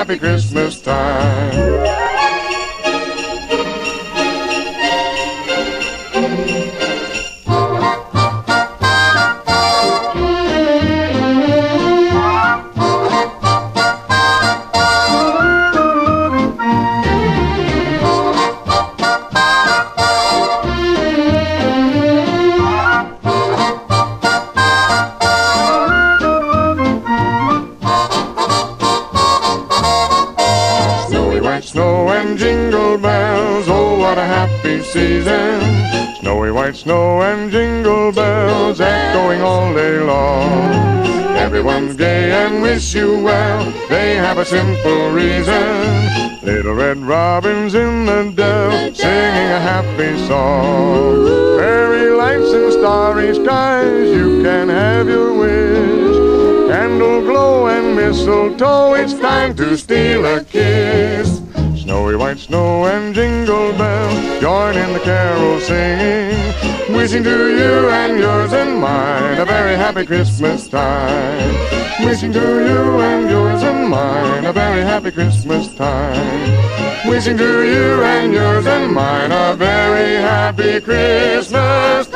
Happy Christmas. happy Christmas time. Wishing to you and yours and mine a very happy Christmas time. Wishing to you and yours and mine a very happy Christmas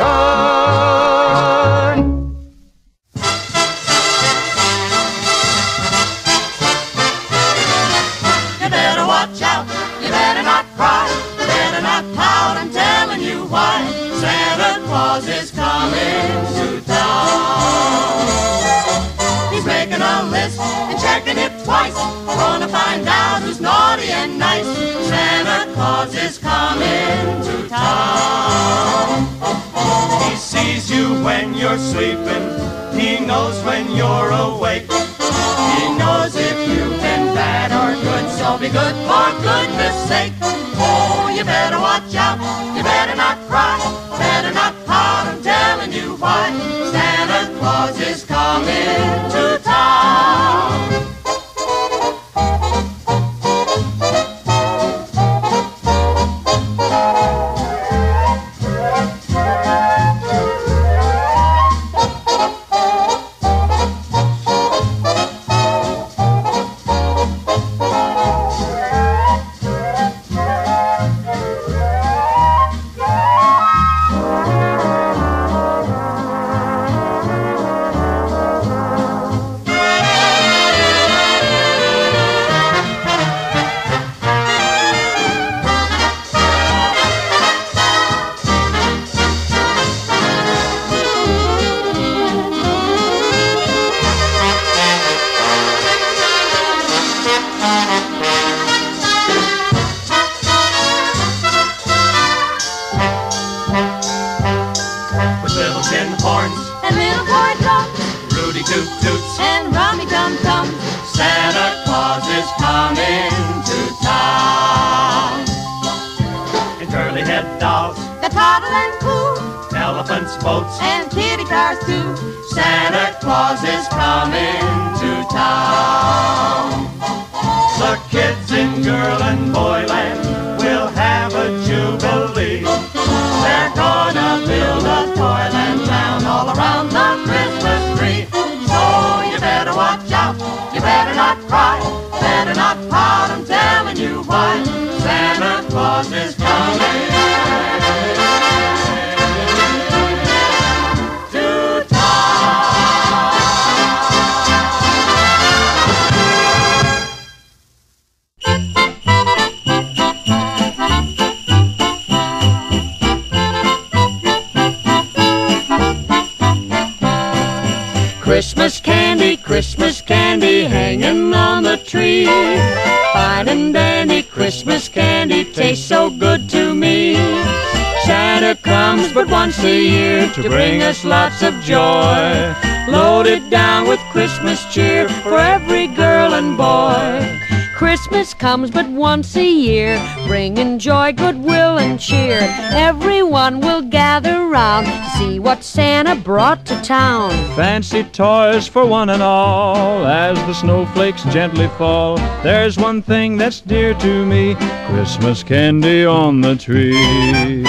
to bring us lots of joy. Loaded down with Christmas cheer for every girl and boy. Christmas comes but once a year, bringing joy, goodwill, and cheer. Everyone will gather round to see what Santa brought to town. Fancy toys for one and all as the snowflakes gently fall. There's one thing that's dear to me Christmas candy on the tree.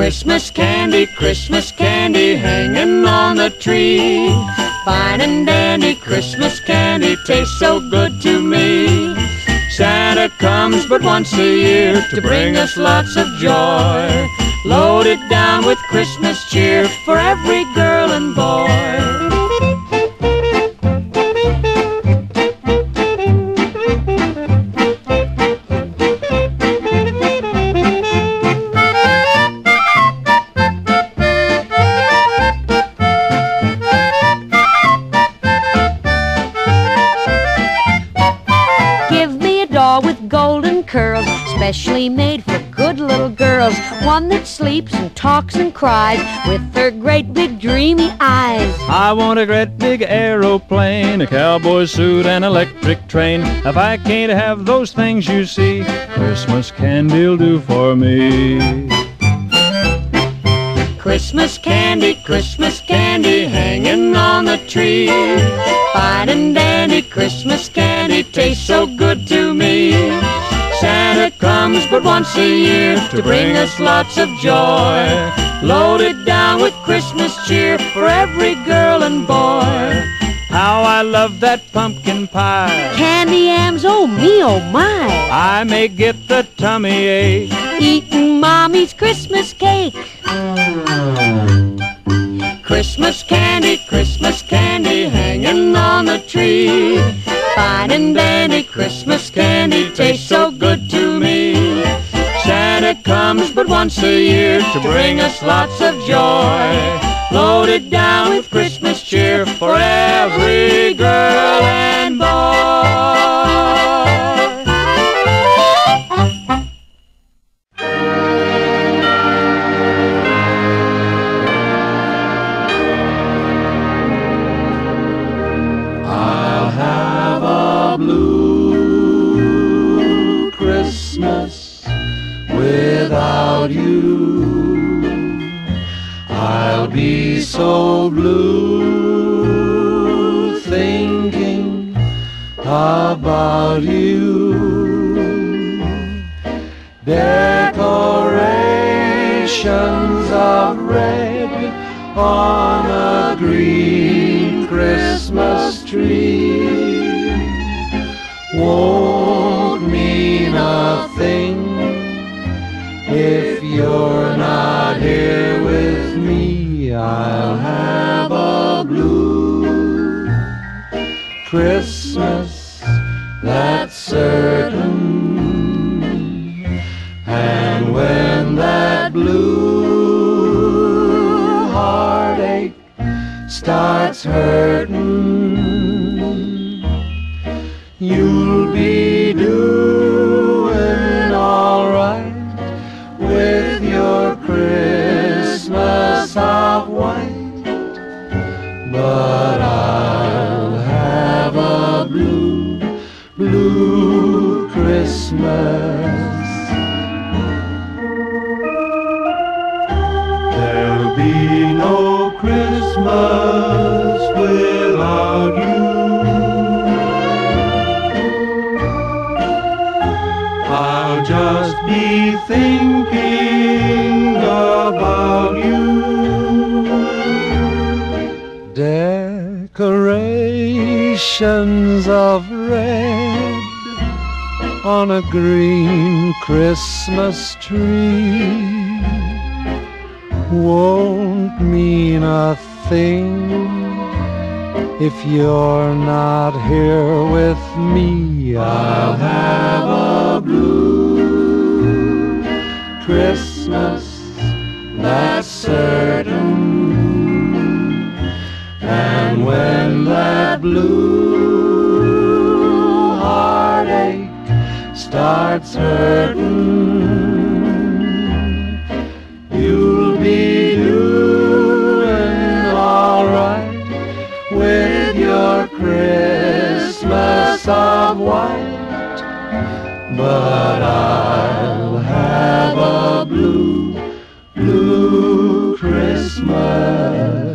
Christmas candy, Christmas candy hanging on the tree. Fine and dandy Christmas candy tastes so good to me. Santa comes but once a year to bring us lots of joy. Loaded down with Christmas cheer for every girl and boy. Talks and cries with her great big dreamy eyes. I want a great big aeroplane, a cowboy suit, an electric train. If I can't have those things you see, Christmas candy'll do for me. Christmas candy, Christmas candy hanging on the tree. Fine and dandy Christmas candy tastes so good to me. Santa comes but once a year to bring us lots of joy. Loaded down with Christmas cheer for every girl and boy. How I love that pumpkin pie. Candy yams, oh me, oh my. I may get the tummy ache. Eating mommy's Christmas cake. Christmas candy, Christmas candy hanging on the tree. Fine and dandy Christmas candy tastes so good to me. Santa comes but once a year to bring us lots of joy. Loaded down with Christmas cheer for every girl and boy. So blue thinking about you. Decorations of red on a green Christmas tree won't mean a thing if you're I'll have a blue Christmas, that's certain. And when that blue heartache starts hurting, you'll be Christmas. There'll be no Christmas without you. I'll just be thinking about you. Decorations of red on a green Christmas tree won't mean a thing if you're not here with me. I'll have a blue Christmas, that's certain. And when that blue starts hurting, you'll be doing all right with your Christmas of white. But I'll have a blue, blue Christmas.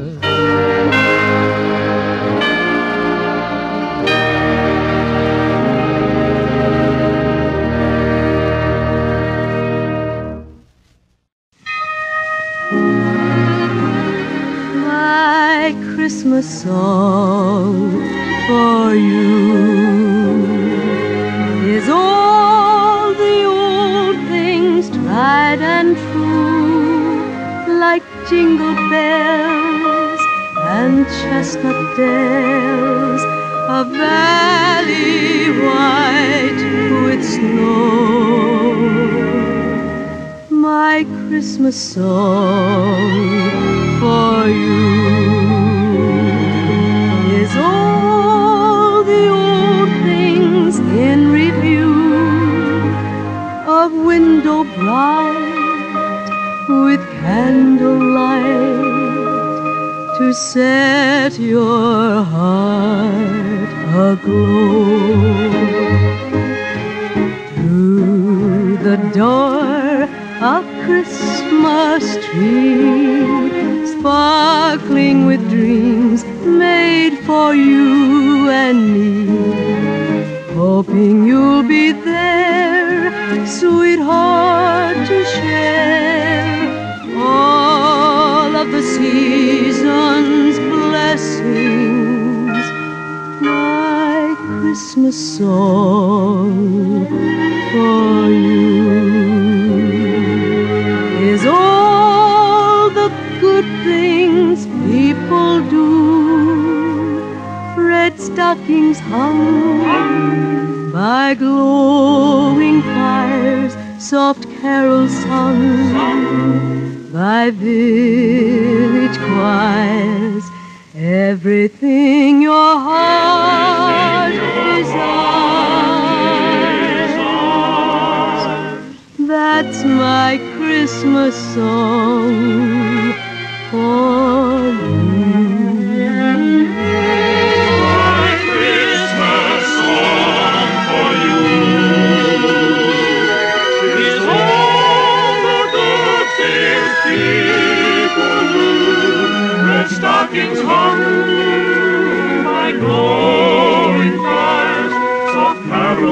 Song for you. Is all the old things tried and true, like jingle bells and chestnut dales, a valley white with snow. My Christmas song for you all the old things in review of window bright with candlelight to set your heart aglow. Through the door a Christmas tree sparkling with dreams made for you and me. Hoping you'll be there, sweetheart, to share all of the season's blessings. My Christmas song for you stockings hung by glowing fires, soft carols sung by village choirs. Everything your heart desires. That's my Christmas song for you.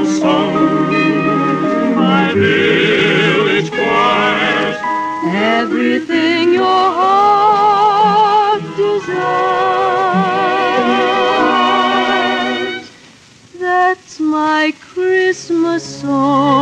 Sung by village choirs. Everything your heart desires. That's my Christmas song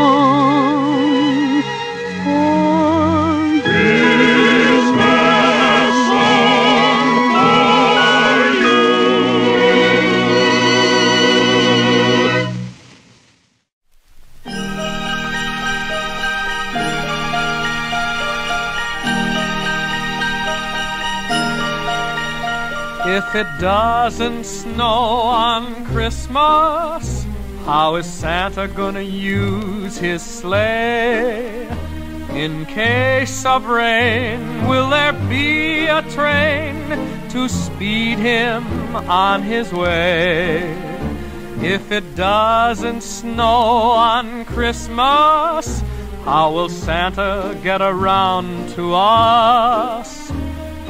If it doesn't snow on Christmas, how is Santa gonna use his sleigh? In case of rain, will there be a train to speed him on his way? If it doesn't snow on Christmas, how will Santa get around to us?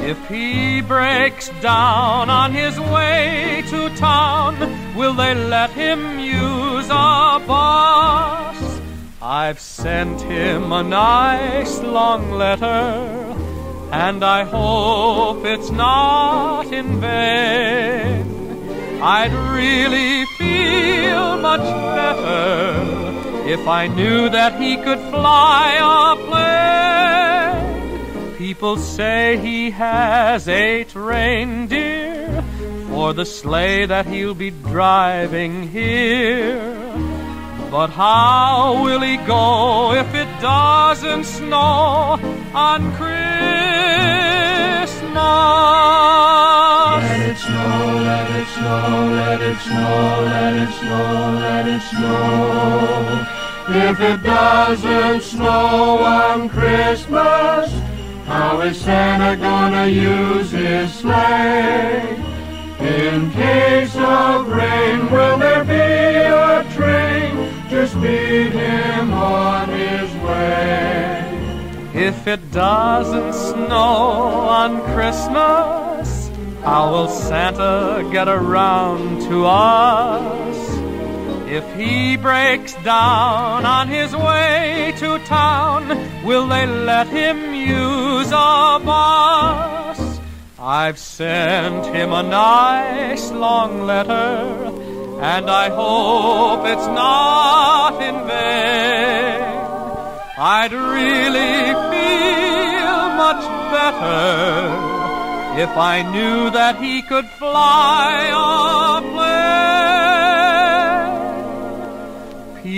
If he breaks down on his way to town, will they let him use a bus? I've sent him a nice long letter, and I hope it's not in vain. I'd really feel much better if I knew that he could fly a plane. People say he has eight reindeer for the sleigh that he'll be driving here. But how will he go if it doesn't snow on Christmas? Let it snow, let it snow, let it snow, let it snow, let it snow. If it doesn't snow on Christmas, how is Santa gonna use his sleigh? In case of rain, will there be a train to speed him on his way? If it doesn't snow on Christmas, how will Santa get around to us? If he breaks down on his way to town, will they let him use a bus? I've sent him a nice long letter, and I hope it's not in vain. I'd really feel much better if I knew that he could fly a plane.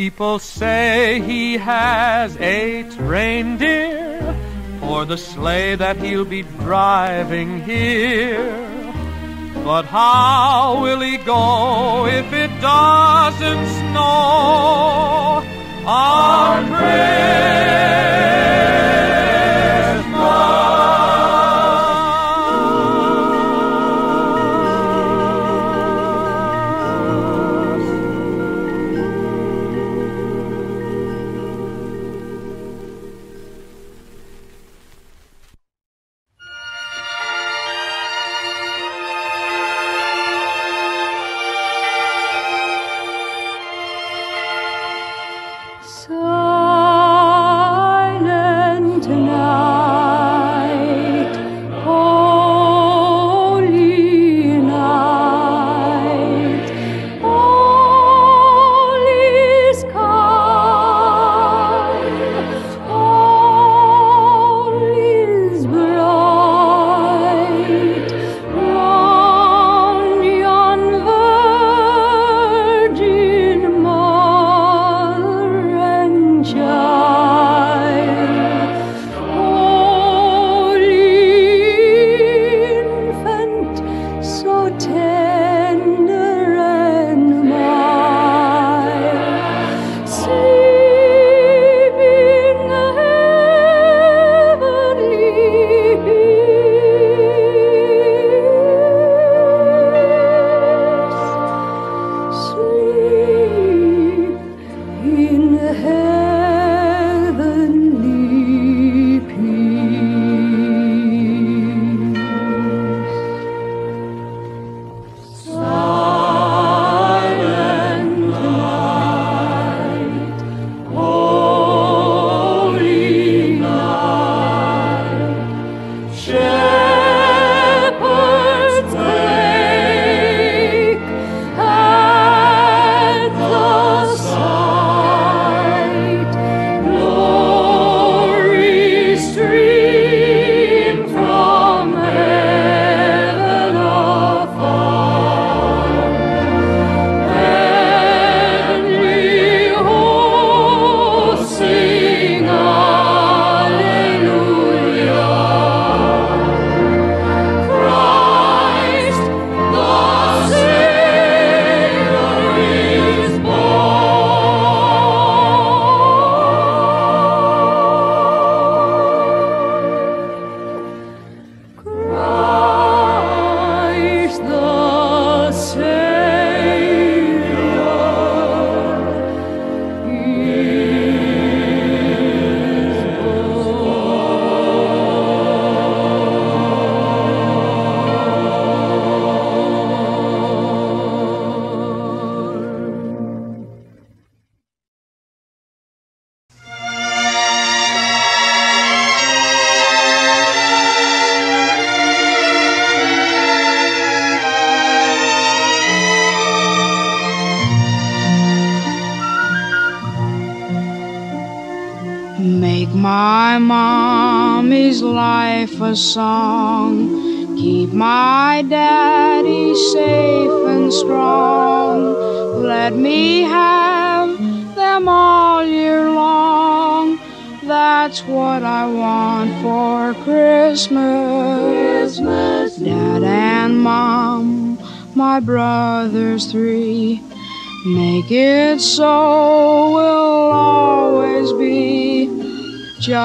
People say he has eight reindeer. For the sleigh that he'll be driving here. But how will he go if it doesn't snow? On Silent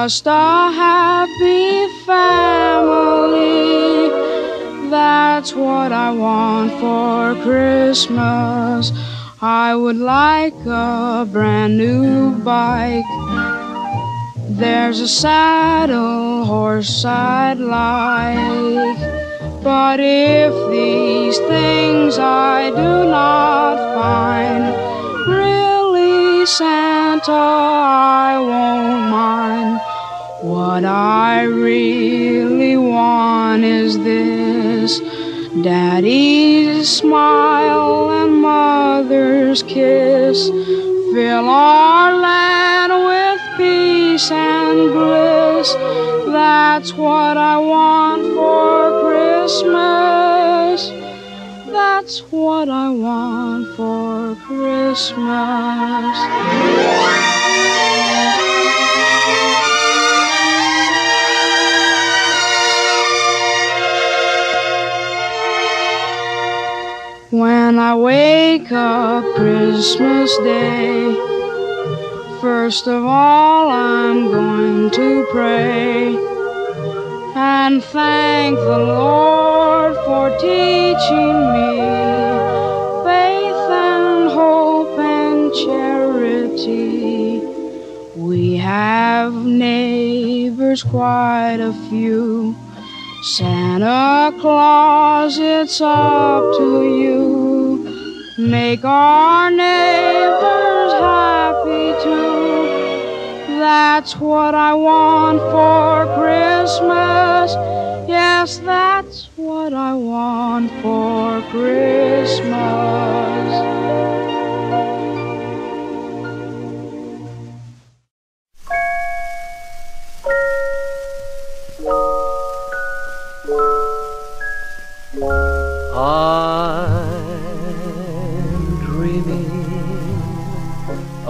just a happy family. That's what I want for Christmas. I would like a brand new bike, There's a saddle horse I'd like, but if these things I do not find, really, Santa, I won't. What I really want is this Daddy's smile and mother's kiss. Fill our land with peace and bliss. That's what I want for Christmas. That's what I want for Christmas. Christmas Day, first of all I'm going to pray and thank the Lord for teaching me faith and hope and charity. We have neighbors quite a few. Santa Claus, it's up to you. Make our neighbors happy too. That's what I want for Christmas. Yes, that's what I want for Christmas.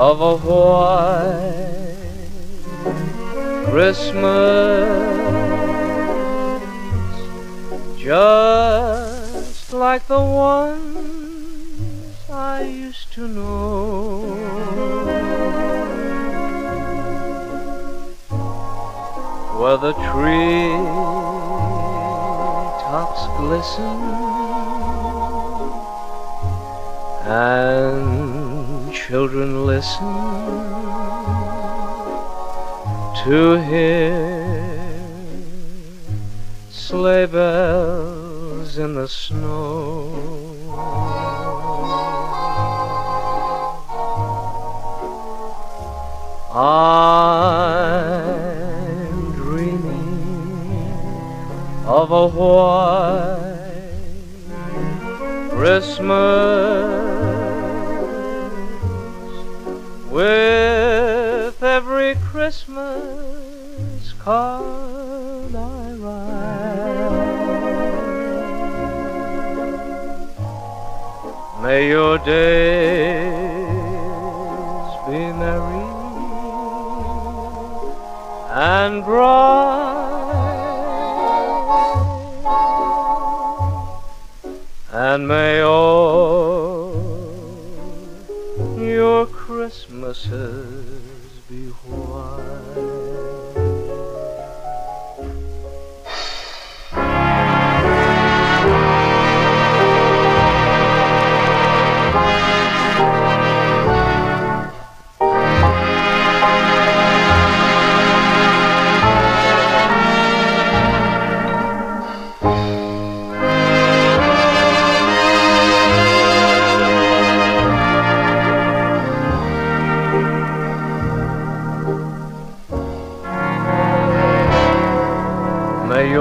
Of a white Christmas, just like the ones I used to know. Where the tree tops glisten and children listen to hear sleigh bells in the snow. I'm dreaming of a white Christmas with every Christmas card I write. May your days be merry and bright, and may all Christmases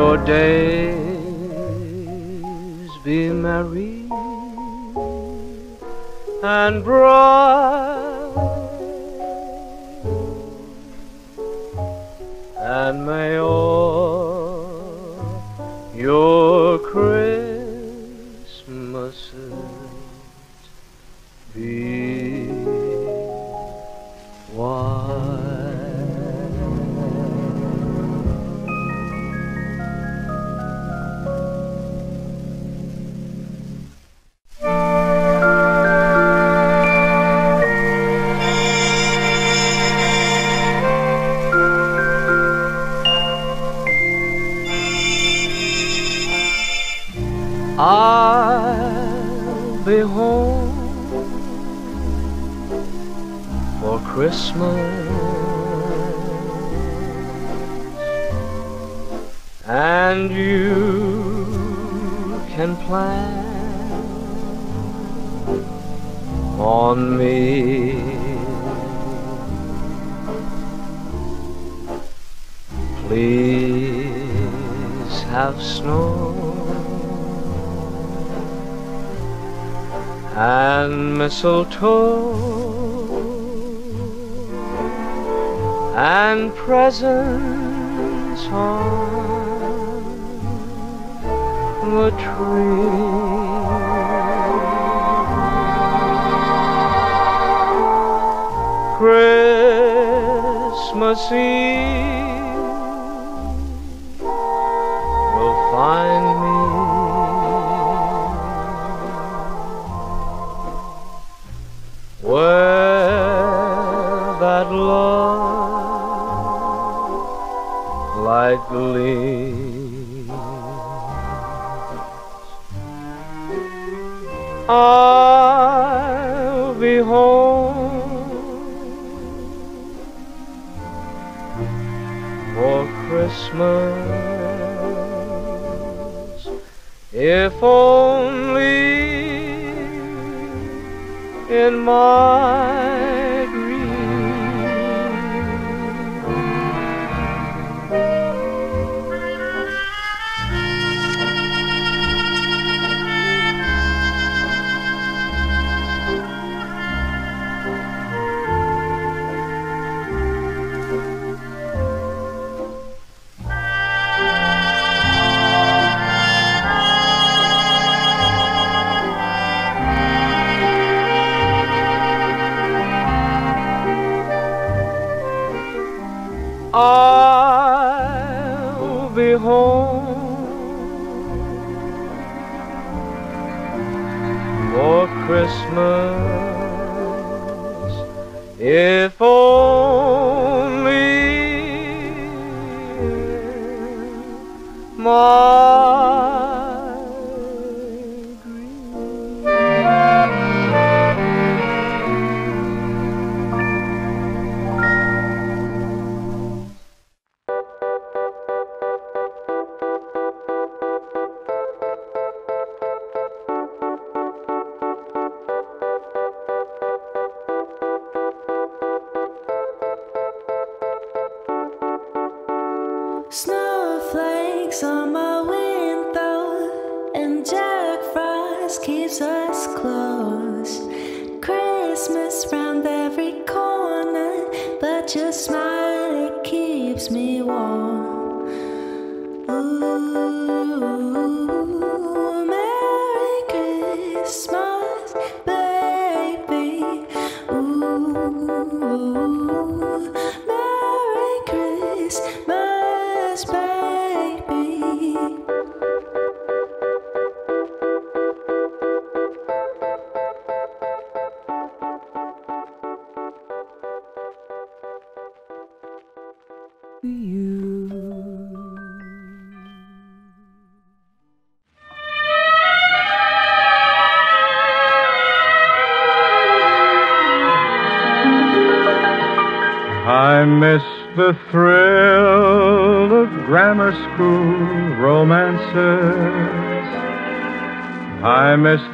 your days be merry and bright,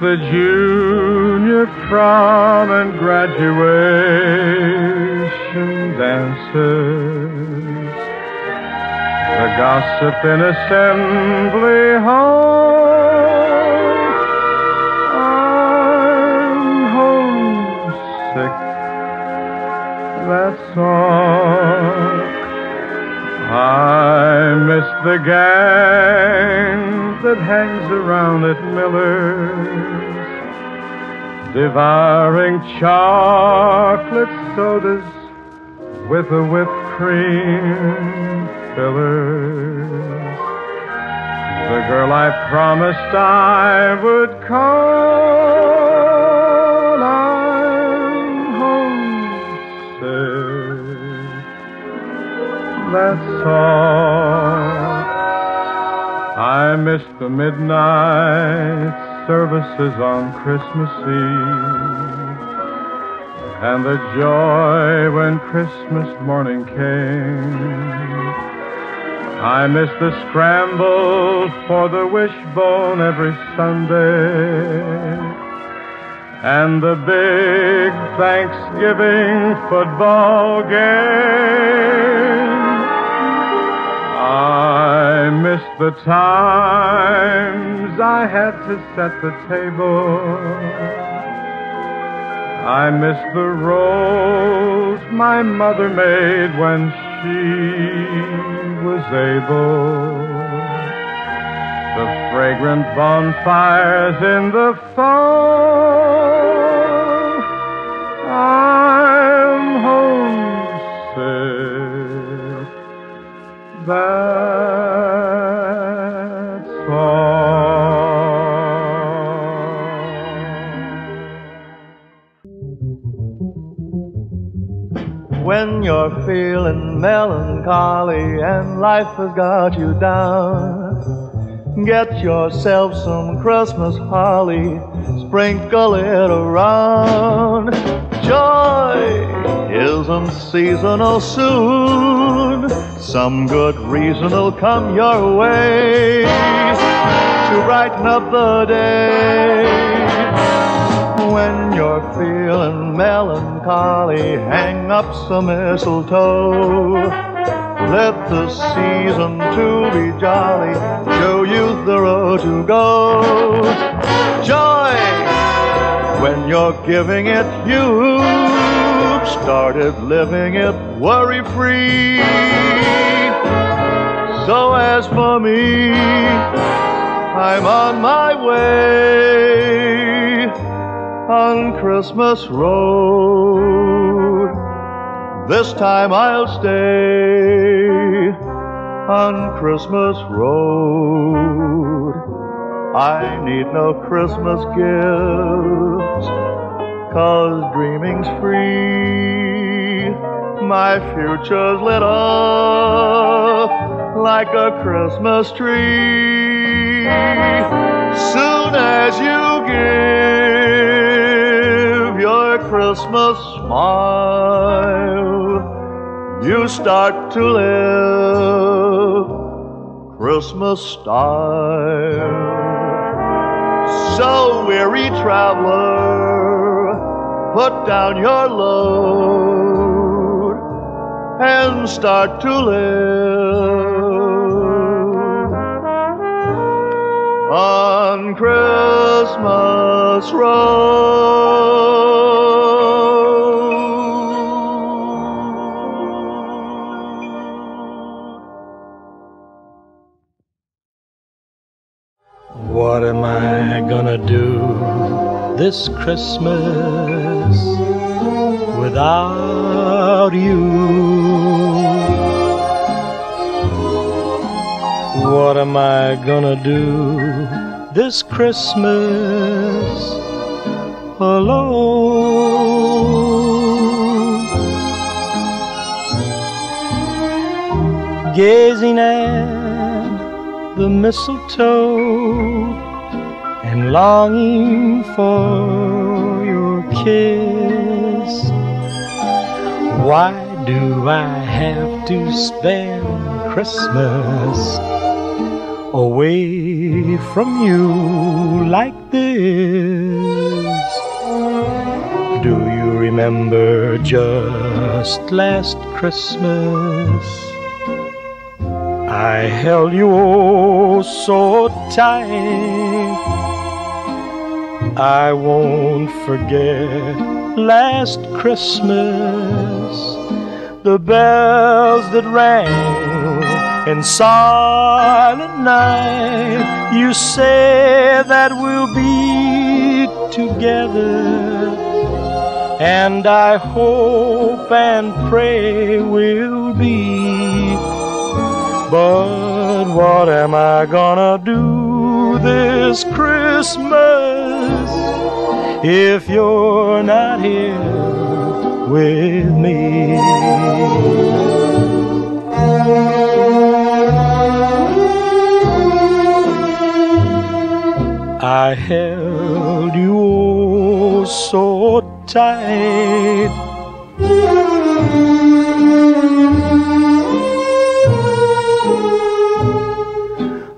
the junior prom and graduation dances. The gossip in assembly hall. I'm homesick, that's all. I miss the gang devouring chocolate sodas with a whipped cream fillers. The girl I promised I would call, I'm homesick. That's all. I miss the midnight services on Christmas Eve. And the joy when Christmas morning came. I miss the scramble for the wishbone every Sunday. And the big Thanksgiving football game. Miss the times I had to set the table. I miss the rolls my mother made when she was able. The fragrant bonfires in the fall. I'm homesick. That's When you're feeling melancholy and life has got you down, get yourself some Christmas holly, sprinkle it around. Joy isn't seasonal soon, some good reason will come your way to brighten up the day. When you're feeling melancholy, hang up some mistletoe. Let the season to be jolly show you the road to go. Joy, when you're giving it, you've started living it worry free. So as for me, I'm on my way on Christmas Road. This time I'll stay on Christmas Road. I need no Christmas gifts, cause dreaming's free. My future's lit up like a Christmas tree. Soon as you give Christmas smile, you start to live Christmas style. So, weary traveler, put down your load and start to live on Christmas What gonna do this Christmas without you? What am I gonna do this Christmas alone? Gazing at the mistletoe longing for your kiss. Why do I have to spend Christmas away from you like this? Do you remember just last Christmas? I held you oh so tight. I won't forget last Christmas, the bells that rang in silent night. You say that we'll be together, and I hope and pray we'll be. But what am I gonna do this Christmas if you're not here with me? I held you so tight.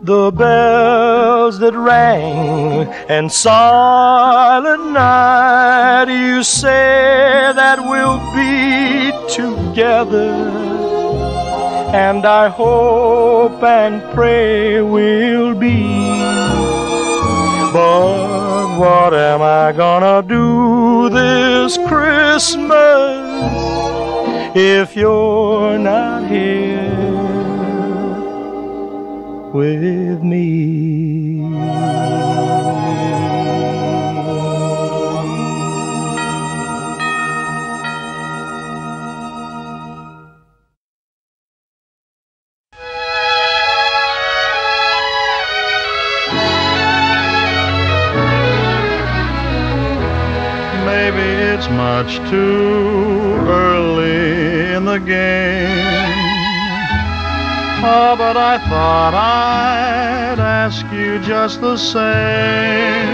The bells that rang and silent night you say that we'll be together. And I hope and pray we'll be. But what am I gonna do this Christmas if you're not here with me? Maybe it's much too early in the game. Oh, but I thought I'd ask you just the same.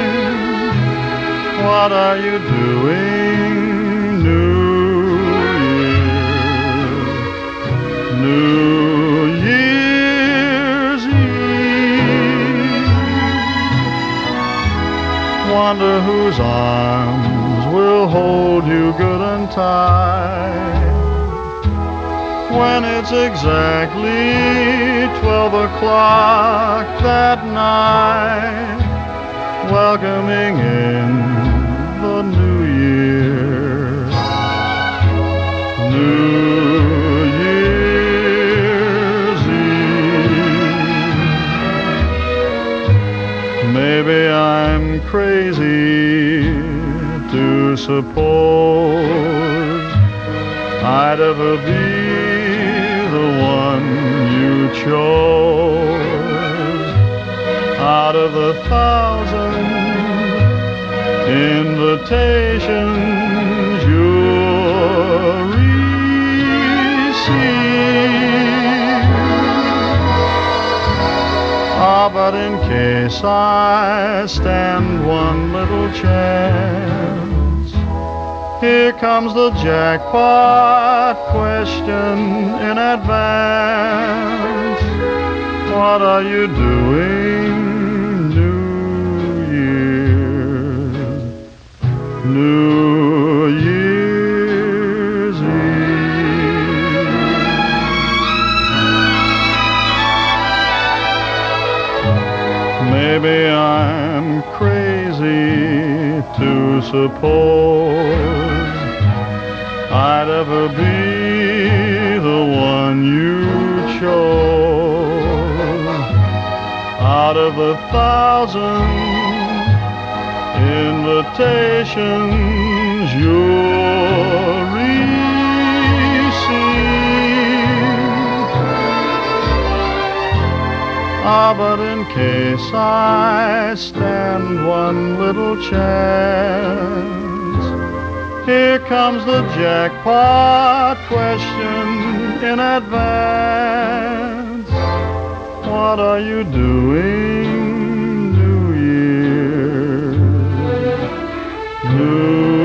What are you doing, New Year? New Year's Eve. Wonder whose arms will hold you good and tight when it's exactly twelve o'clock that night, welcoming in the new year. New Year's Eve. Maybe I'm crazy to suppose I'd ever be you chose out of the thousand invitations you'll receive. Ah, but in case I stand one little chance, here comes the jackpot question in advance. What are you doing, New Year? New Year's Eve. Maybe I'm crazy to suppose I'd ever be the one you chose out of a thousand invitations you'll receive. Ah, but in case I stand one little chance, here comes the jackpot question in advance. What are you doing, New Year? New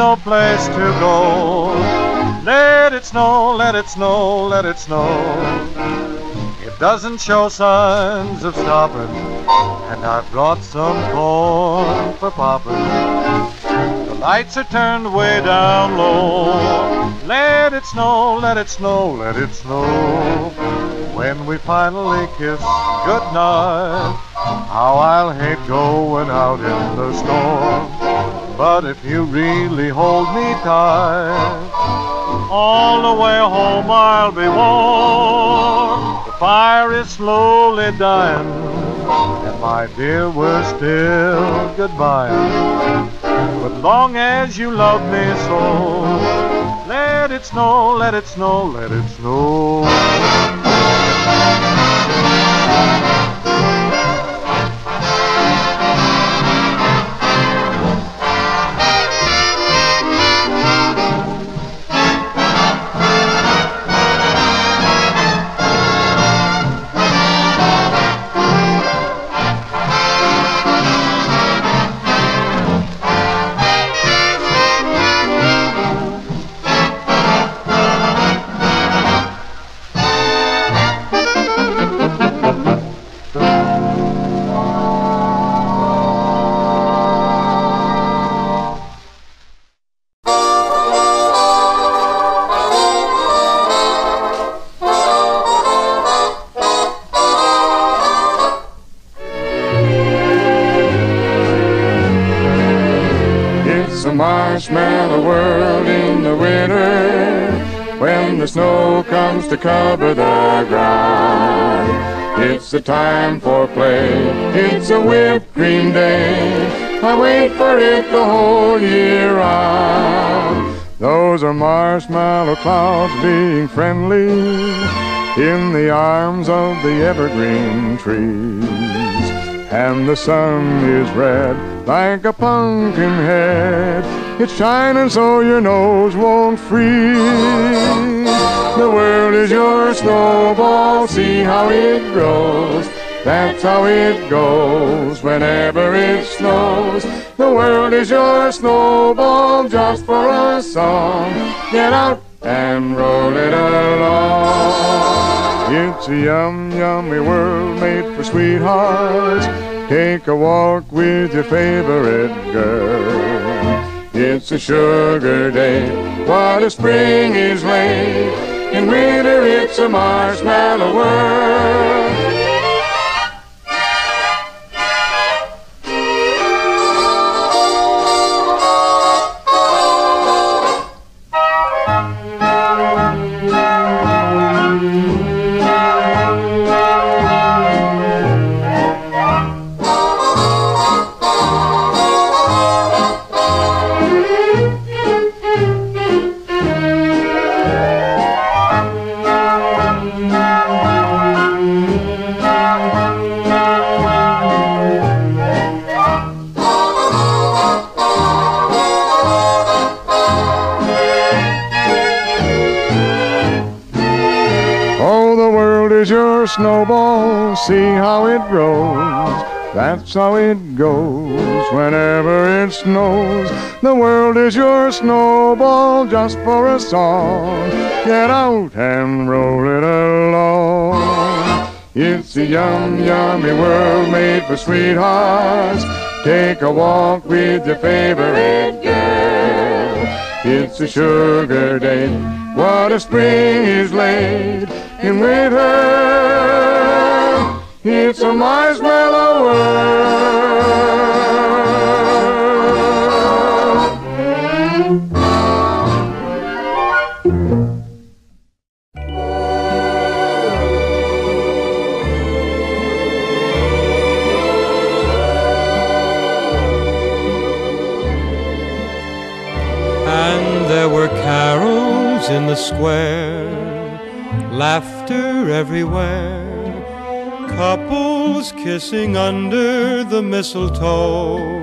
no place to go, let it snow, let it snow, let it snow. It doesn't show signs of stopping, and I've brought some corn for popping. The lights are turned way down low. Let it snow, let it snow, let it snow. When we finally kiss goodnight, how I'll hate going out in the storm. But if you really hold me tight, all the way home I'll be warm. The fire is slowly dying, and my dear, we're still goodbye. But long as you love me so, let it snow, let it snow, let it snow. It's a time for play, it's a whipped cream day. I wait for it the whole year round. Those are marshmallow clouds being friendly in the arms of the evergreen trees. And the sun is red like a pumpkin head. It's shining so your nose won't freeze. The world is your snowball, see how it grows. That's how it goes whenever it snows. The world is your snowball just for a song. Get out and roll it along. It's a yum, yummy world made for sweethearts. Take a walk with your favorite girl. It's a sugar day. What a spring is late. In winter, it's a marshmallow world. That's how it goes whenever it snows. The world is your snowball just for a song. Get out and roll it along. It's a yum, yummy world made for sweethearts. Take a walk with your favorite girl. It's a sugar day. What a spring is laid in winter. It's a marshmallow world. And there were carols in the square, laughter everywhere, couples kissing under the mistletoe.